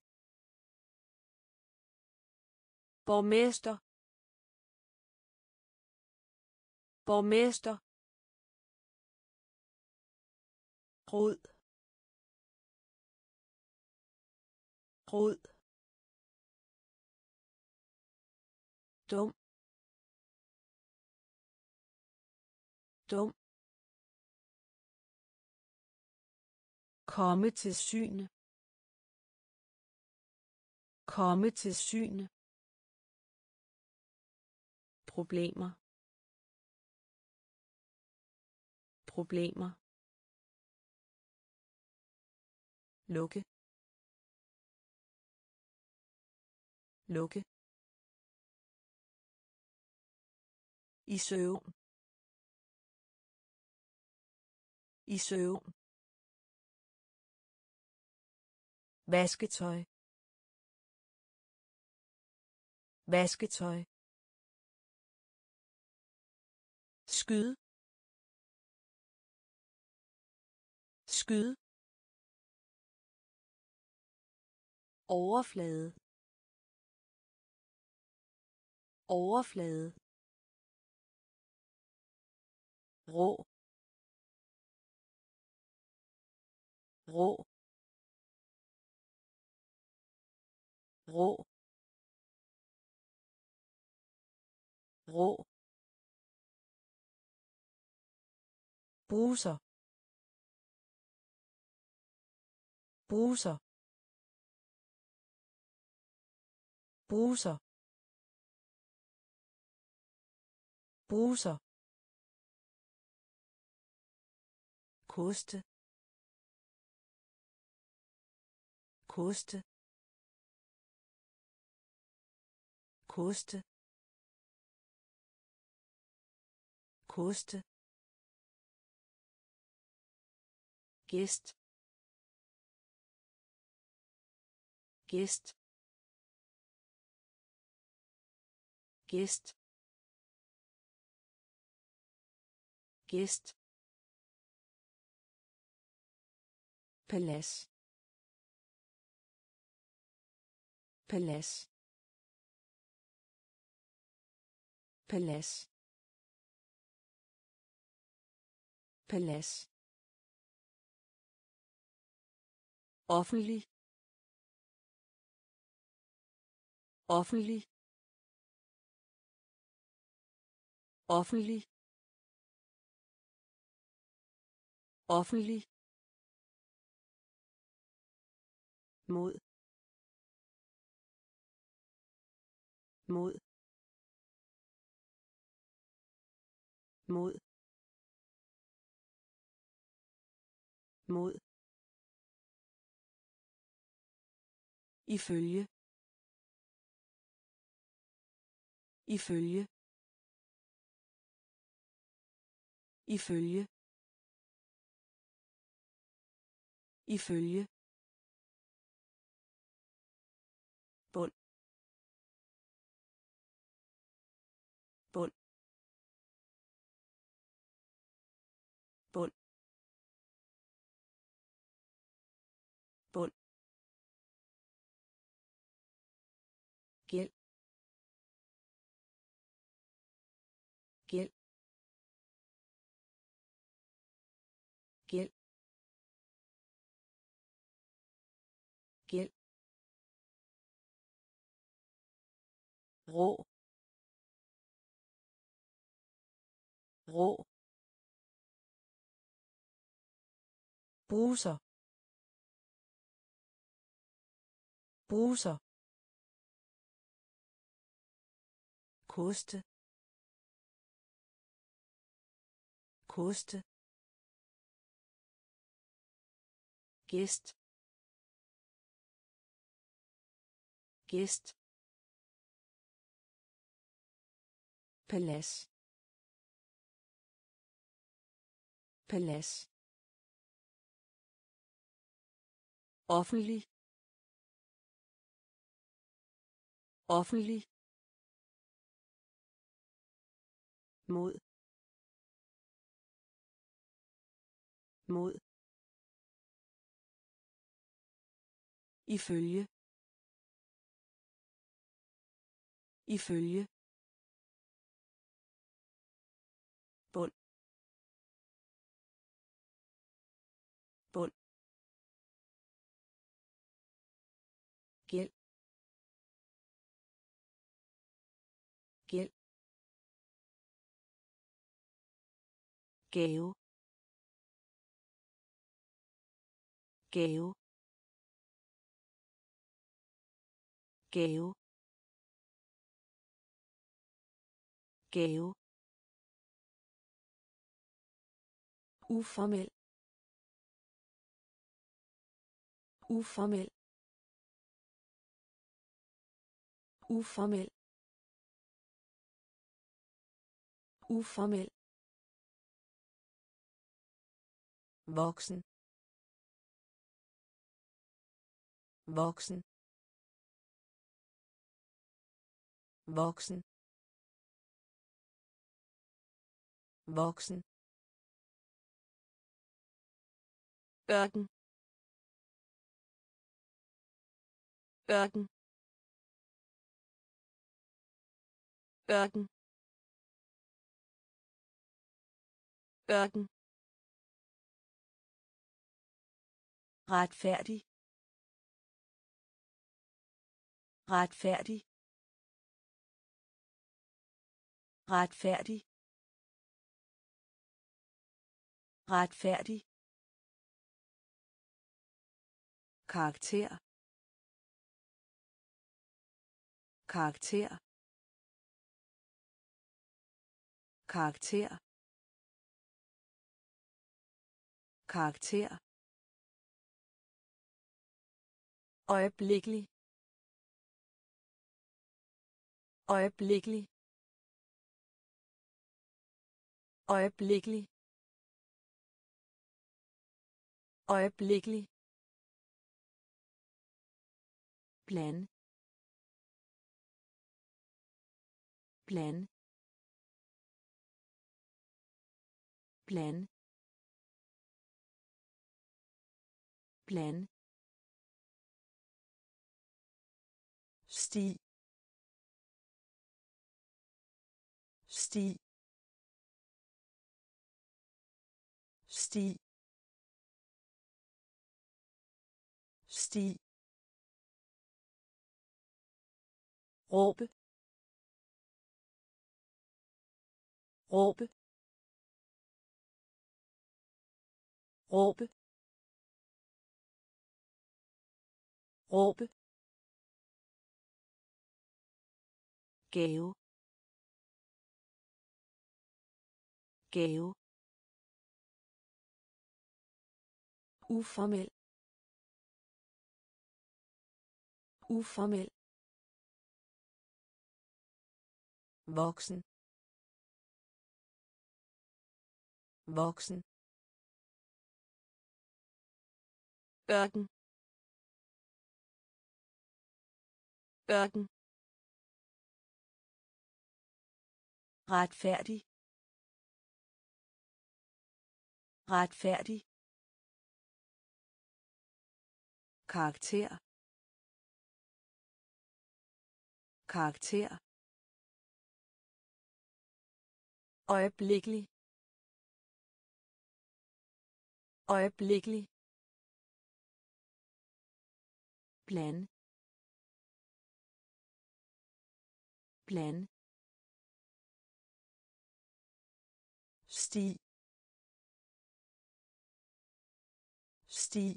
Borgmester. Borgmester. Rod. Rod. Dum. Dum. Komme til syne. Komme til syne. Problemer. Problemer. Lukke. Lukke. I søvn. I søvn. Vasketøj. Vasketøj. Skyd. Skyd. Overflade. Overflade. Rå. Rå. Rå. Rå. Bruser bruser bruser bruser koste koste koste koste gæst gæst gæst gæst palads palads palads palads offentlig. Offentlig. Offentlig. Offentlig. Mod. Mod. Mod. Mod. Ifølge. Ifølge. Ifølge. Ifølge. Rå. Rå. Bruser bruser koste. Koste. Gæst. Gæst. Palads. Palads. Offentlig. Offentlig. Mod. Mod. Ifølge. Ifølge. Gave gave gave gave uformel. Uformel. Uformel. Uformel. Voksen. Voksen. Voksen. Voksen. Ørken. Ørken. Ørken. Ørken retfærdig. Retfærdig. Retfærdig. Retfærdig. Karakter. Karakter. Karakter. Karakter. Øjeblikkelig. Øjeblikkelig. Øjeblikkelig. Øjeblikkelig. Plan. Plan. Plan. Plan. Sti sti sti sti råbe. Råbe. Råbe. Råbe. Gave gave uformel. Uformel. Voksen. Voksen. Ørken. Ørken. Retfærdig. Retfærdig. Karakter. Karakter. Øjeblikkelig. Øjeblikkelig. Plan. Plan. Sti. Sti.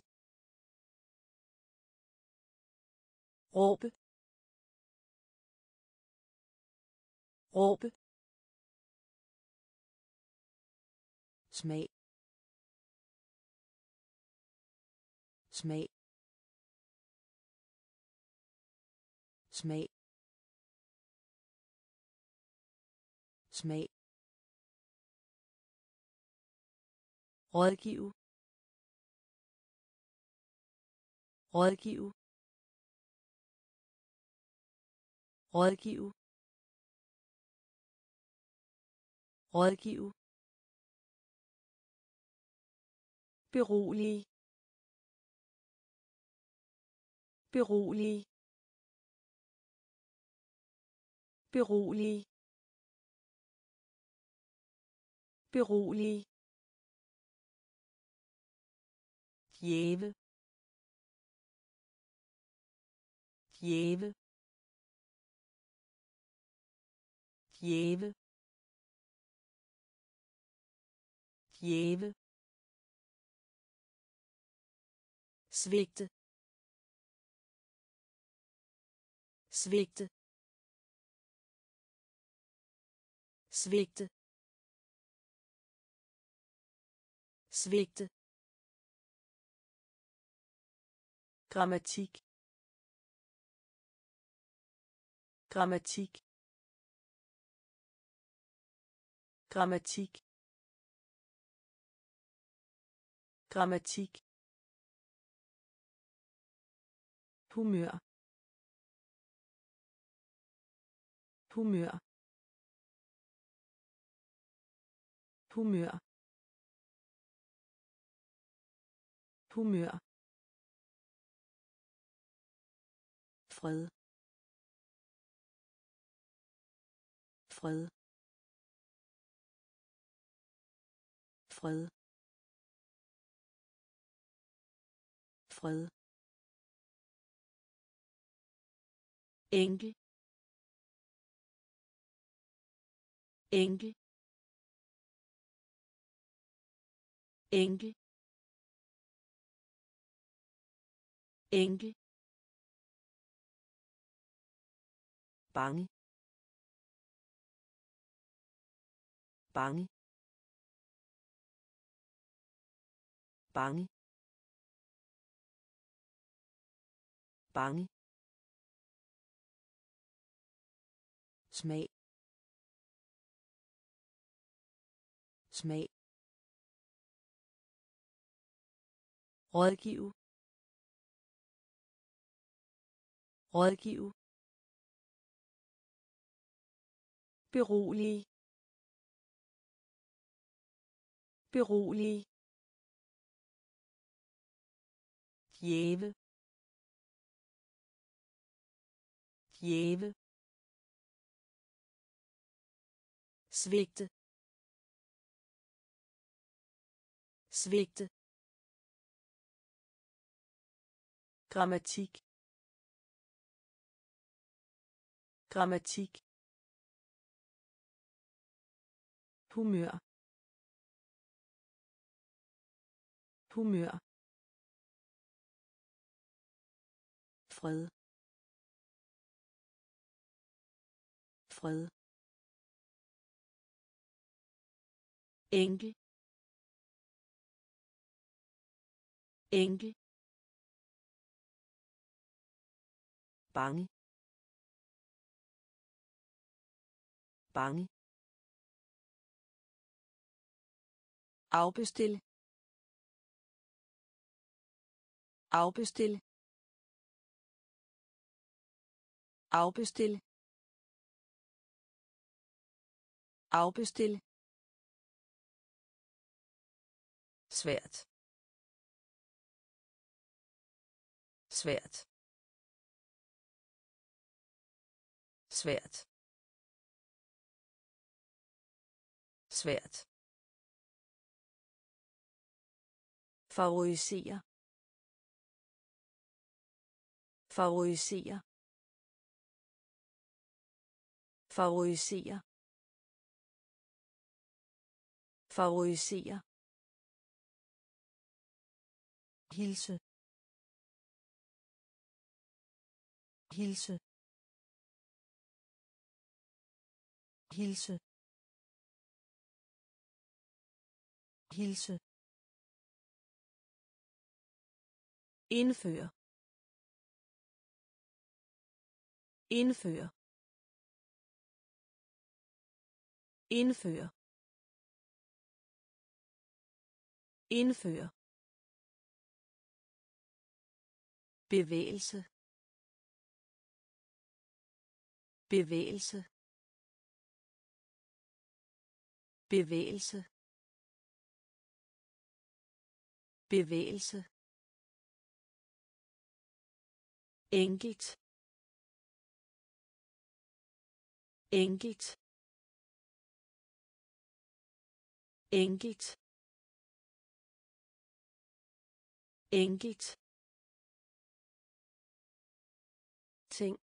Råbe. Råbe. Smag. Smag. Smag. Smag. Rådgive. Rådgive. Rådgive. Rådgive. Berolige. Berolige. Berolige. Berolige. Jewe. Jewe. Jewe. Jewe. zwikte zwikte zwikte zwikte grammatik. Grammatik. Grammatik. Grammatik. Humør. Humør. Humør. Humør. Fred. Fred. Fred. Fred. Enkel enkel enkel enkel bange. Bange. Bange. Bange. Smag. Smag. Rådgive. Rådgive. Berolige berolige djæve djæve svigte. Svigte. Grammatik. Grammatik humør. Humør. Fred. Fred. Enkel. Enkel. Bange. Bange. Afbestil. Afbestil. Afbestil. Afbestil. Svært. Svært. Svært. Svært. Favorisere favorisere favorisere favorisere hilse. Hilse. Hilse. Hilse. Indføre. Indføre. Indføre. Indføre. Bevægelse. Bevægelse. Bevægelse. Bevægelse. Enkelt. Enkelt. Enkelt. Enkelt. Ting.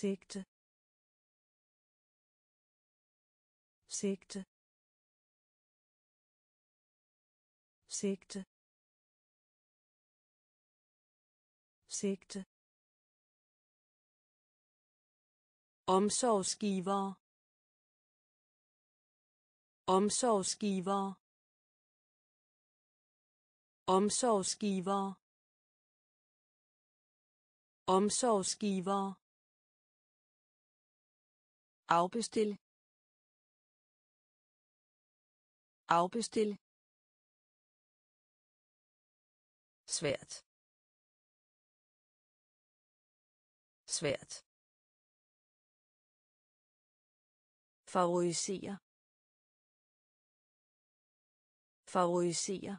Sigte. Sigte. Sigte. Sigte. Omsorgsgiver omsorgsgiver omsorgsgiver omsorgsgiver afbestil. Afbestil. Svært. Svært. Favorisere favorisere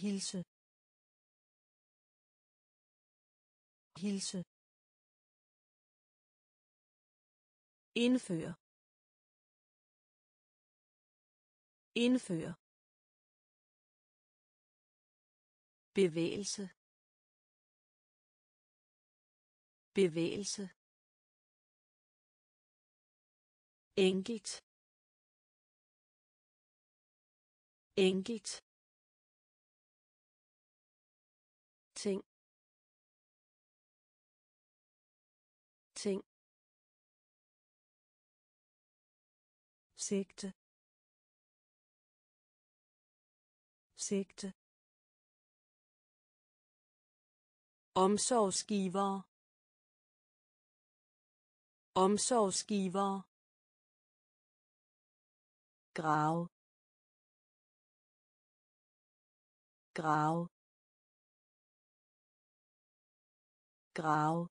hilse. Hilse. Indføre. Indføre. Bevægelse. Bevægelse. Enkelt. Enkelt. Ting. Sigte sigte omsorgsgiver. Omsorgsgiver. Grav grav grav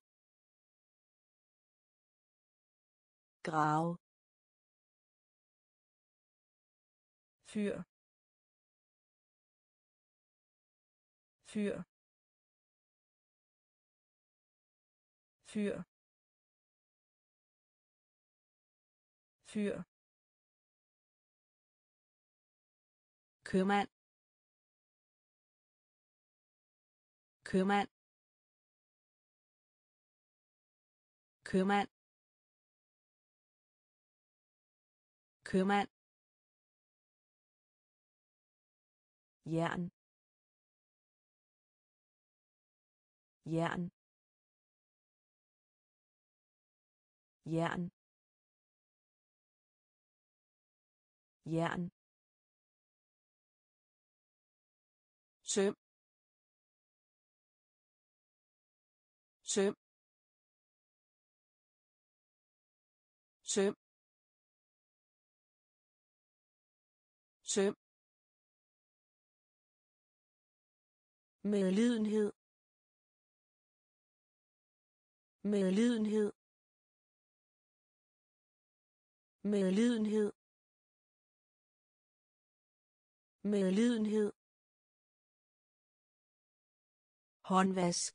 grav fyr. Fyr. Fyr. Fyr. Købmand. Købmand. Købmand. Købmand. Jern. Jern. Jern. Jern. Søm. Søm. Søm. Søm. Medlidenhed medlidenhed medlidenhed medlidenhed. Håndvask.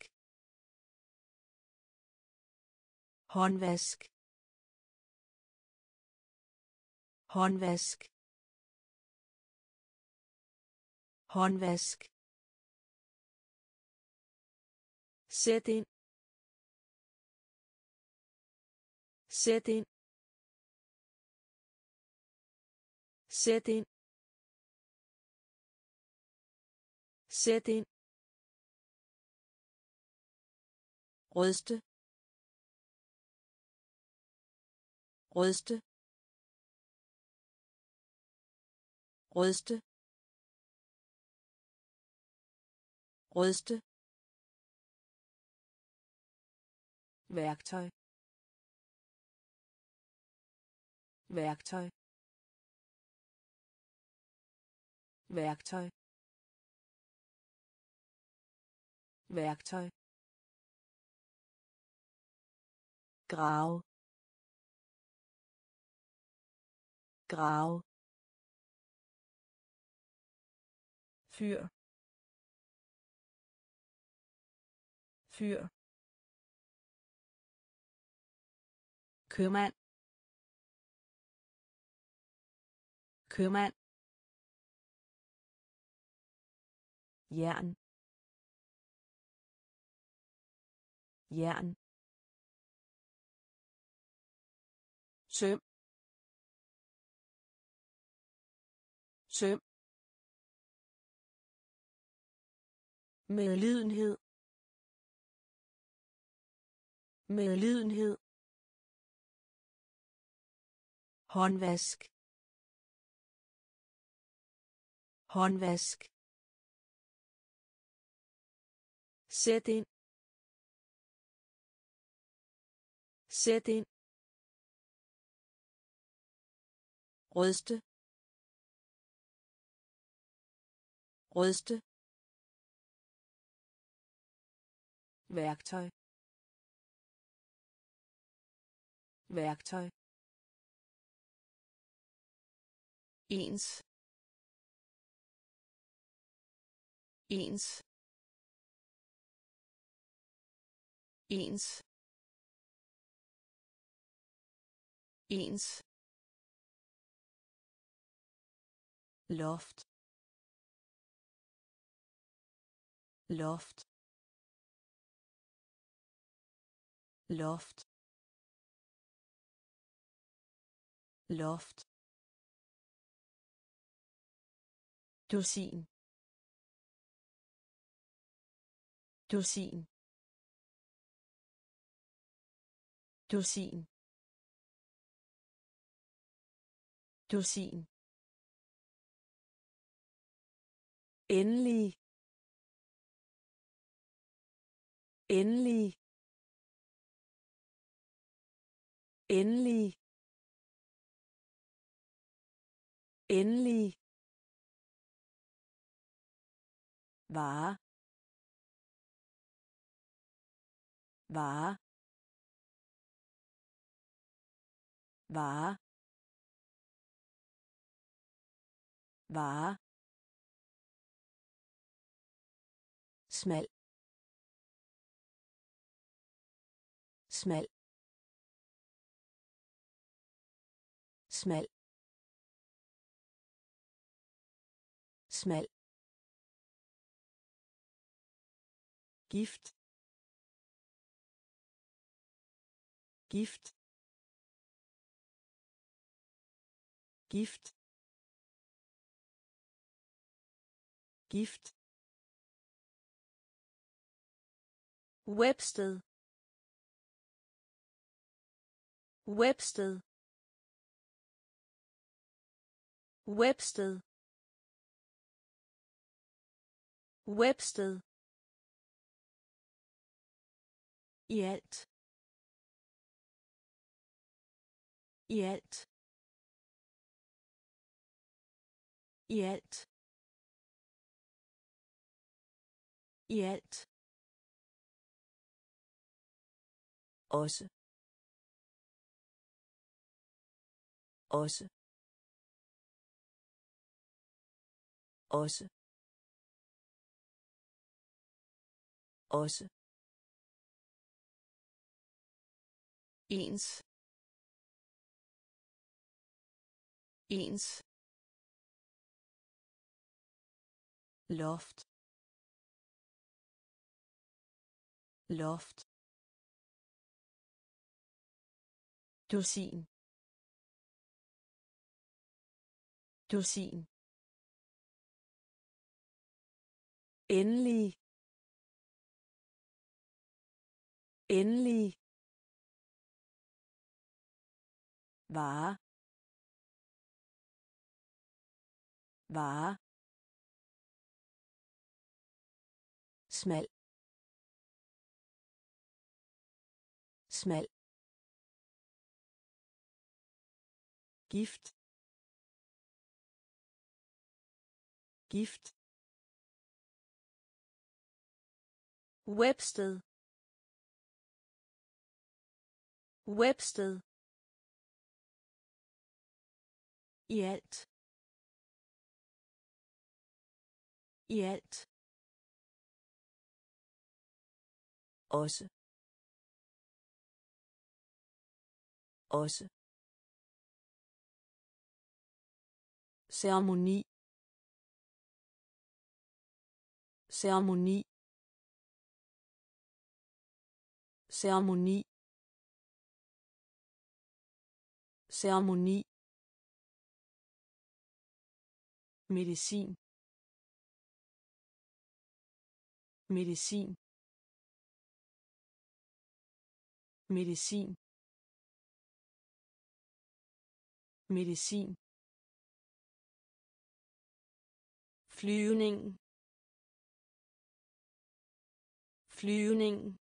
Håndvask. Håndvask. Håndvask. Sæt ind. Sæt ind. Sæt ind. Sæt ind. Rødste. Rødste. Rødste. Rødste. Værktøj. Værktøj. Værktøj. Værktøj. Grav grav fyr. Fyr købmand. Købmand. Jern. Jern. Søm. Søm. Medlidenhed. Medlidenhed. Håndvask håndvask sæt ind sæt ind rødste rødste værktøj værktøj. Ens ens ens ens loft. Loft. Loft. Loft dusin. Dusin. Dusin. Dusin. Endelig. Endelig. Endelig. Endelig. Vare vare vare vare smal smal smal smal gift. Gift. Gift. Gift. Websted. Websted. Websted. Websted i alt i alt i alt i alt ens. Ens. Loft. Loft. Dusin. Dusin. Endelig. Endelig. Vare. Vare. Smal. Smal. Gift. Gift. Websted. Websted. I alt. I alt. Også. Også. Ceremoni. Ceremoni. Ceremoni. Ceremoni. Medicin. Medicin. Medicin. Medicin. Flyvning. Flyvning.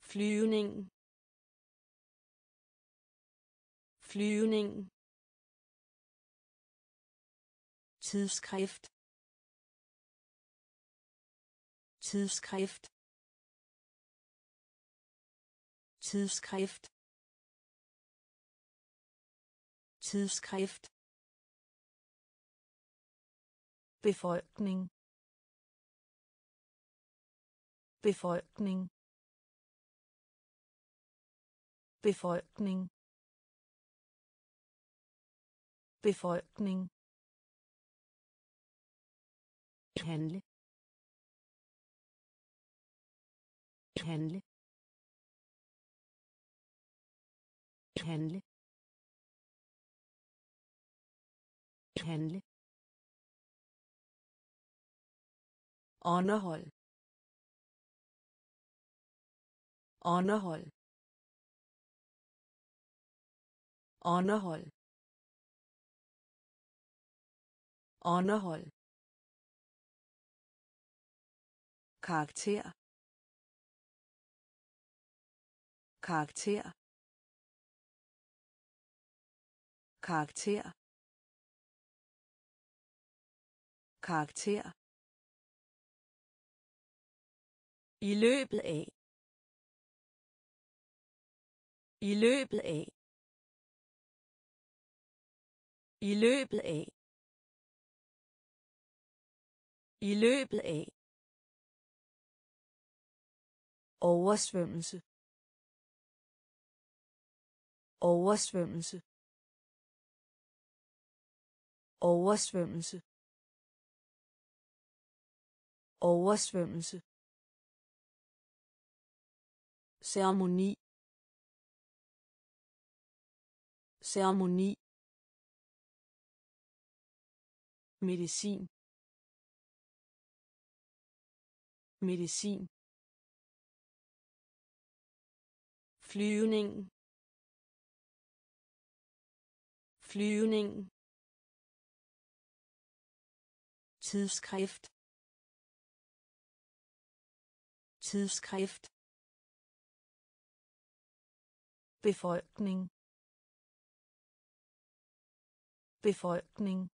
Flyvning. Flyvning. Tidsskrift. Tidsskrift. Tidsskrift. Tidsskrift. Befolkning. Befolkning. Befolkning. Befolkning handle. Handle. Handle. Handle. Underhold. Underhold. Underhold. Underhold. Karakter. Karakter. Karakter. Karakter. I løbet af. I løbet af. I løbet af. I løbet af. Oversvømmelse. Oversvømmelse. Oversvømmelse. Oversvømmelse. Ceremoni. Ceremoni. Medicin. Medicin. Flyvning. Flyvning. Tidsskrift. Tidsskrift. Befolkning. Befolkning.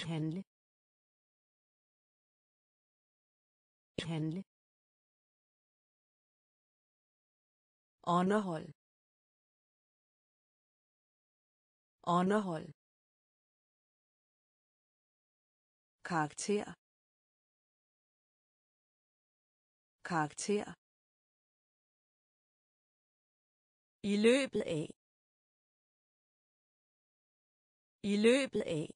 Handle. Handle. Underhold underhold karakter. Karakter. I løbet af. I løbet af.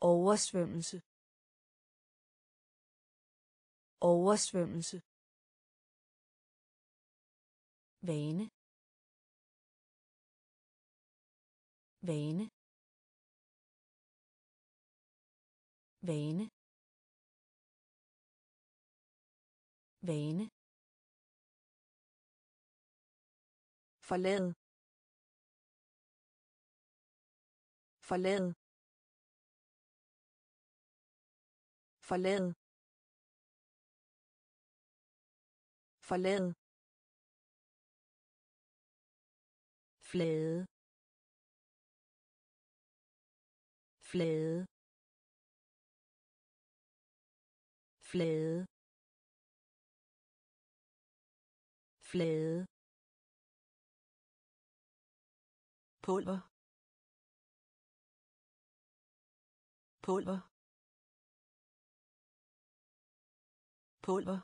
Oversvømmelse. Oversvømmelse vane. Vane. Vane. Vane. Forlade. Forlade. Forlade. Forlade. Flade. Flade. Flade. Flade. Pulver. Pulver. Pulver.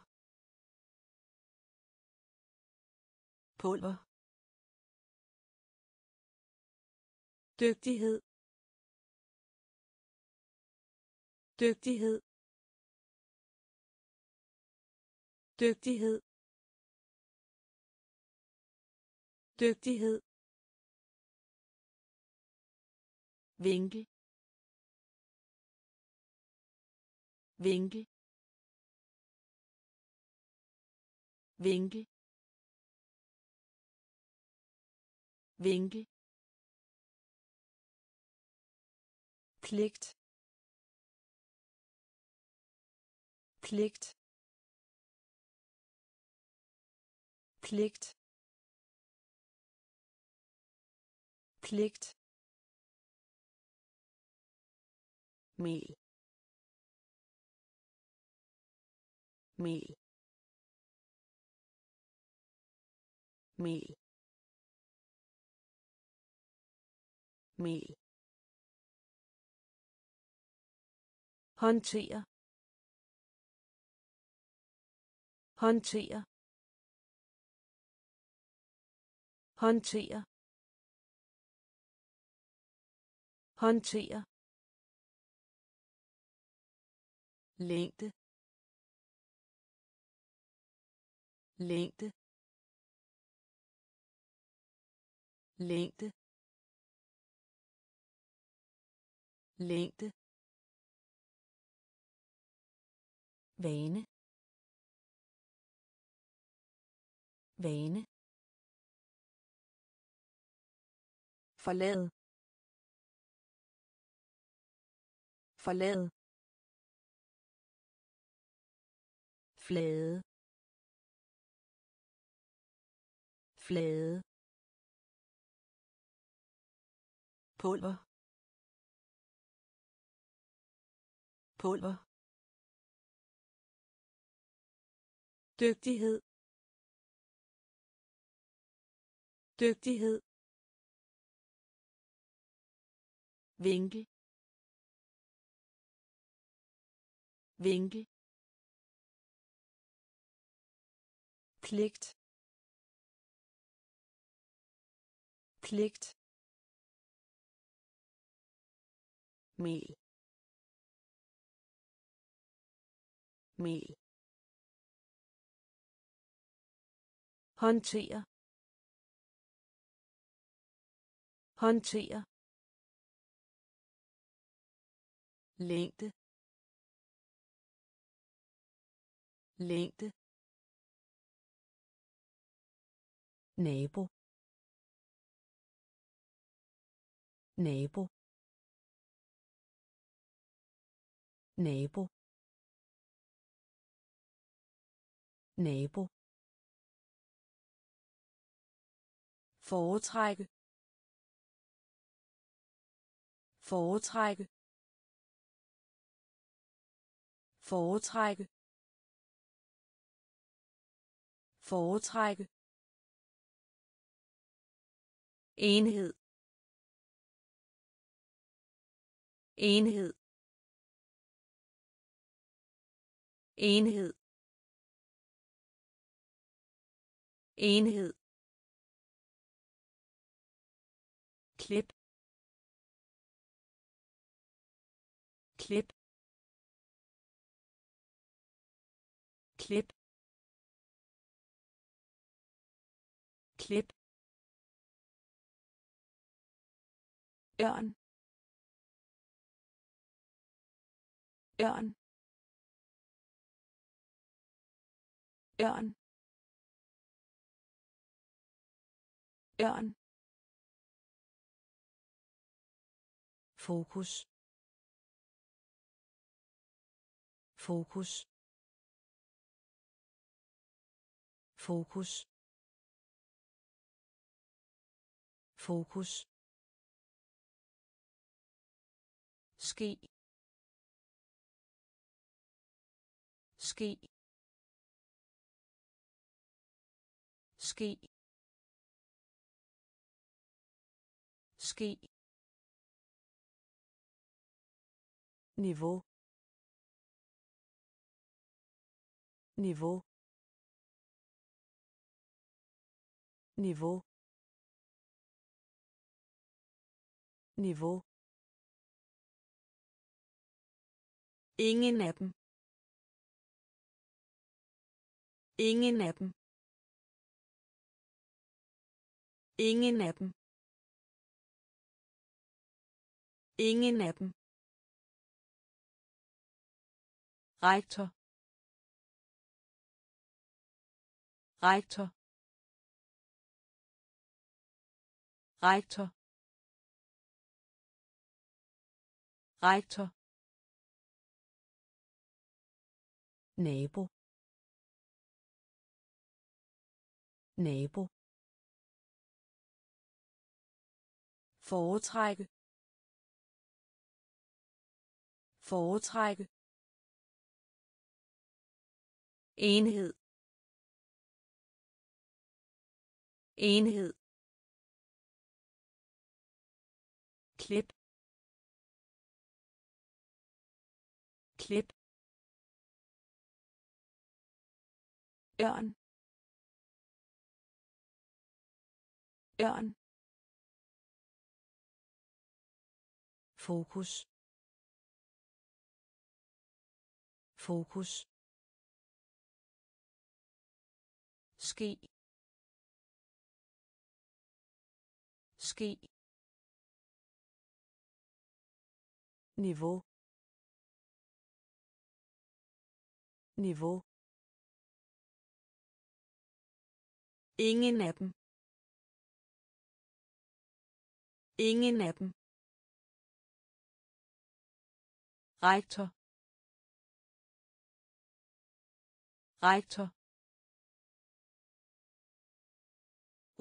Pulver. Dygtighed. Dygtighed. Dygtighed. Dygtighed. Vinkel. Vinkel. Vinkel. Vinkel. Pligt. Pligt. Pligt. Pligt. Mel. Mel. Mel. Mel. Håndtere. Håndtere. Håndtere. Håndtere. Længde. Længde. Længde. Længde. Vane. Vane. Forlade. Forlade. Flade. Flade. Pulver. Pulver. Dygtighed. Dygtighed. Vinkel. Vinkel. Pligt. Pligt. Mel. Mel. Håndtere. Håndtere. Længde. Længde. Nabo. Nabo. Nabo. Nabo. Foretrække. Foretrække. Foretrække. Foretrække. Enhed. Enhed. Enhed. Enhed. Klip klip klip klip ørn. Ørn. Ørn. Ørn fokus. Fokus. Fokus. Fokus. Ske. Ske. Ske. Ske. Niveau niveau niveau niveau Ingen af dem. Ingen af dem. Ingen af dem. Ingen af dem. Rektor. Rektor. Rektor. Rektor. Nabo. Nabo. Foretrække. Foretrække enhed. Enhed. Klip. Klip. Ørn. Ørn. Fokus. Fokus. Ske. Ske. Niveau. Niveau. Ingen af dem. Ingen af dem. Rektor. Rektor.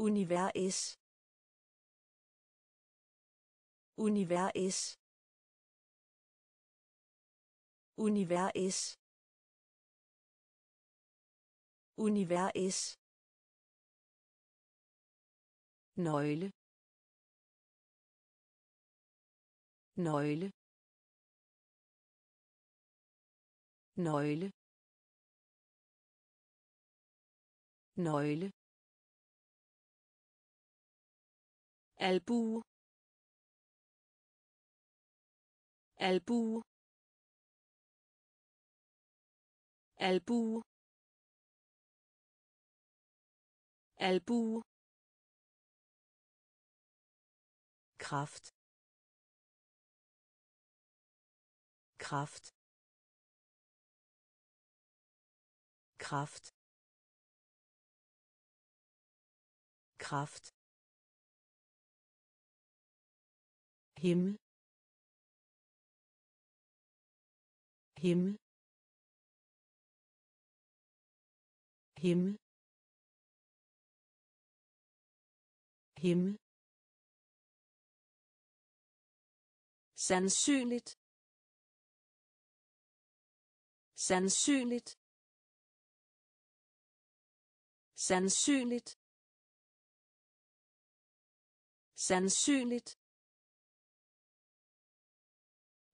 Univers univers univers univers nøgle. Nøgle. Nøgle. Nøgle. Albu. Albu. Albu. Albu. Kraft. Kraft. Kraft. Kraft himmel. Himmel. Himmel. Himmel. Sandsynligt. Sandsynligt. Sandsynligt. Sandsynligt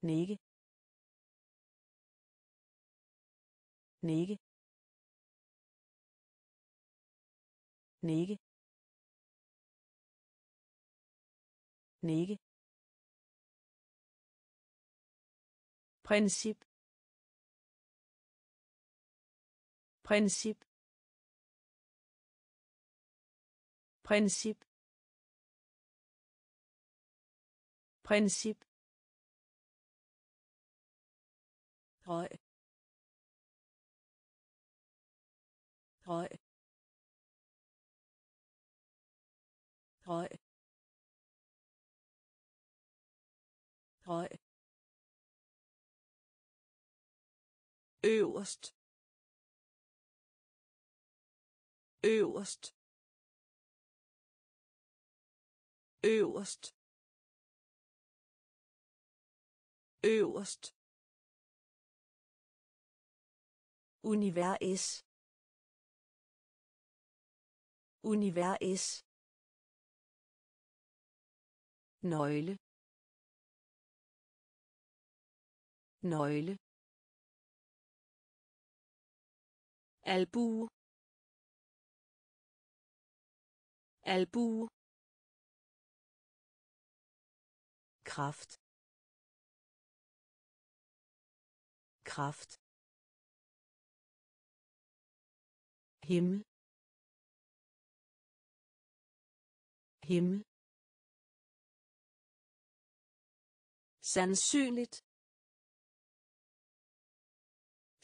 nikke. Nikke. Nikke. Nikke. Princip. Princip. Princip. Princip. Høj høj høj høj øverst. Øverst. Øverst. Øverst univers univers nøgle. Nøgle. Albu albu kraft. Kraft. Himmel. Himmel. Sandsynligt.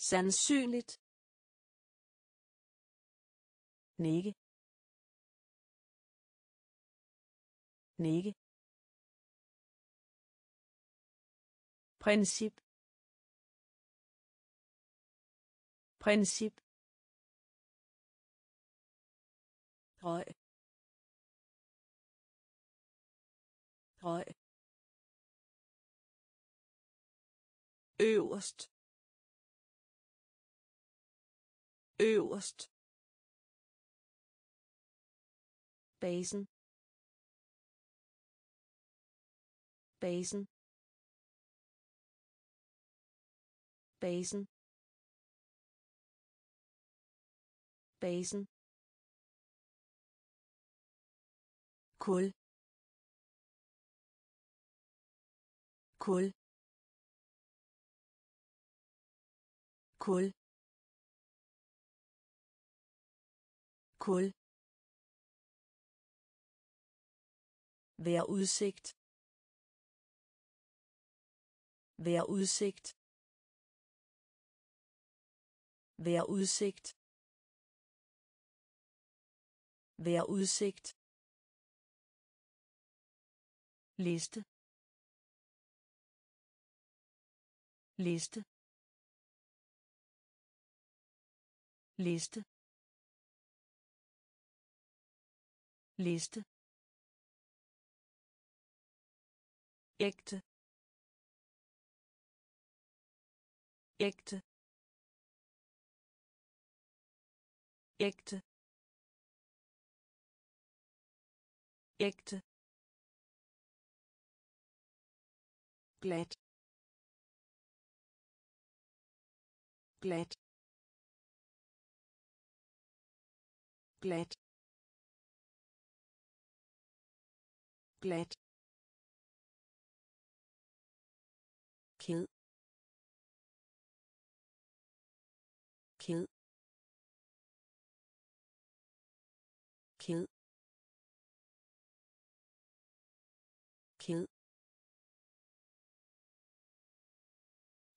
Sandsynligt. Nikke. Nikke. Princip. Princip. Høj høj øverst. Øverst. Basen. Basen. Basen. Basen. Kul. Kul. Kul. Kul. Vær udsigt. Vær udsigt liste. Liste. Liste. Liste. Ægte. Ægte. Ægte. Ægte. Glat glat glat glat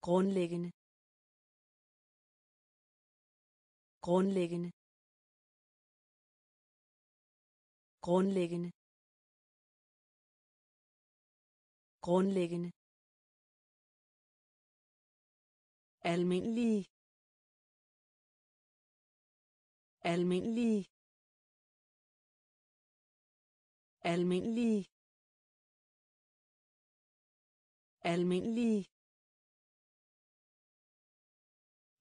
grundlæggende. Grundlæggende. Grundlæggende. Grundlæggende. Almindelige. Almindelige. Almindelige. Almindelige.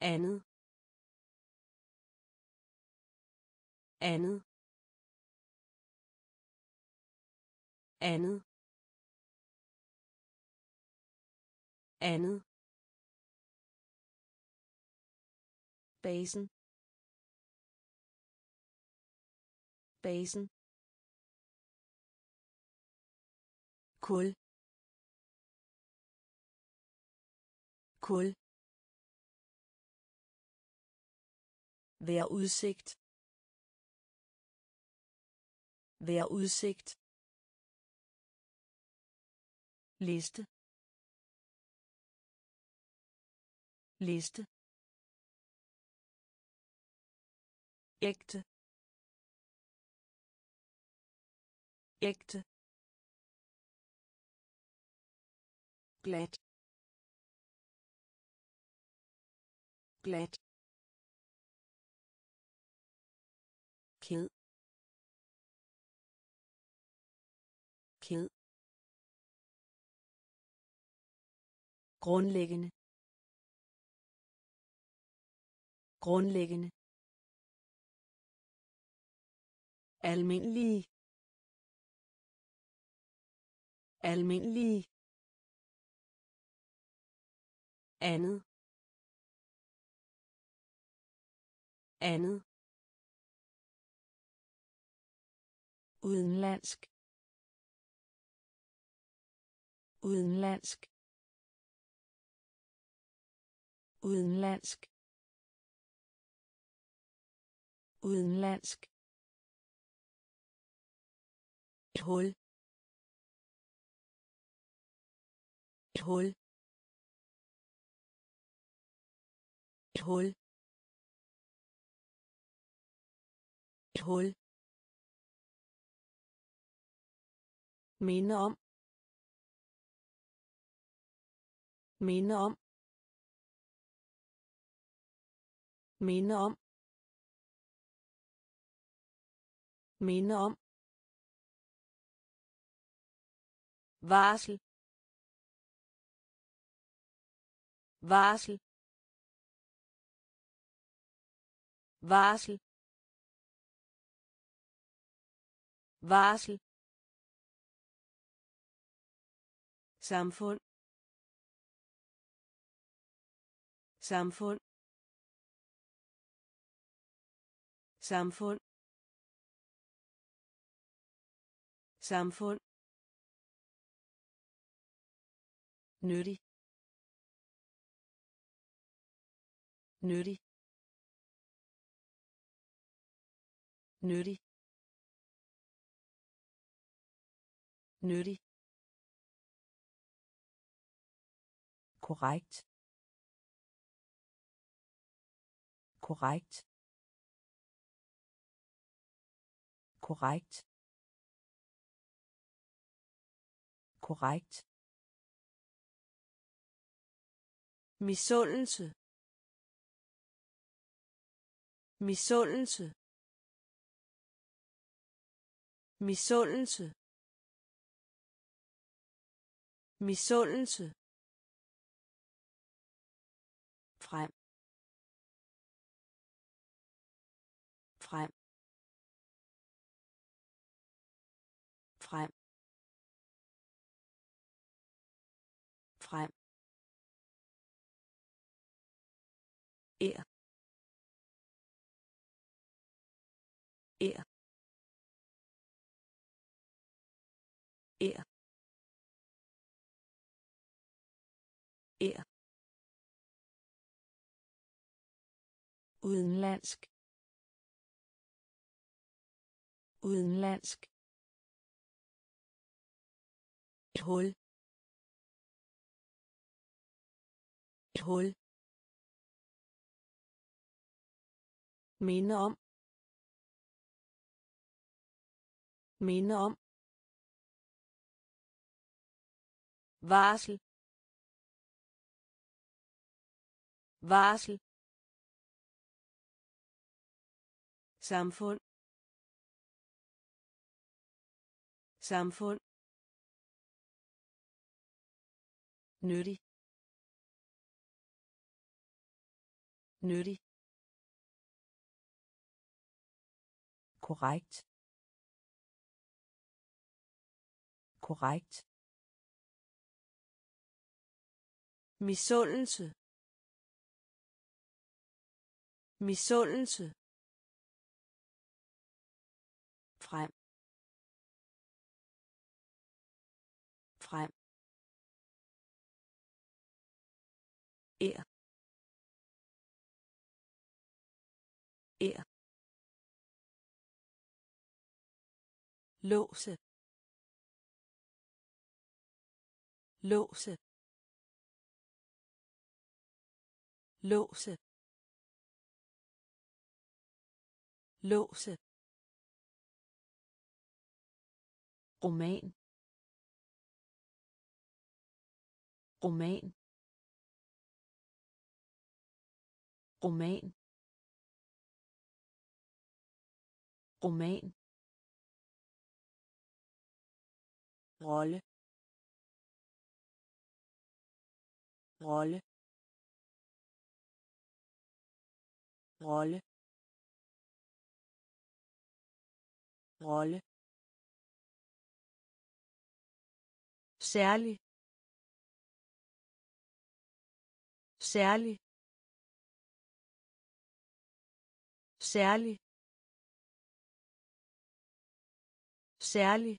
Andet. Andet. Andet. Andet. Basen. Basen. Kul. Kul. Vær udsigt. Vær udsigt. liste. Liste. Ægte. Ægte. Glat. Glat. Grundlæggende. Grundlæggende. Almindelige. Almindelige. Andet. Andet. Udenlandsk. Udenlandsk. Udenlandsk. Udenlandsk. Et hul. Et hul. Et hul. Et hul. Minde om. Minde om. Minde om. Minde om. Varsel. Varsel. Varsel. Varsel. Samfund. Samfund. Samfund. Samfund. Nyttig. Nyttig. Nyttig. Nyttig. Korrekt. Korrekt. Korrekt. Korrekt. Misundelse. Misundelse. Misundelse. Misundelse udenlandsk. Udenlandsk. Et hul. Et hul. Minde om. Minde om. Varsel. Varsel. Samfund. Samfund. Nyttig. Nyttig. Korrekt. Korrekt. Misundelse. Misundelse. Er. Er. Låse. Låse. Låse. Låse. Roman. Roman. Roman. Roman. Rolle. Rolle. Rolle. Rolle. Særlig. Særlig. Særlig. Særlig.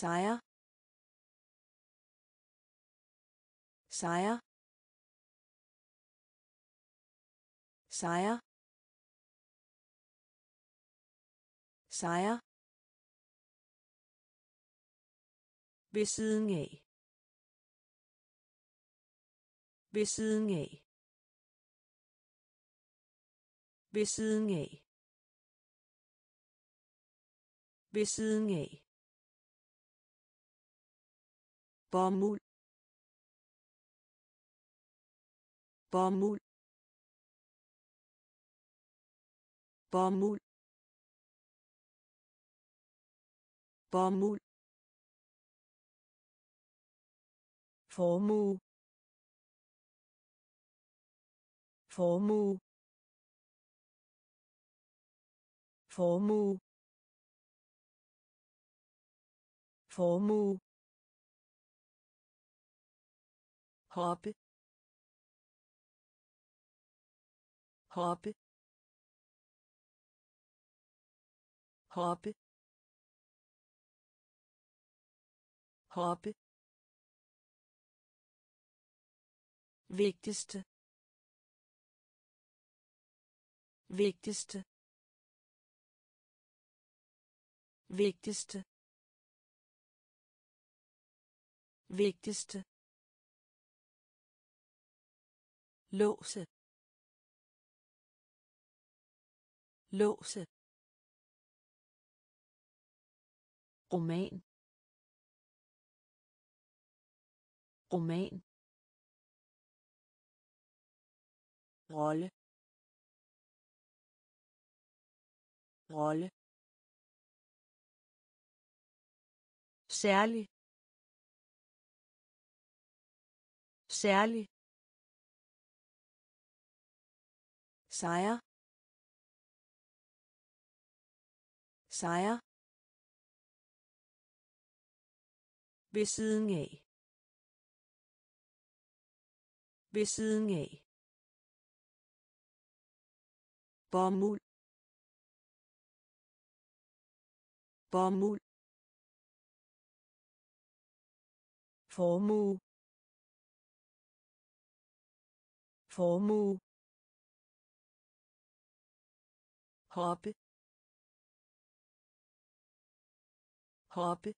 Sejr. Sejr. Sejr. Sejr. Ved siden af. Ved siden af ved siden af. Ved siden af. Bomuld. Bomuld. Bomuld. Bomuld. Formue. Formue. Formue. Formue. Hoppe hoppe hoppe hoppe vigtigste. Vigtigste vigtigste vigtigste låse låse roman roman rolle rolle. Særlig. Særlig. Sejr. Sejr. Ved siden af. Ved siden af. Bomuld. Bomuld formue. Formue. Hoppe. Hoppe.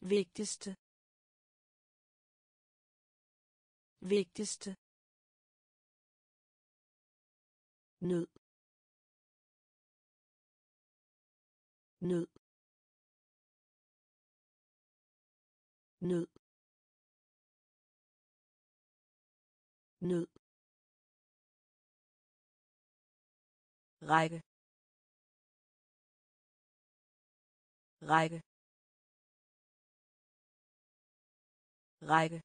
Vigtigste. Vigtigste. Nød. Nød. Nød. Nød. Række. Række. Række.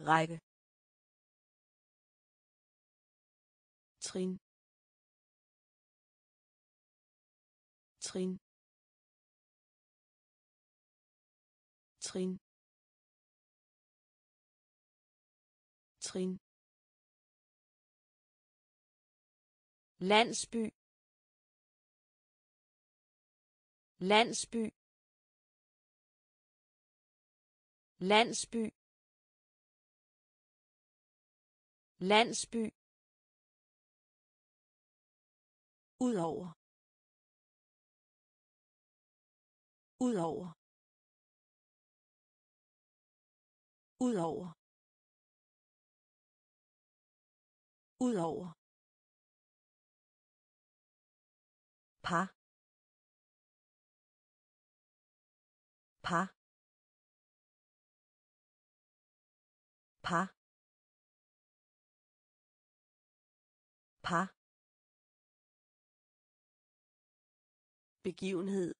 Række. Trin. Trin. Trin. Trin. Landsby. Landsby. Landsby. Landsby. Udover. Udover. Udover. Udover. par. Par. Par. Par. Begivenhed.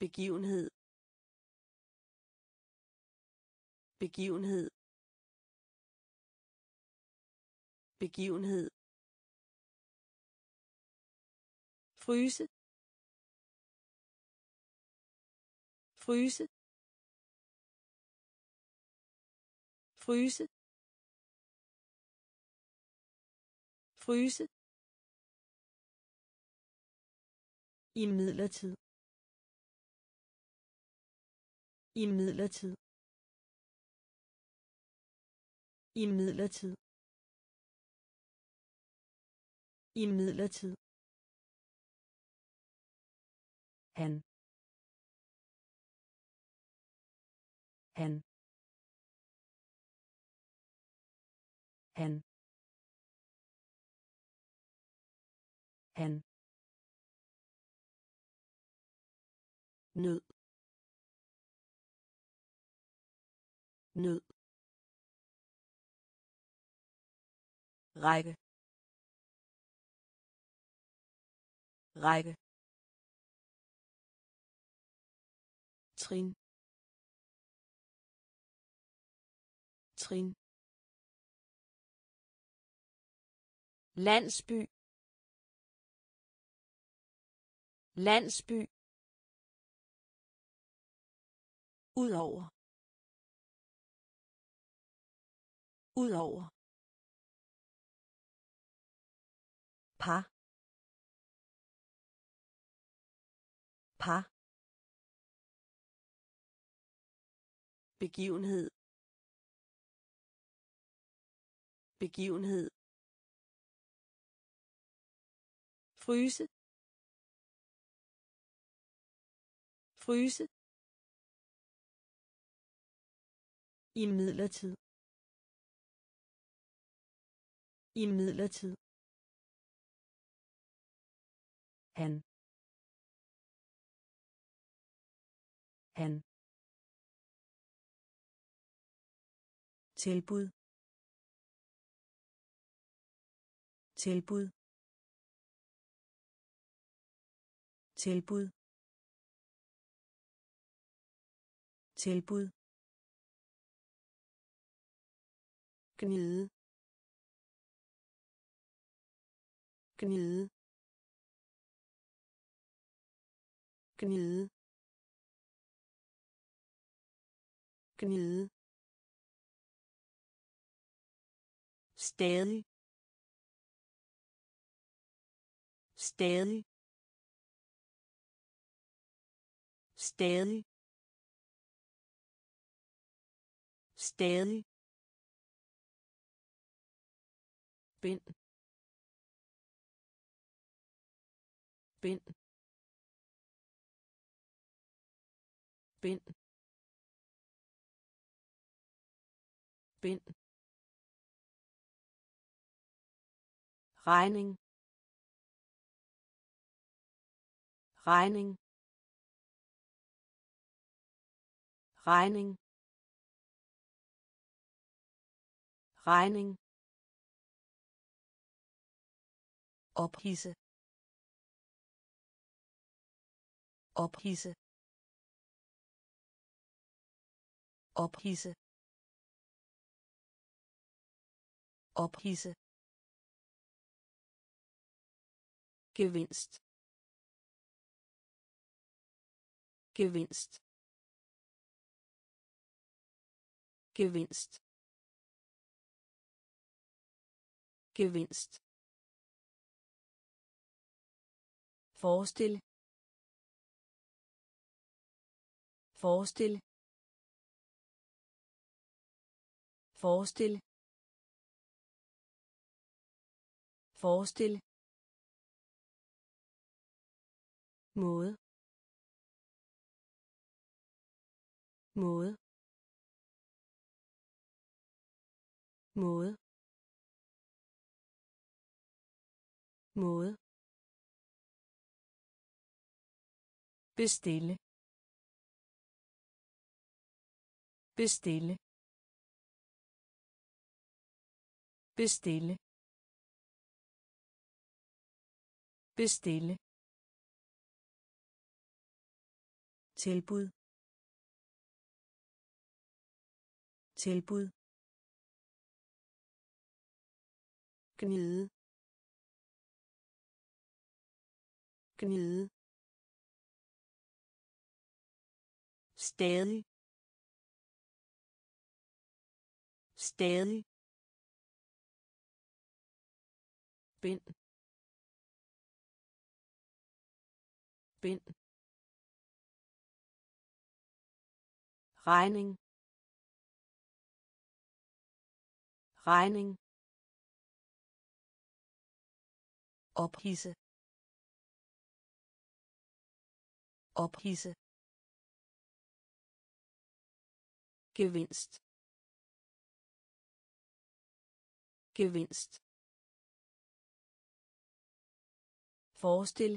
Begivenhed begivenhed. Begivenhed. Fryse. Fryse. Fryse. Fryse. I midlertid. I midlertid. I midlertid. Han. Han. Han. Han. Nød. Nød. Række. Række. Trin. Trin. Landsby. Landsby. Udover. Udover. Par par begivenhed. Begivenhed. Fryse. Fryse. I midlertid. Han. Han. Tilbud. Tilbud. Tilbud. Tilbud. Gnide. Gnide. Gnide. Gnide. Stadig. Stadig. Stadig. Stadig. Bind. Bind. Bind. Bind. Regning. Regning. Regning. Regning. Ophisse ophisse ophisse ophisse gevinst. Gevinst. Gevinst. Gevinst. Forestil. Forestil. Forestil. Forestil. Måde. Måde. Måde. Måde. Bestille. Bestille. Bestille. Bestille. Tilbud. Tilbud. Gnide. Gnide. Stadig. Stadig. Bind. Bind. Regning. Regning. Ophisse ophisse gevinst. Gevinst. Forestil.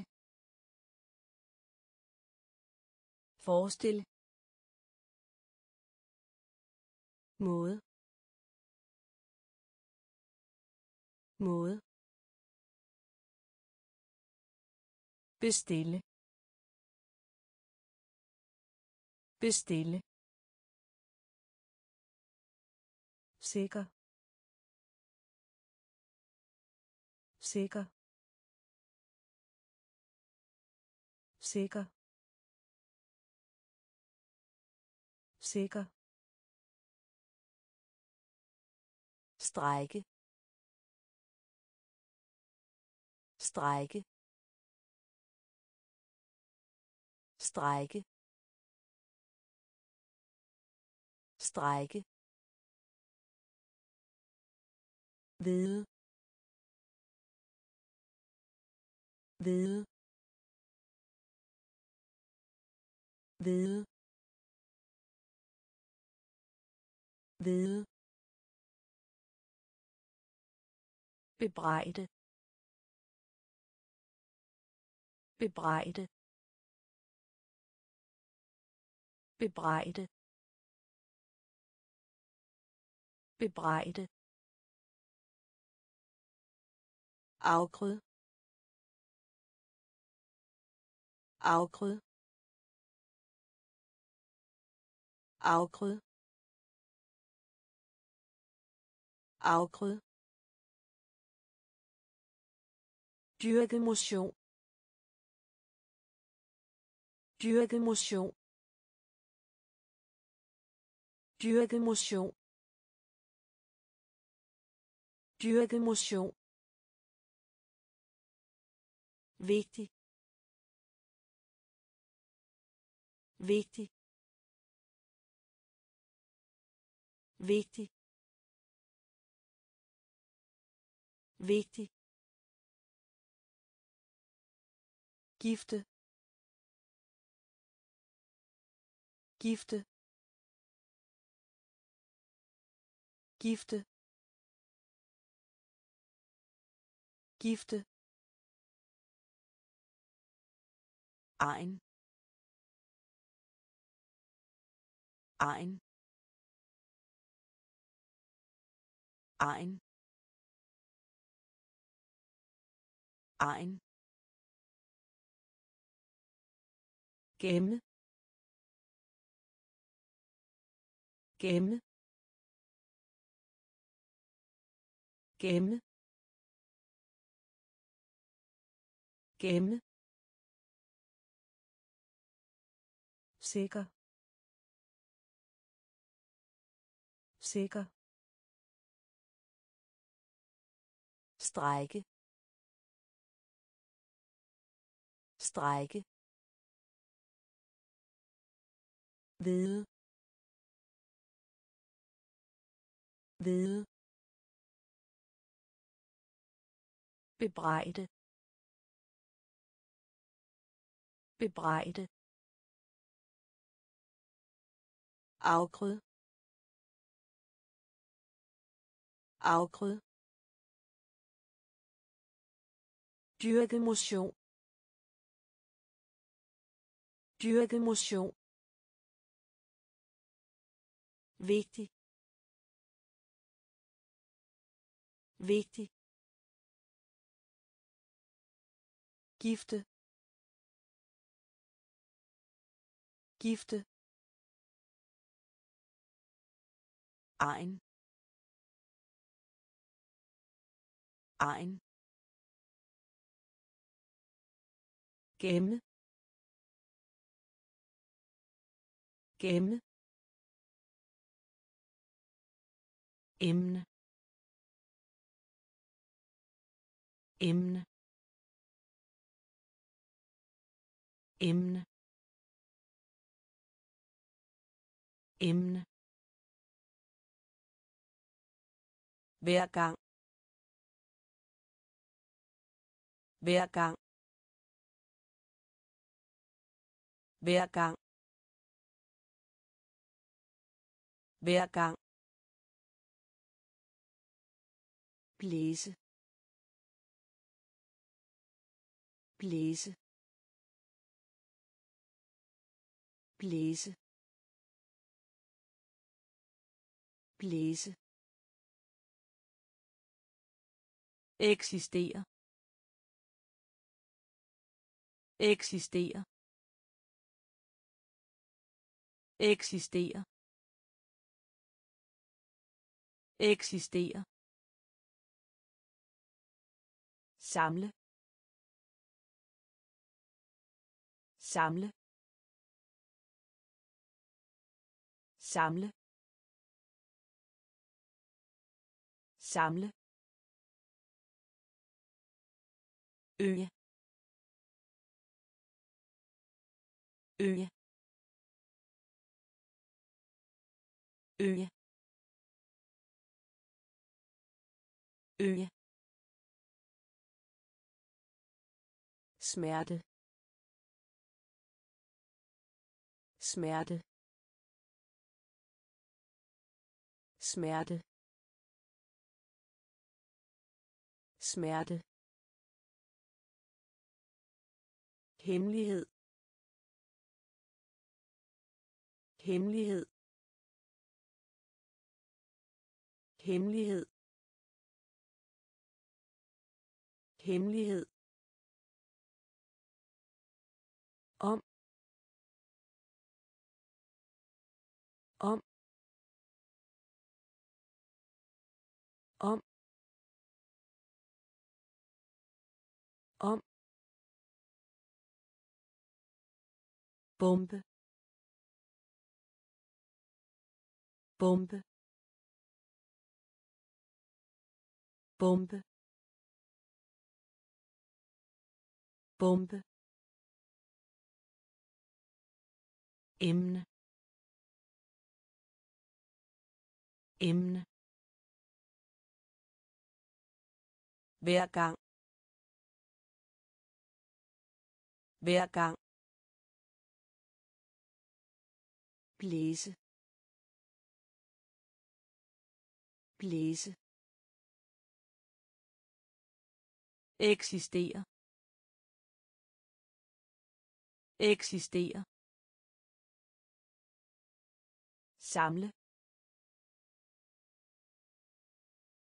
Forestil. Måde. Måde. Bestille. Bestille. Sikker. Sikker. Sikker. Sikker. Strække. Strække. Strække. Strække. Vide vide vide. Vide. Bebrejde. Bebrejde. Bebrejde. Bebrejde. Afgrød afgrød afgrød afgrød dyrke motion dyrke motion dyrke motion dyrke motion vigtig. Vigtig. Vigtig. Vigtig. Gifte. Gifte. Gifte. Gifte. Ein. Ein. Ein. Ein. Gemme. Gemme. Gemme. Gemme. Sikker. Sikker. Strække. Strække. Vide vide bebrejde bebrejde afgrød afgrød dyrke motion. Dyrke motion. Vigtig. Vigtig. Gifte. Gifte. Ein. Ein. Gemme gemme emne? Emne? Emne? Emne? Hver gang hver gang. Hver gang. Blæse. Blæse. Blæse. Blæse. Eksistere eksistere eksistere eksistere samle. Samle. Samle. Samle. Øje øje øje øje smerte. Smerte. Smerte. Smerte. Hemmelighed. Hemmelighed. Hemmelighed. Hemmelighed. Om. Om. Om. Om. Bombe. Bombe. Bombe. Bombe. Emne. Emne. Hver gang. Hver gang. Blæse. Blæse. Eksistere eksistere samle.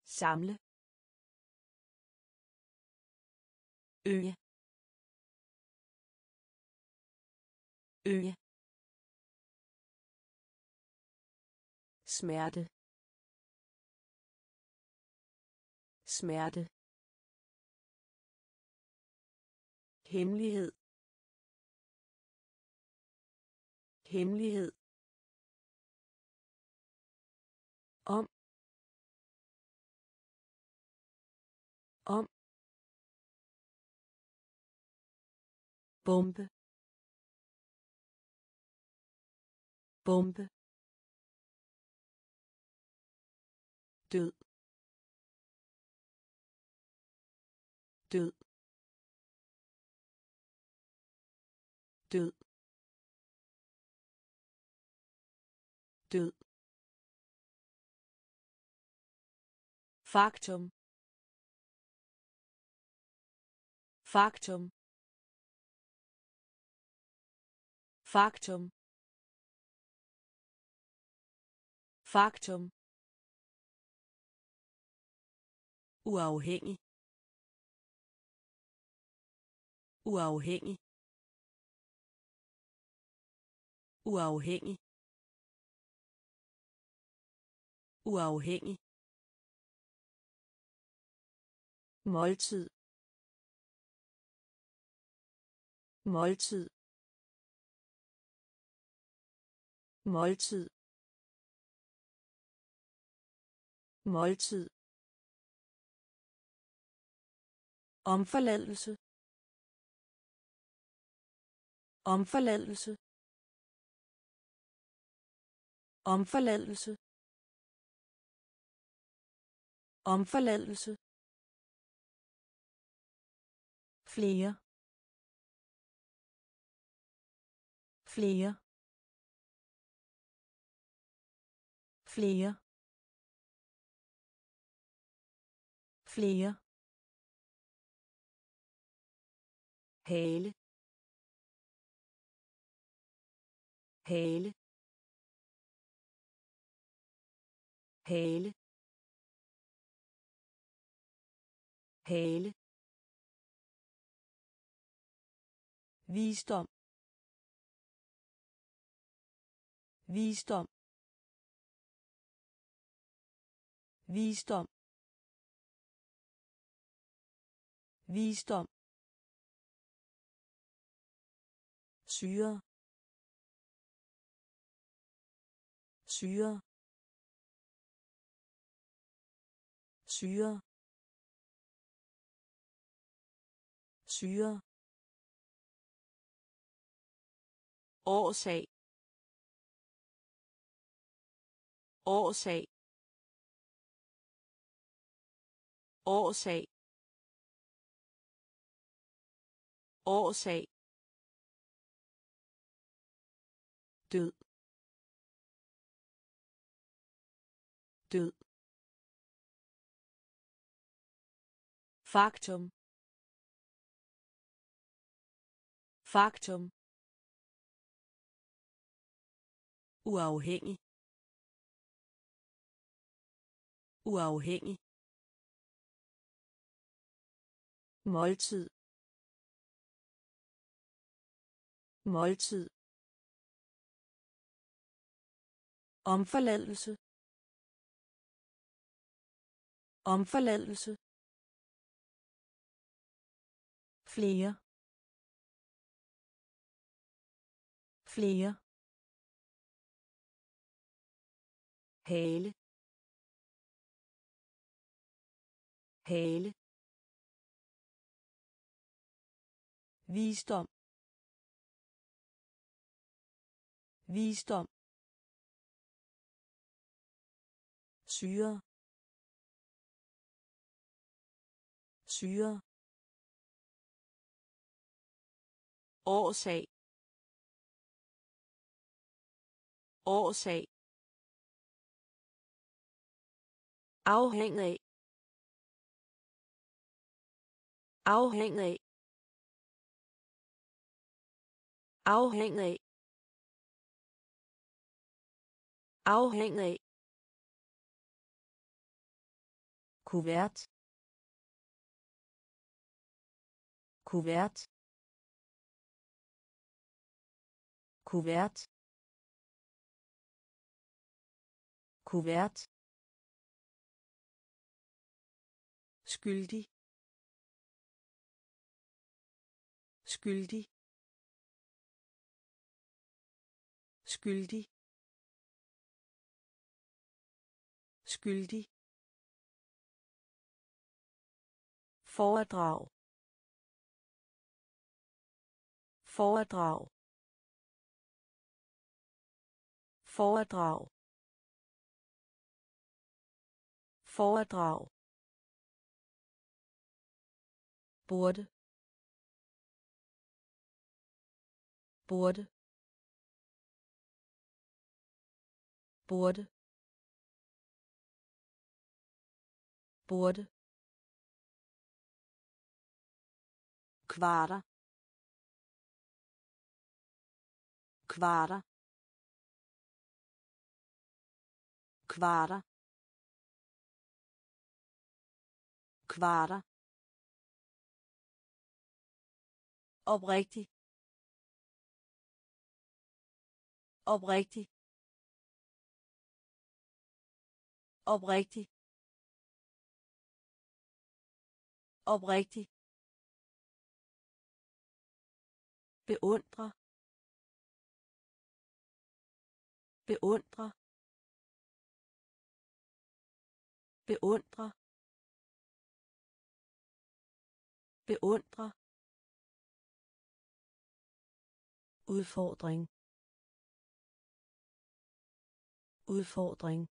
Samle. Øje øje smerte. Smerte. Hemmelighed. Hemmelighed. Om. Om. Bombe. Bombe. Død. Død. Død. Død. Faktum. Faktum. Faktum. Faktum. Uafhængig. Uafhængig. Uafhængig. Uafhængig. Måltid. Måltid. Måltid. Måltid. Omforladelse. Omforladelse omforladelse. Omforladelse. Flere. Flere. Flere. Flere. Hale. Hale. Hale. Hale. Visdom. Visdom. Visdom. Visdom. Syre. Syre. Syre. Syre. Årsag. Årsag. Årsag. Årsag. Død. Død. Faktum. Faktum. Uafhængig. Uafhængig. Måltid. Måltid. Omforladelse. Omforladelse flere. Flere. Hale. Hale. Visdom. Visdom. Syre. Syre. Årsag. Årsag. Afhængig af. Afhængig af. Afhængig af. Afhængig af. Kuvert. Kuvert. Kuvert. Kuvert. Skyldig. Skyldig. Skyldig. Skyldig. Foredrag. Foredrag. Foredrag. Foredrag. Burde. Burde. Burde. Burde. Kvarter. Kvarter. Kvarter. Kvarter. Oprigtig. Oprigtig. Oprigtig. Oprigtig. Beundre. Beundre. Beundre. Beundre. Udfordring. Udfordring.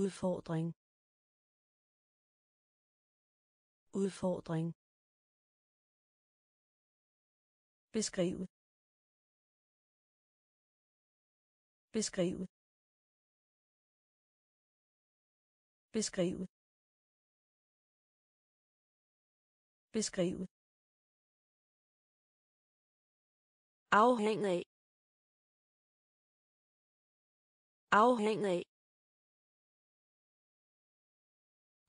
Udfordring. Udfordring. Beskrive beskrive beskrive. Beskrive. Afhængig af. Afhængig af.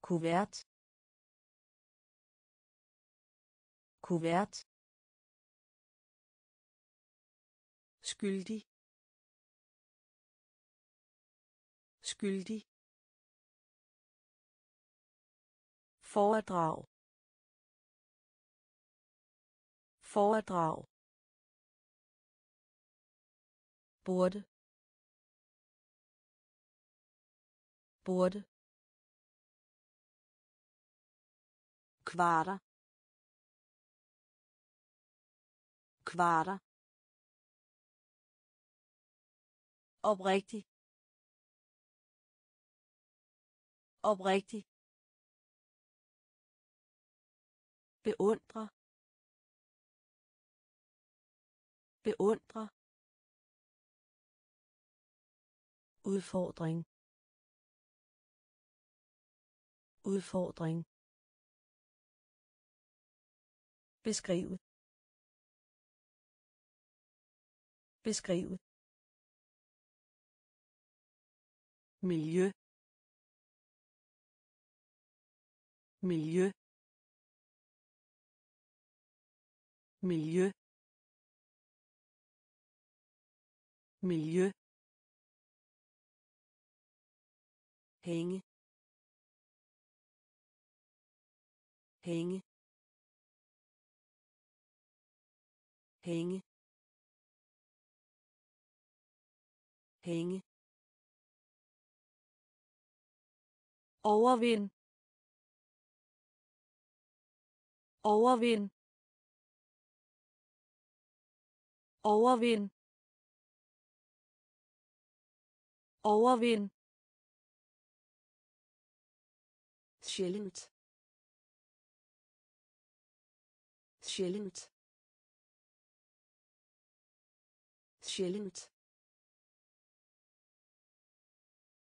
Kuvert. Kuvert. Skyldig. Skyldig foredrag. Foredrag. Burde. Burde. Kvarter. Kvarter. Oprigtig. Oprigtig. Beundre. Beundre. Udfordring. Udfordring. Beskrive beskrive miljø. Miljø. Miljø. Miljø. Hænge. Hænge. Hænge. Hænge. Overvind. Overvind overvind. Overvind. Sjældent. Sjældent. Sjældent.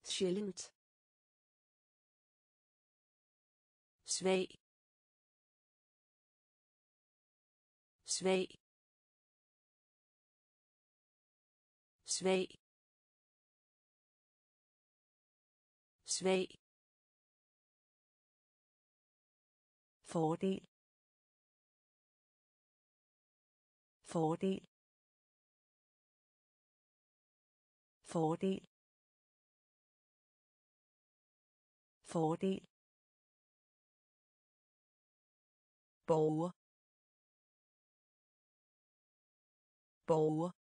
Sjældent. Svag. Svag. Svag. Svag. Fordel. Fordel. Fordel. Fordel. Borger. Borger.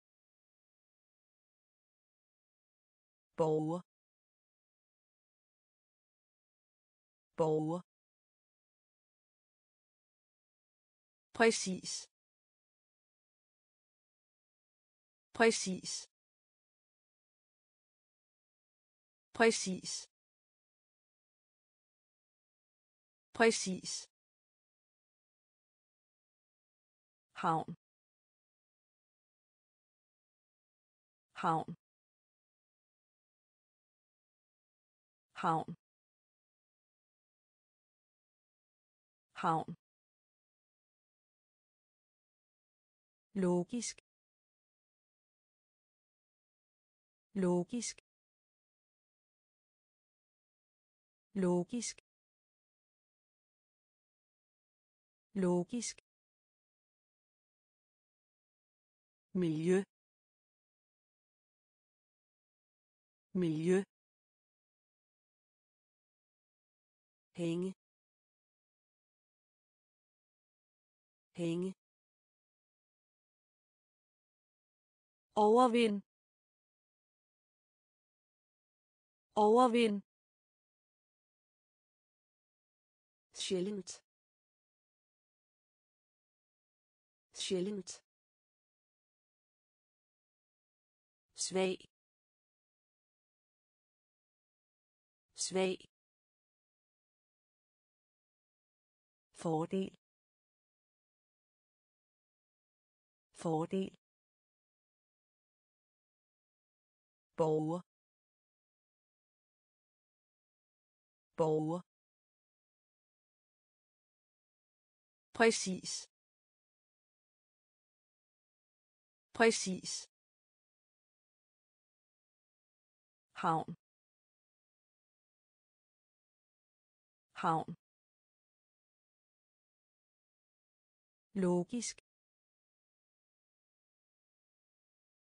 Borger. Borger. Præcis. Præcis. Præcis. Præcis. Havn. Havn. Havn. Havn. Logisk. Logisk. Logisk. Logisk. Miljø. Miljø. Hænge hænge overvind. Overvind. Sjældent. Sjældent. Svag. Svag. Fordel. Fordel. Borger. Borger. Præcis. Præcis. Havn. Havn. Logisk.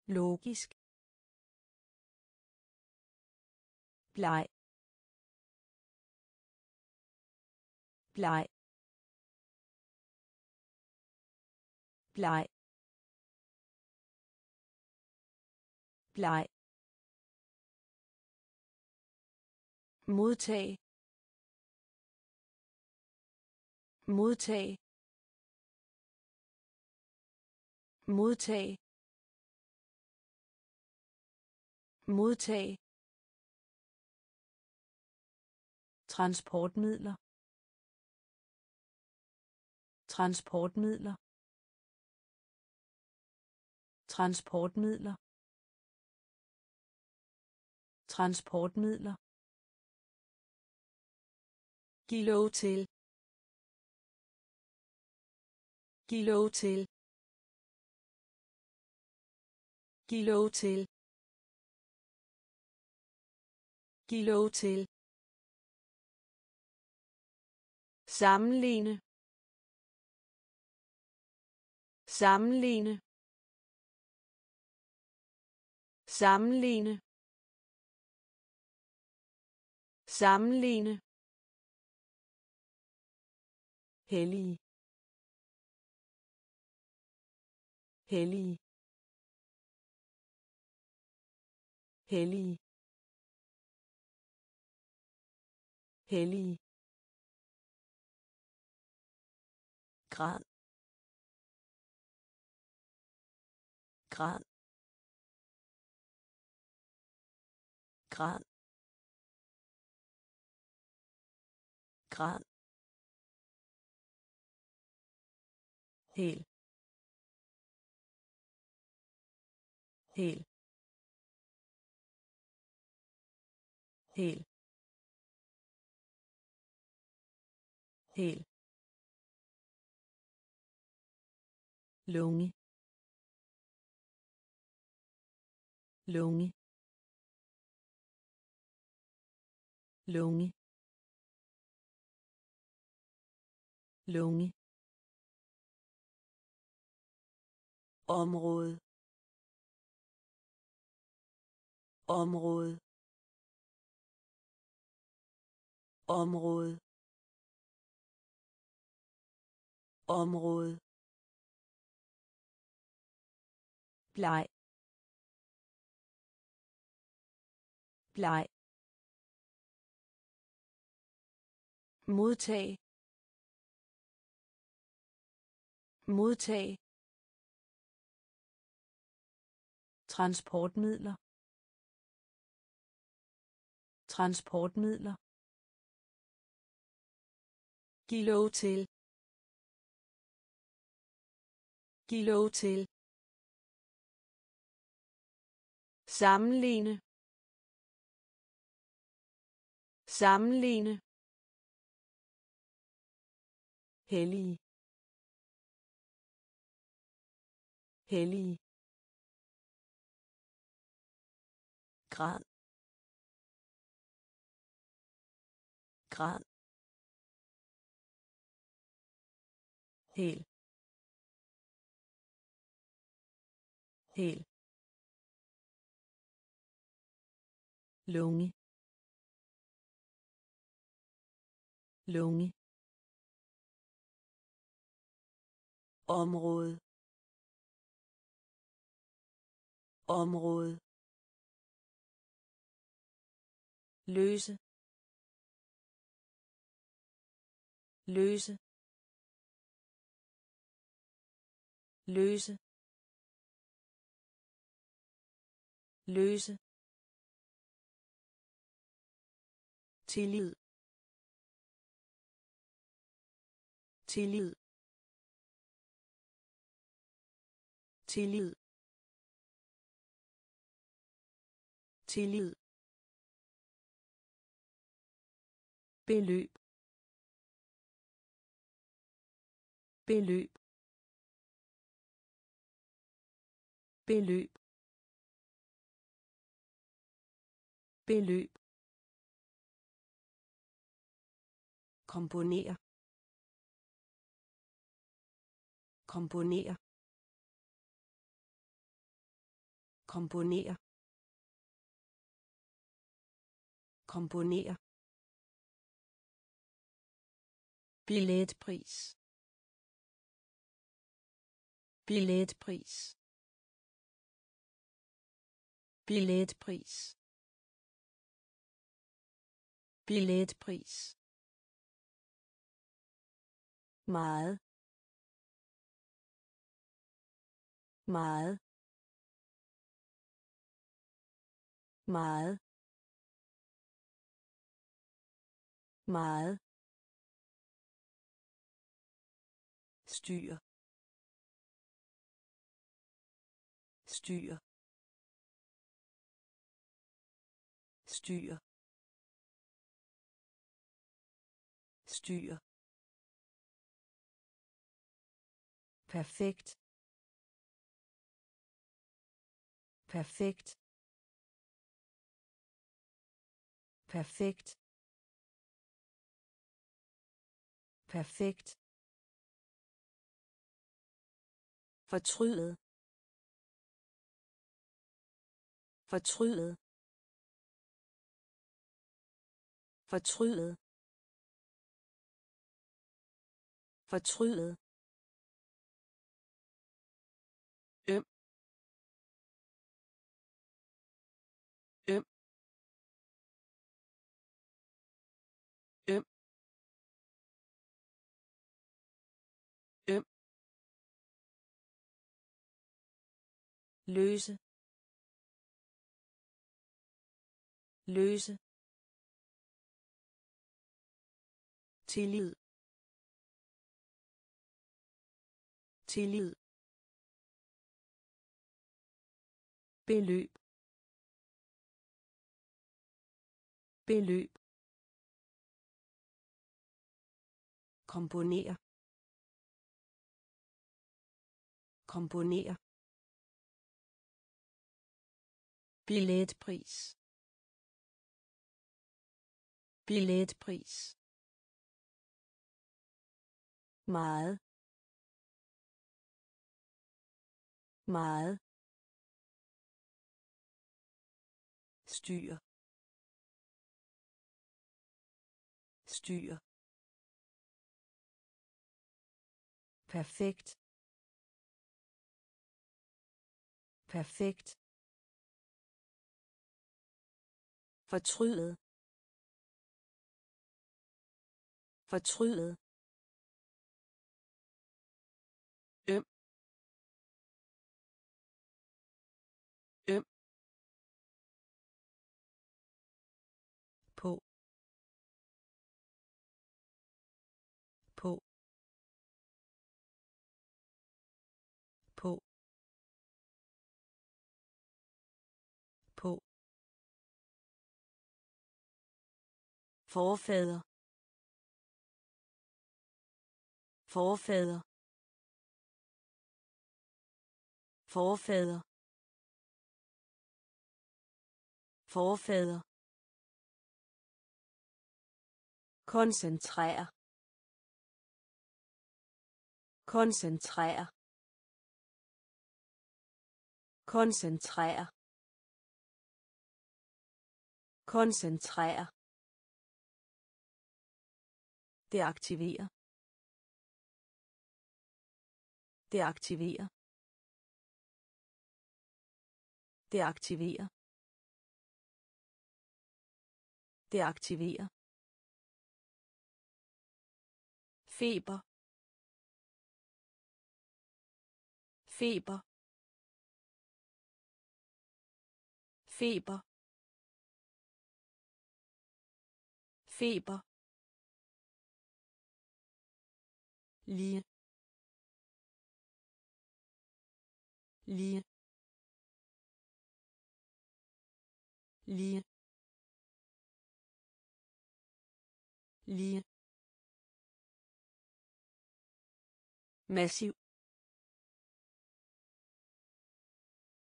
Logisk. Bleg. Bleg. Bleg. Bleg. Modtag. Modtag. Modtag modtag transportmidler. Transportmidler. Transportmidler. Transportmidler. Giv lov til. Giv lov til. Giv lov til. Giv lov til. Sammenligne. Sammenligne. Sammenligne. Sammenligne. hellig hellig hellig hellig grad. Grad. Grad. Grad. Hel. Hel. Hel hel lunge. Lunge. Lunge. Lunge. Område. Område. Område. Område. Bleg. Bleg. Modtag. Modtag. Transportmidler. Transportmidler. Giv lov til. Giv lov til. Sammenligne. Sammenligne. hellig hellig grad grad hel hel lunge. Lunge. Område. Område. Løse. Løse. Løse. Løse. Tillid. Tillid. Tillid. Tillid. Beløb. Beløb. Beløb. Beløb. Komponere. Komponere. Komponere. Komponere. Billetpris. Billetpris billetpris. Billetpris. Meget. Meget. Meget. Meget. Styr. Styr. Styr. Styr. Perfekt. Perfekt. Perfekt. Perfekt. Fortrydet fortrydet fortrydet fortrydet løse. Løse. Tillid tillid beløb beløb komponere komponere billetpris billetpris meget. Meget. Styr. Styr. Perfekt. Perfekt. Fortrydet fortrydet forfader. Forfader. Forfader. Forfader. Koncentrere koncentrere koncentrere koncentrere deaktivere deaktivere deaktivere deaktivere feber. Feber. Feber. Feber. Lige lige lige lige massiv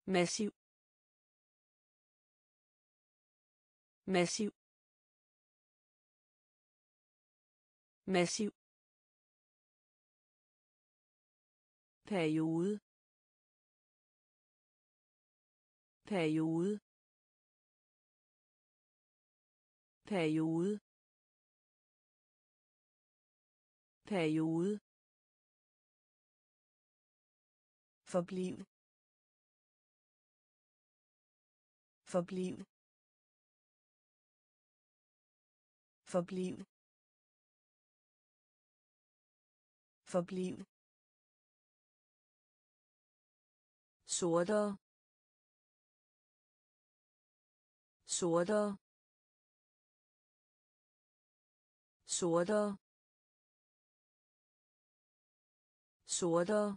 massiv massiv massiv periode. Periode. Periode. Periode. Forbliv. Forbliv. Forbliv. Forbliv. Sortere sortere sortere sortere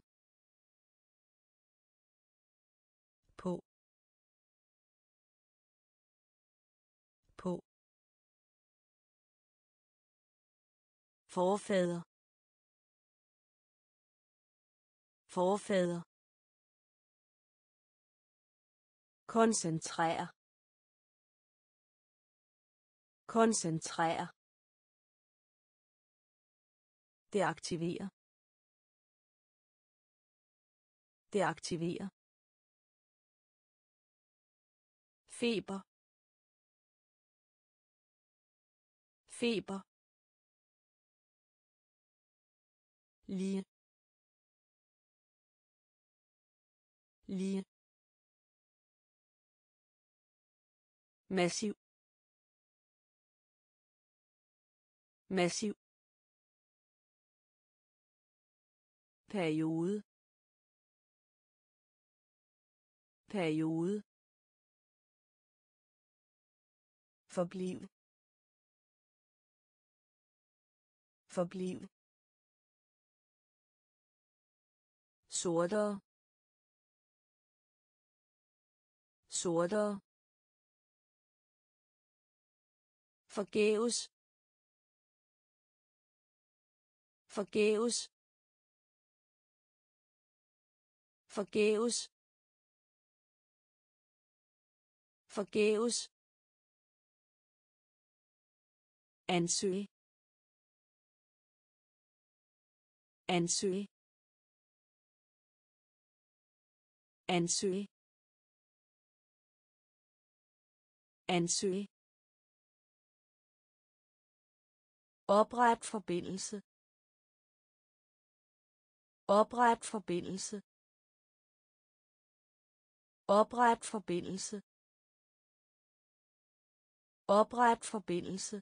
på. På. Forfader forfader koncentrere. Koncentrere. Deaktivere deaktivere feber. Feber. Lige. Lige. Massiv. Massiv. Periode. Periode. Forbliv. Forbliv. Sortere sortere forgæves. Forgæves. Forgæves. Forgæves. Ansøge ansøge ansøge ansøge Opret forbindelse. Opret forbindelse. Opret forbindelse. Opret forbindelse.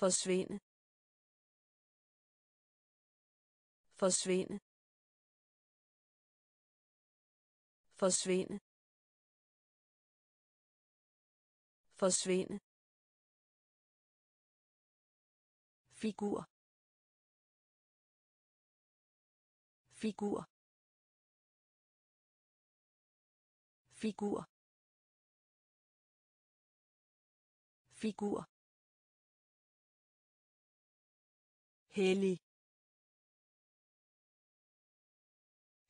Forsvinde. Forsvinde. Forsvinde. Forsvinde. Figur. Figur. Figur. Figur. Hellig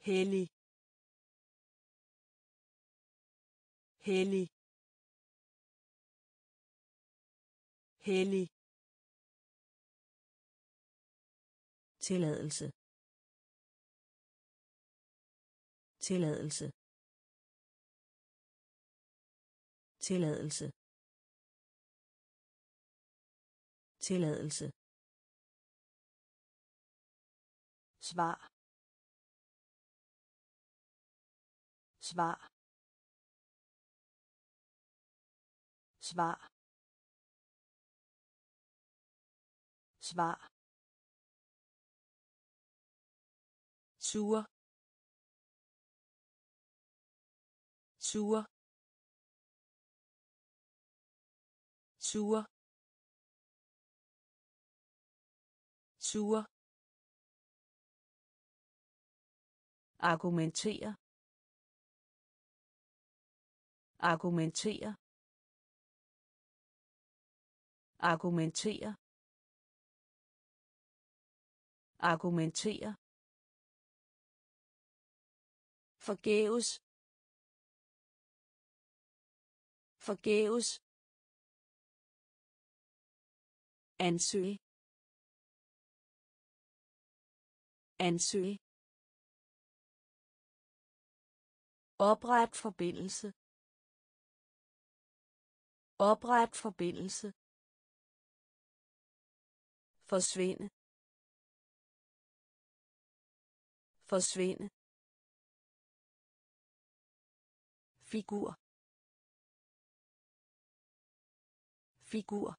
hellig hellig hellig tilladelse. Tilladelse. Tilladelse. Tilladelse. Svar. Svar. Svar. Svar. Sure. Sure. Sure. Sure. Argumentere. Argumentere. Argumentere. Argumentere forgæves forgæves ansøge ansøge Opret forbindelse. Opret forbindelse. Forsvinde. Forsvinde. Figur. Figur.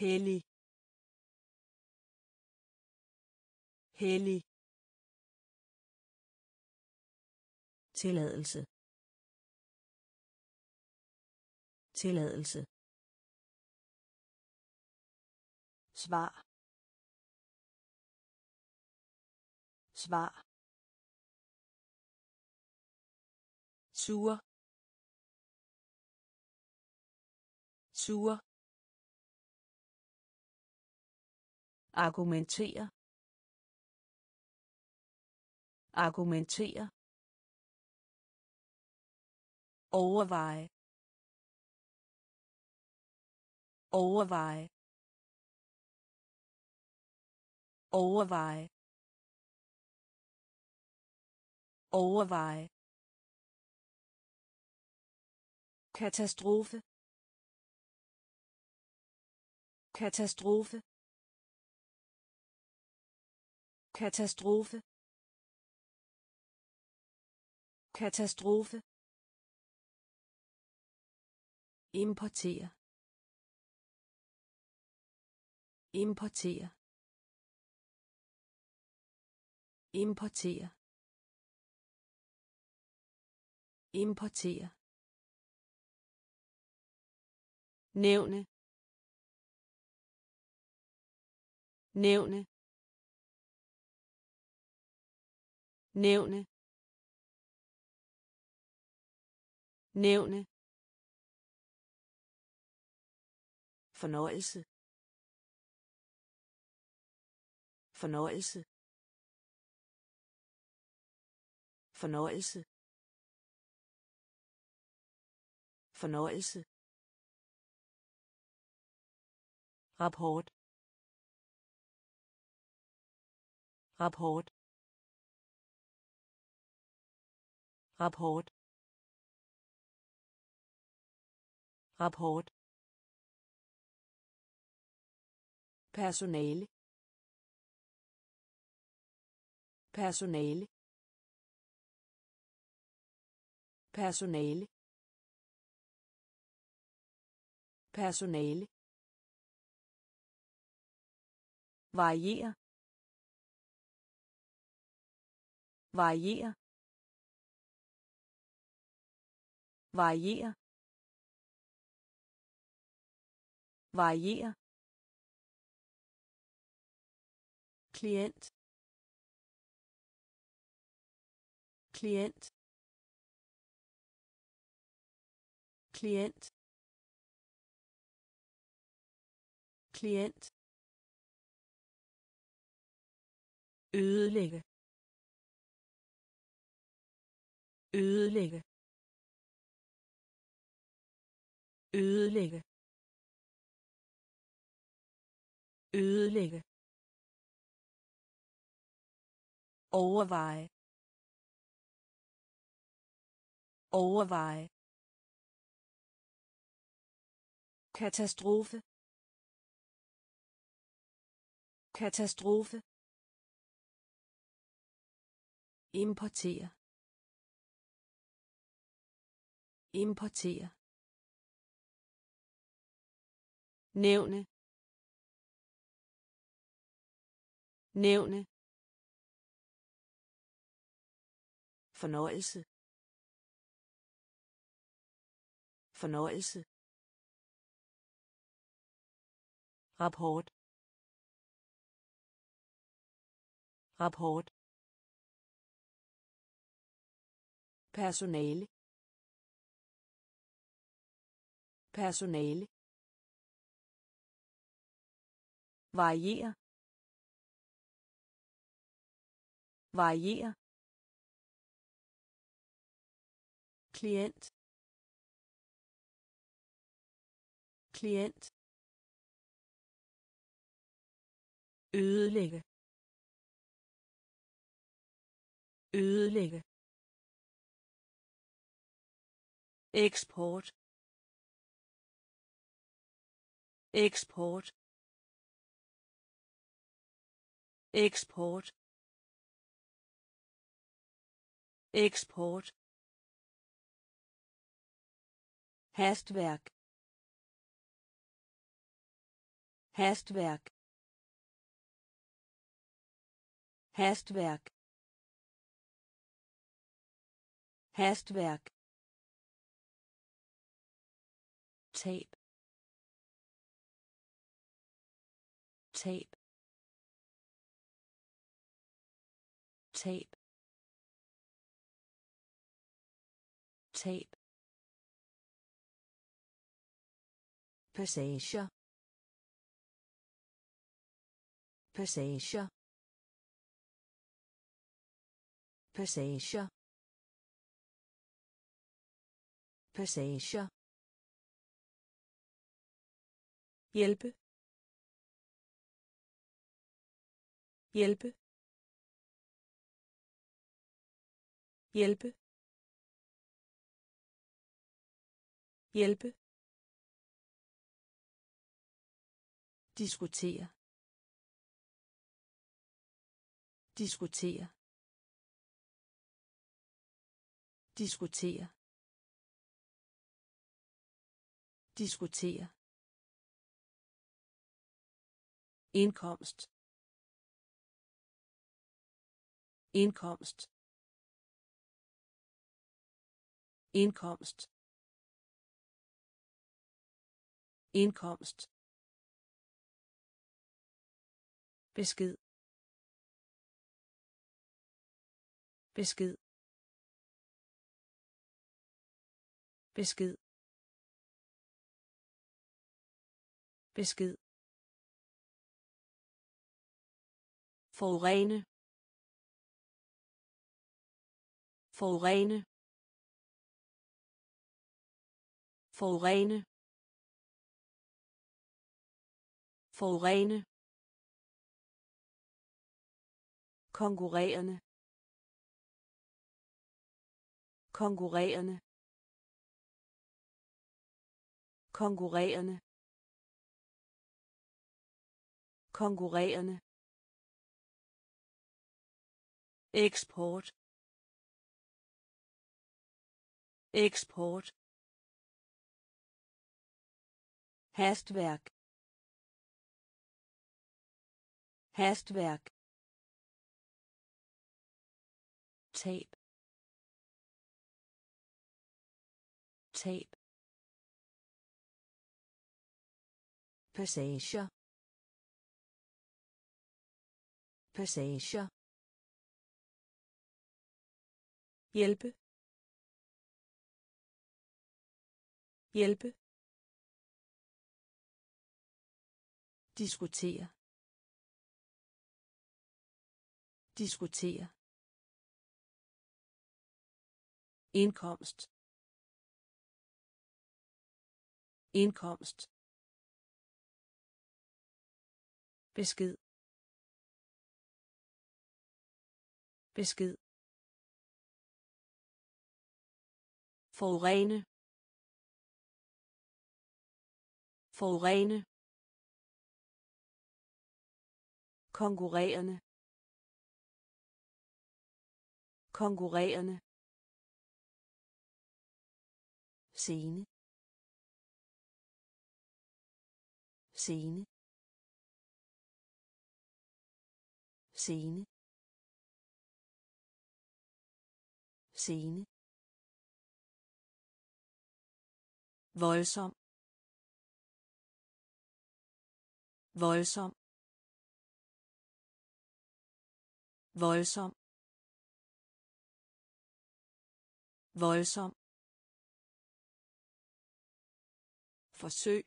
Hellig. Hellig. tilladelse tilladelse svar svar sure. Sure. Argumentere. Argumentere. Overveje. Overveje. Overveje. Overveje. Katastrofe katastrofe katastrofe katastrofe importere importere importere importere nævne. Nævne. Nævne. Nævne. Fornøjelse. Fornøjelse. Fornøjelse. Fornøjelse. Rapport. Rapport. Rapport. Rapport. Personale. Personale. Personale. Personale. Variere variere variere variere klient. Klient. Klient. Klient. Ødelægge. Ødelægge. Ødelægge. Ødelægge. Overveje. Overveje. Katastrofe. Katastrofe. Importere. Importere. Nævne. Nævne. Fornøjelse. Fornøjelse. Rapport. Rapport. Personale. Personale. Varierer varierer klient. Klient. Ødelægge. Ødelægge. Export. Export. Export. Export. Hestwerk Hestwerk Hestwerk Hestwerk tape. Tape. Tape. Tape. Passage passage passage passage hjælpe. Hjælpe. Hjælpe. Hjælpe. Diskutere. Diskutere. Diskutere. Diskutere. Indkomst. Indkomst. Indkomst. Indkomst. Besked. Besked. Besked. Besked. Forurene. Forurene. Forurene. Forurene. Konkurrerende. Konkurrerende. Konkurrerende. Konkurrerende. export. Export. Hestwerk. Hestwerk. tape tape passager. Passager. Hjælpe. Hjælpe. Diskutere. Diskutere. Indkomst. Indkomst. Besked. Besked. Forurene. Forurene. Konkurrerende. Konkurrerende. Scene. Scene. Scene. Scene. Voldsom. Voldsom. Voldsom. Voldsom. Forsøg.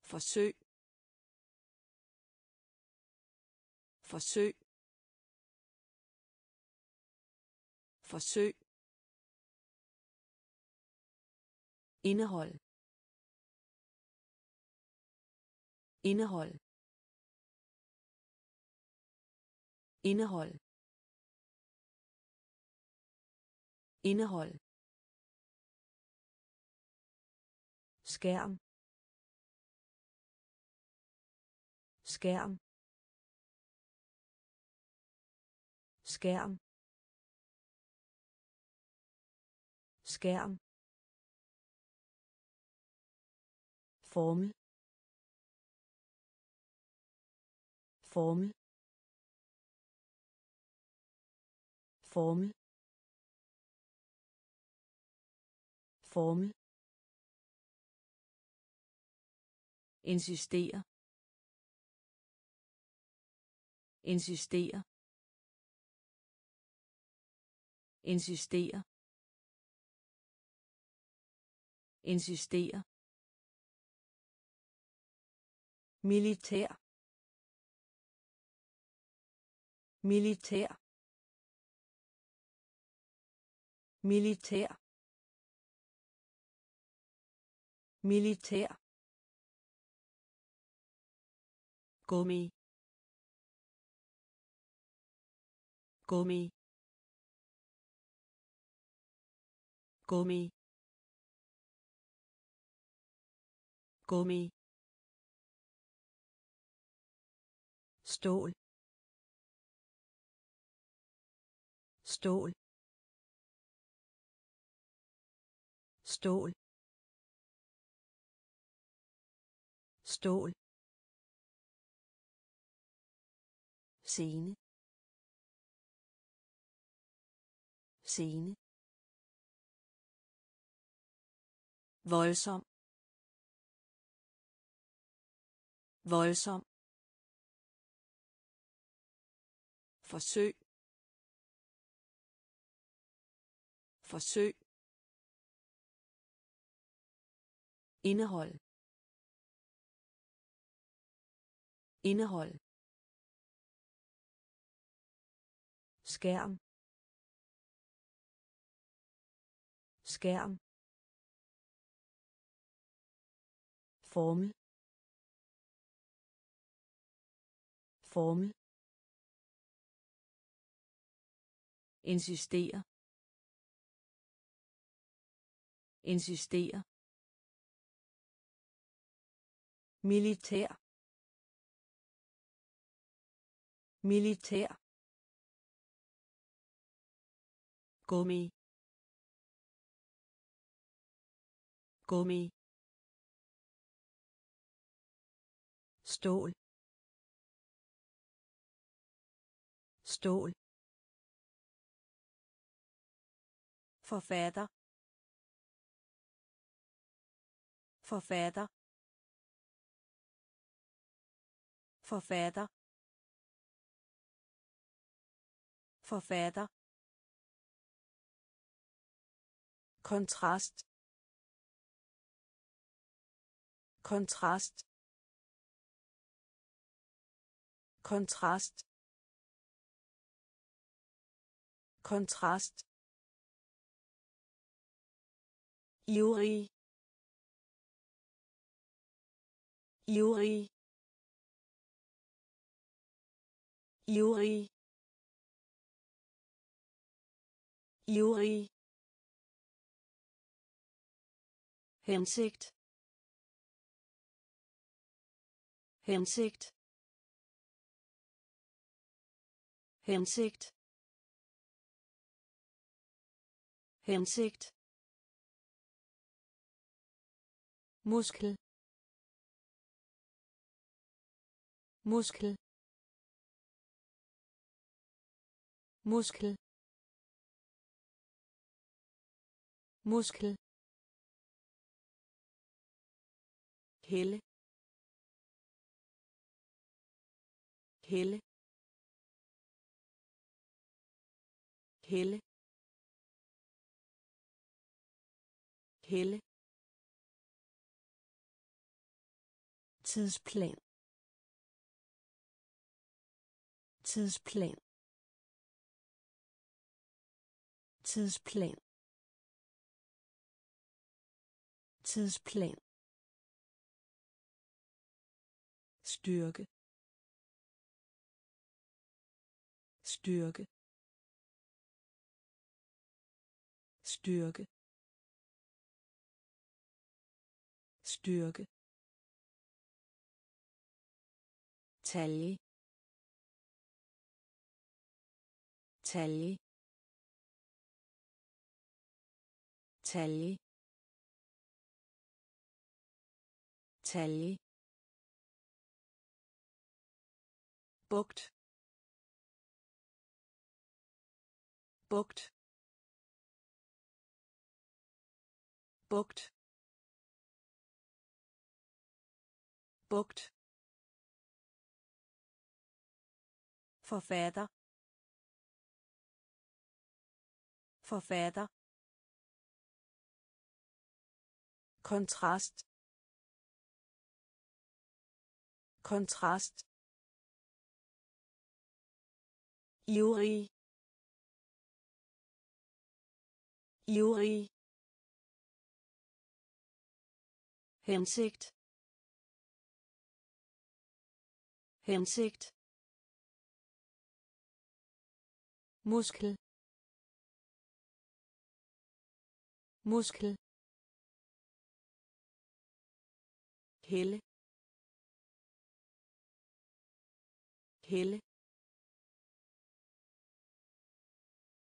Forsøg. Forsøg. Forsøg. Indehold. Indehold. Indehold. Indehold. Skærm. Skærm. Skærm. Skærm. Formel formel formel formel insistere insistere insistere insistere militær. Militær. Militær. Militær. Gummi. Gummi. Gummi. Gummi. Stål. Stål. Stål. Stål. Scene. Scene. Voldsom. Voldsom. Forsøg. Forsøg. Indehold. Indehold. Skærm. Skærm. Formel. Formel. Insistere insistere militær. Militær. Gummi. Gummi. Stål. Stål. Forfatter. Forfatter. Forfatter. Forfatter. Kontrast. Kontrast. Kontrast. Kontrast. Ivrig ivrig ivrig ivrig hensigt. Hensigt. Hensigt. Hensigt. Muskel. Muskel. Muskel. Muskel. Helle. Helle. Helle. Helle. Tidsplan. Tidsplan. Tidsplan. Tidsplan. Styrke. Styrke. Styrke. Styrke. Talje talje talje talje bugt. Bugt. Bugt. Bugt forfatter. Forfatter. Kontrast. Kontrast. Ivrig ivrig hensigt. Hensigt. Muskel. Muskel. Helle. Helle.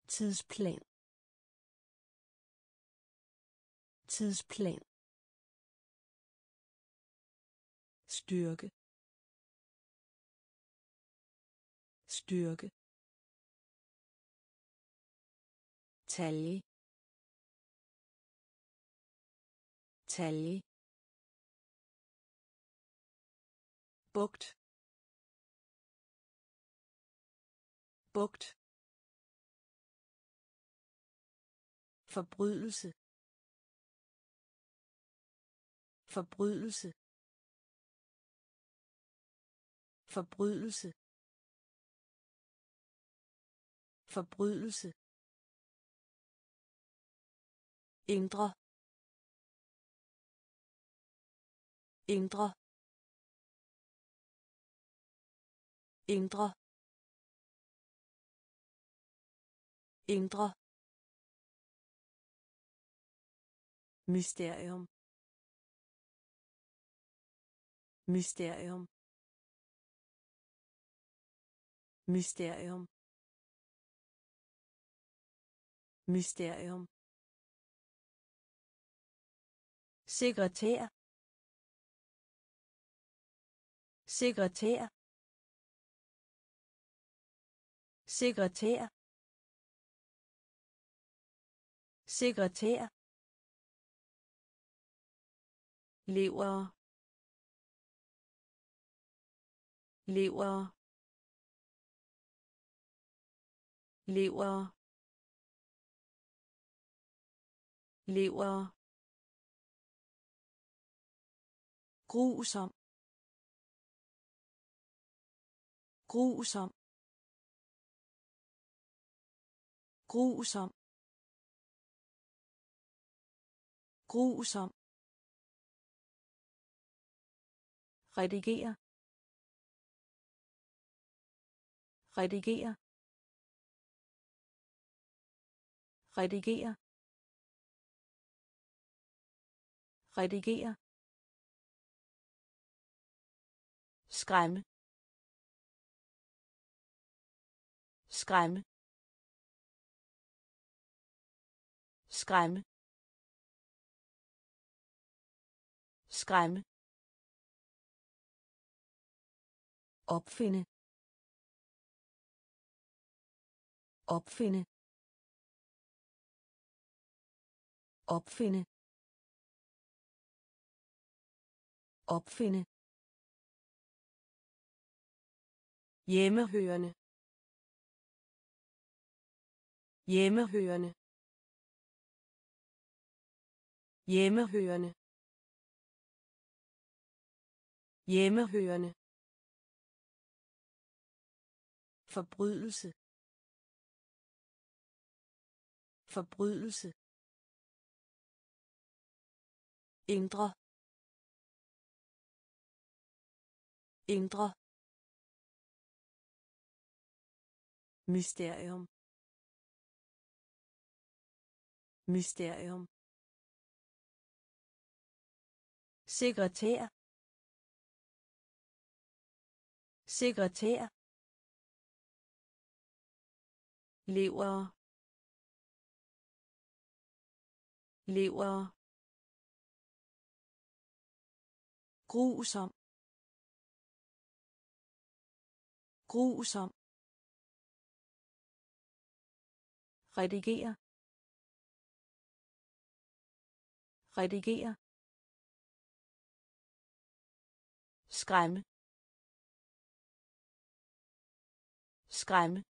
Tidsplan. Tidsplan. Styrke. Styrke. Talje. Talje. Bugt. Bugt. Forbrydelse. Forbrydelse. Forbrydelse. Forbrydelse. Indre. Indre. Indre. Indre. Mysterium. Mysterium. Mysterium. Mysterium. Sekretær. Sekretær. Sekretær. Sekretær. Lever. Lever. Lever. Lever. Grusom. Grusom. Grusom. Grusom. Redigere. Redigere. Redigere. Redigere. Skræmme. Skræmme. Skræmme. Skræmme. Opfinde. Opfinde. Opfinde. Opfinde. Hjemmehørende. Hjemmehørende. Hjemmehørende. Hjemmehørende. Forbrydelse. Forbrydelse. Indre. Indre. Mysterium. Mysterium. Sekretær. Sekretær. Lever. Lever. Grusom. Grusom. Redigere redigere skræmme. Skræmme.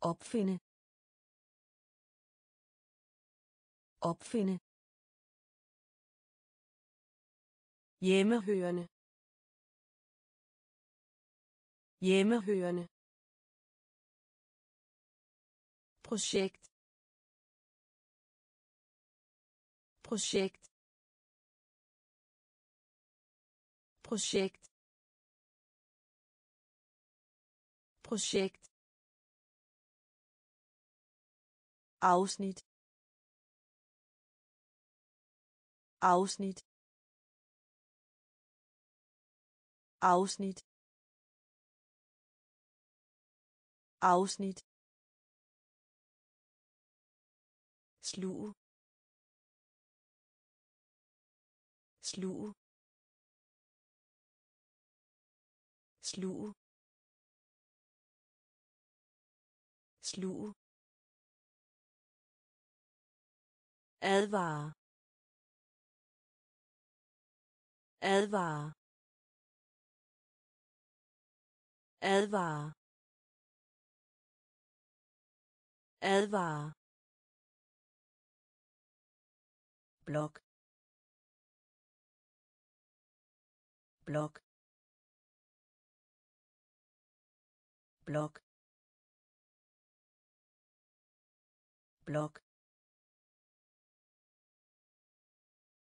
Opfinde. Opfinde. Hjemmehørende. Hjemmehørende. Projekt. Projekt. Projekt. Projekt. Afsnit afsnit afsnit afsnit sluge. Sluge. Sluge. Sluge. Advare. Advare. Advare. Advare. Blok. Blok. Blok. Blok.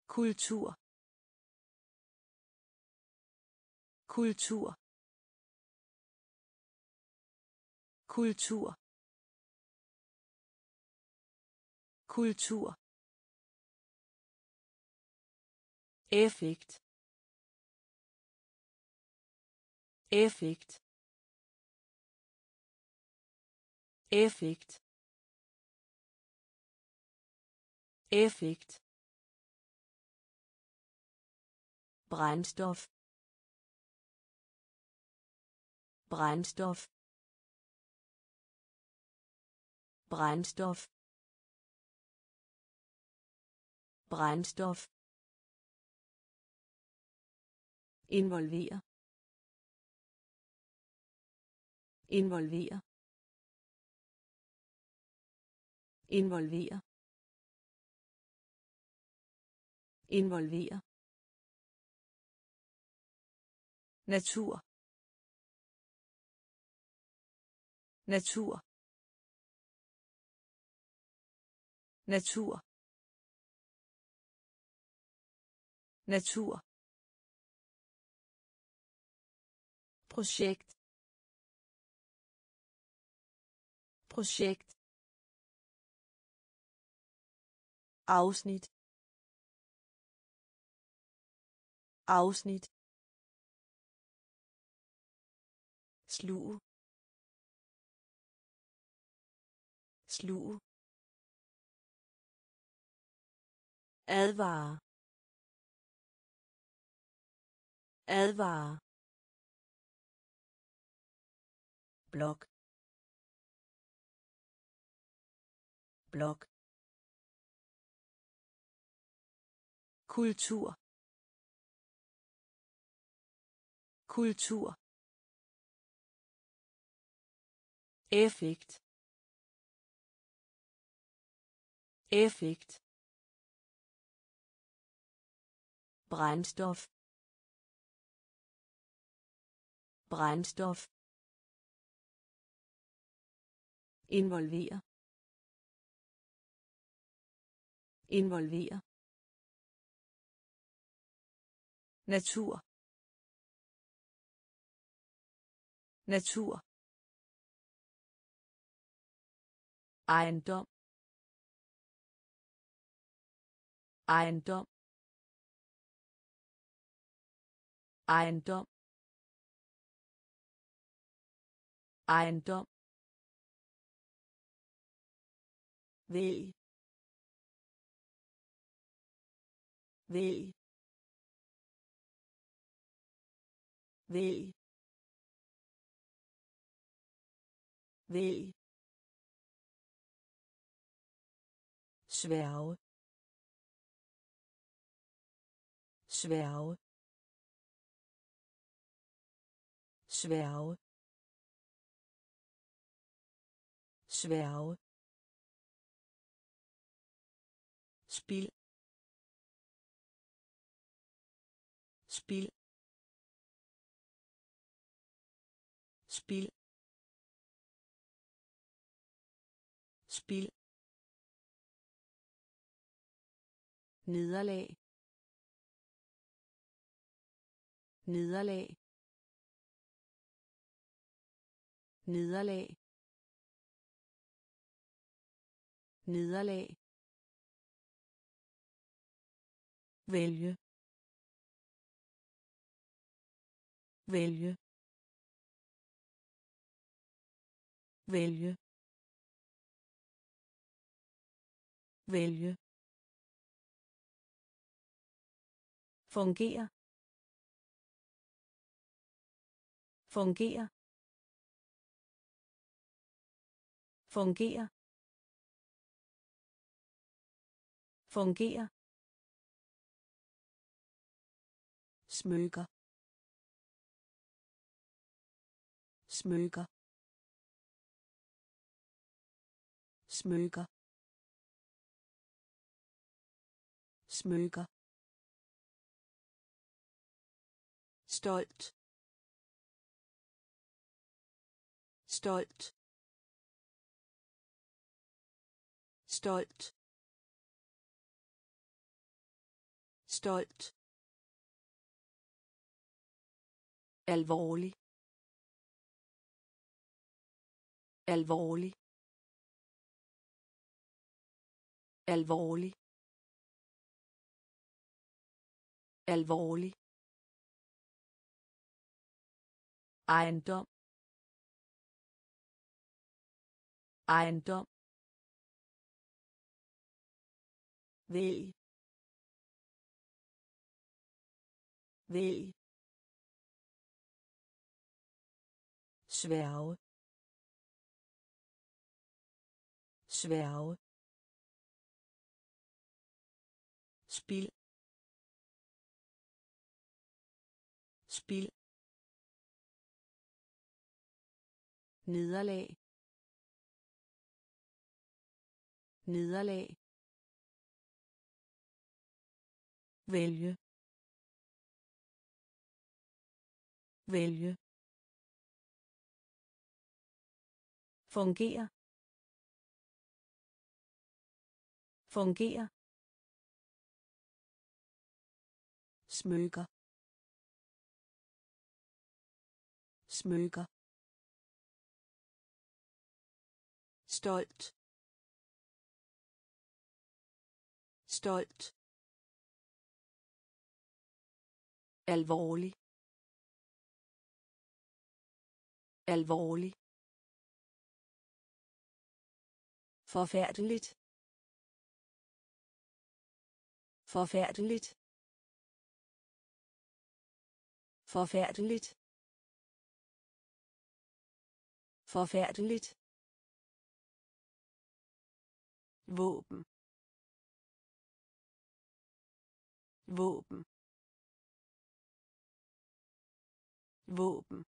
Kultur. Kultur. Kultur. Kultur. Effekt. Effekt. Effekt. Effekt. Brandstoff. Brandstoff. Brandstoff. Brandstoff. Involvere. Involvere. Involvere. Involvere. Natur. Natur. Natur. Natur. Projekt. Projekt. Afsnit. Afsnit. Sluge. Sluge. Advare. Advare. Blok blok kultur. Kultur. Effekt. Effekt. Brændstof brændstof involvere involvere natur. Natur. Ejendom. Ejendom. Ejendom. Ejendom. Vælg vælg vælg vælg sværge sværge sværge sværge spil. Spil. Spil. Spil. Nederlag. Nederlag. Nederlag. Nederlag. Vælge. Vælge. Vælge. Vælge. Fungere. Fungere. Fungere. Fungere. Smykker smykker smykker smykker stolt. Stolt. Stolt. Stolt. Alvorlig. Alvorlig. Alvorlig. Alvorlig. Ejendom. Ejendom. Vælg. Vælg. Sværge. Sværge. Spil. Spil. Nederlag. Nederlag. Vælge. Vælge. Fungere fungere smykker. Smykker. Stolt. Stolt. Alvorlig. Alvorlig. Forfærdeligt. Forfærdeligt. Forfærdeligt. Forfærdeligt. våben. Våben. Våben.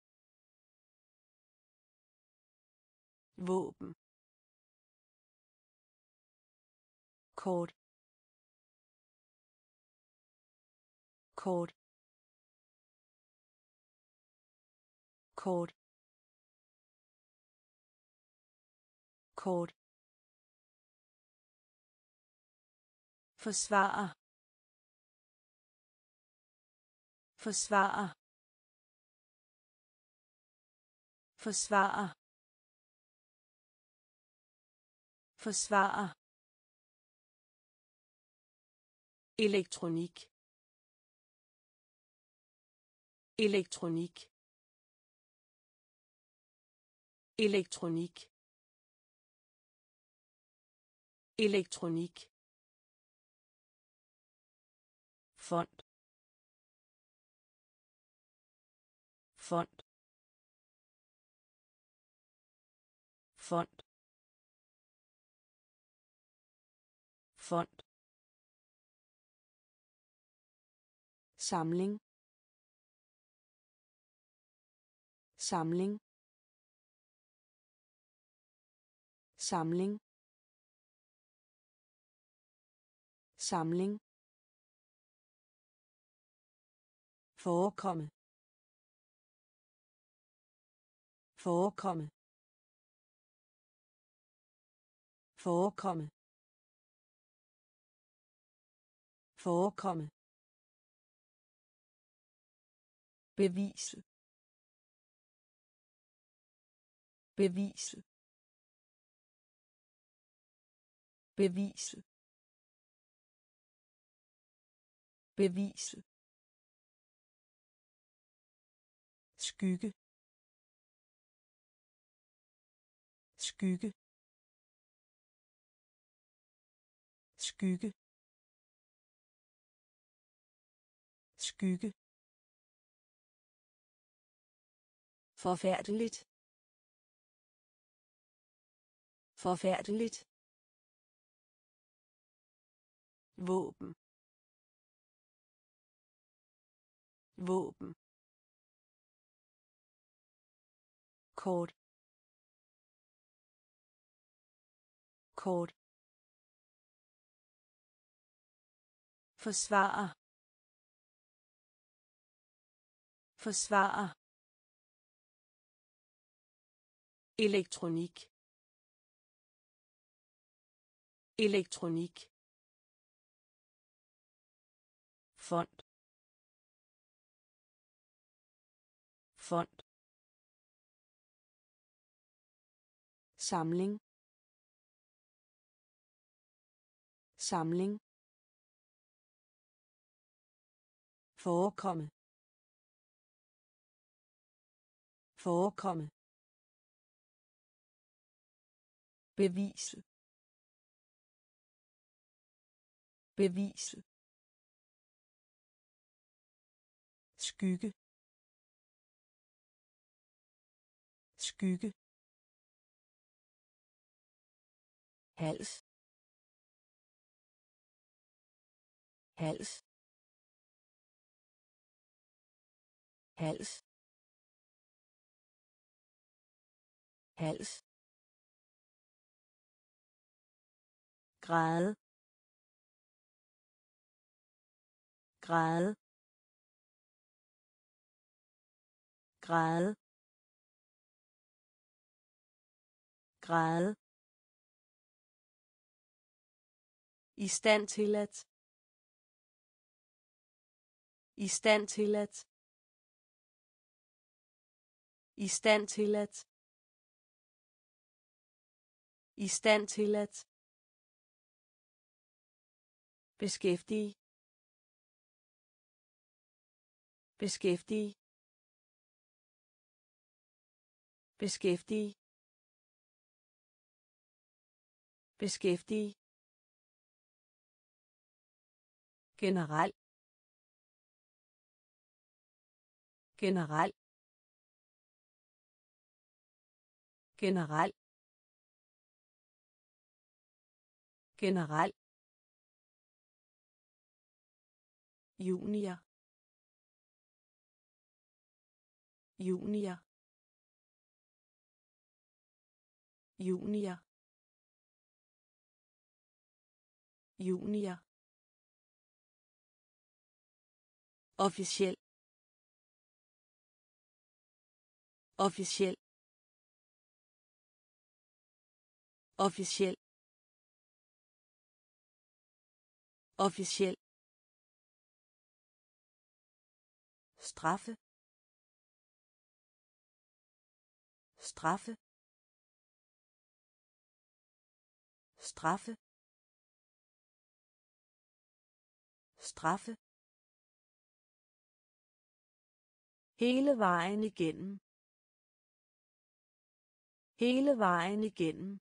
Våben. Kort. Kort. Kort. Kort. Forsvare forsvare forsvare forsvare elektronik elektronik elektronik elektronik fond fond fond fond samling. Samling. Samling. Samling. Forekomme. Forekomme. Forekomme. Forekomme. Bevise. Bevise. Bevise. Bevise. Skygge. Skygge. Skygge. Skygge. Forfærdeligt. Forfærdeligt. Våben. Våben. Kort. Kort. Forsvare forsvare Électronique. Électronique. fond. Fond. Samling. Samling. Forekomme. Forekomme. Bevise. Bevise. Skygge. Skygge. Hals. Hals. Hals. Hals. Grad grad grad grad I stand til at. I stand til at. I stand til at. I stand til at. Beskæftige. Beskæftige. Beskæftige. Beskæftige. generelt generelt generelt generelt junior. Junior. Junior. Junior. Officiel. Officiel. Officiel. Officiel. Straffe. Straffe. Straffe. Straffe. Hele vejen igennem. Hele vejen igennem.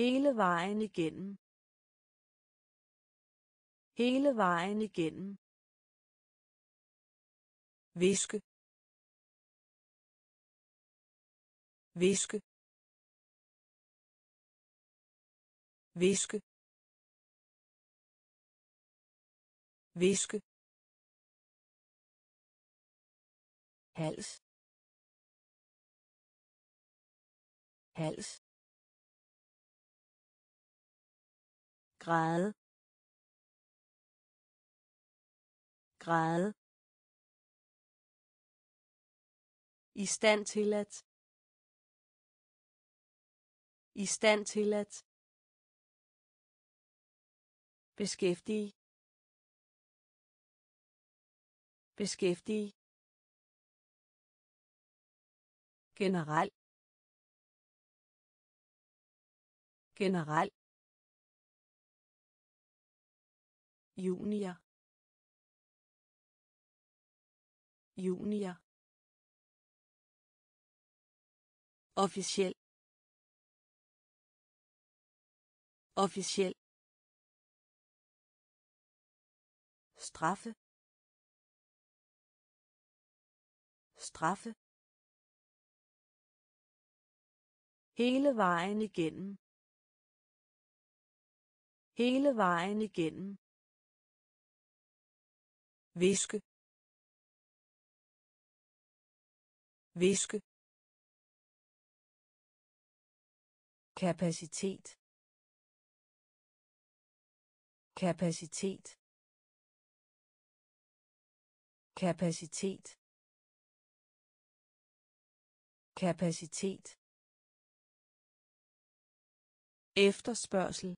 Hele vejen igennem. Hele vejen igennem viske viske viske viske hals hals græde græde i stand til at i stand til at beskæftige beskæftige generelt generelt junior junior officiel. Officiel. Straffe. Straffe. Hele vejen igennem. Hele vejen igennem. Viske viske kapacitet. Kapacitet. Kapacitet. Kapacitet. Efterspørgsel.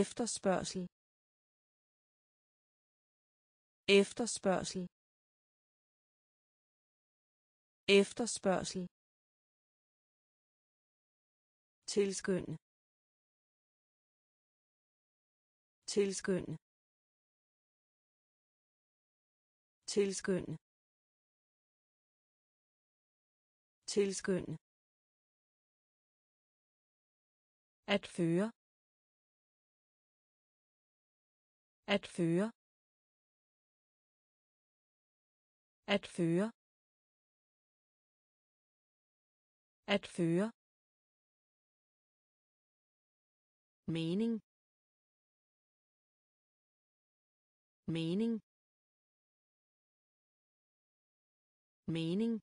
Efterspørgsel. Efterspørgsel. Efterspørgsel tilskynde. Tilskynde. Tilskynde. Tilskynde. At føre. At føre. At føre. At føre. Mening. Mening. Mening.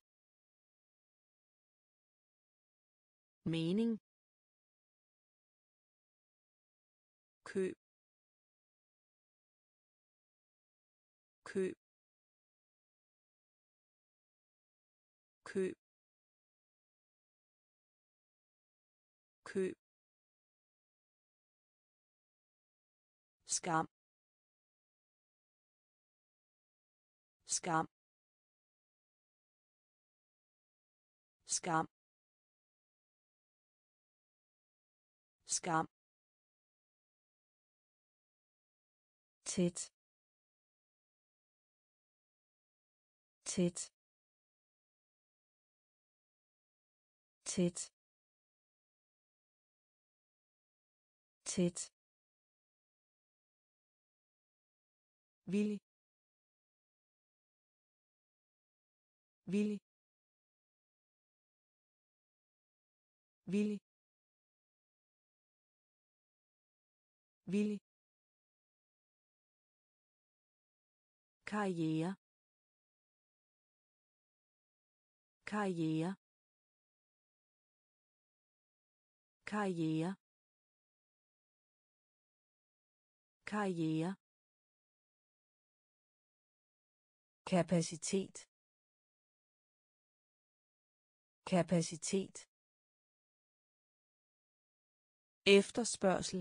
Mening. Køb. Køb. Køb. Køb. Skam skam skam skam tæt tæt tæt tæt vili vili vili vili Caia. Caia. Caia. Caia. Kapacitet. Kapacitet. Efterspørgsel.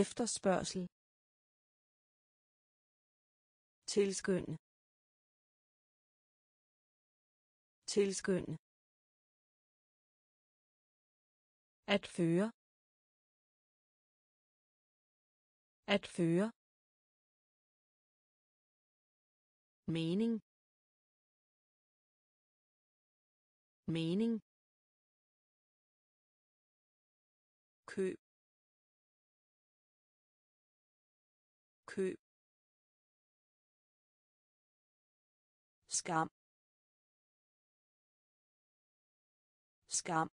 Efterspørgsel. Tilskynde tilskynde at føre. At føre. Mening. Mening. Køb. Køb. Skam. Skam.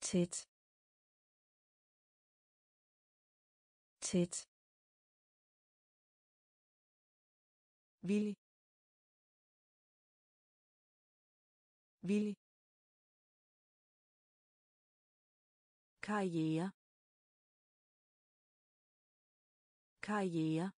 Tæt. Tæt. vili vili Caia. Caia.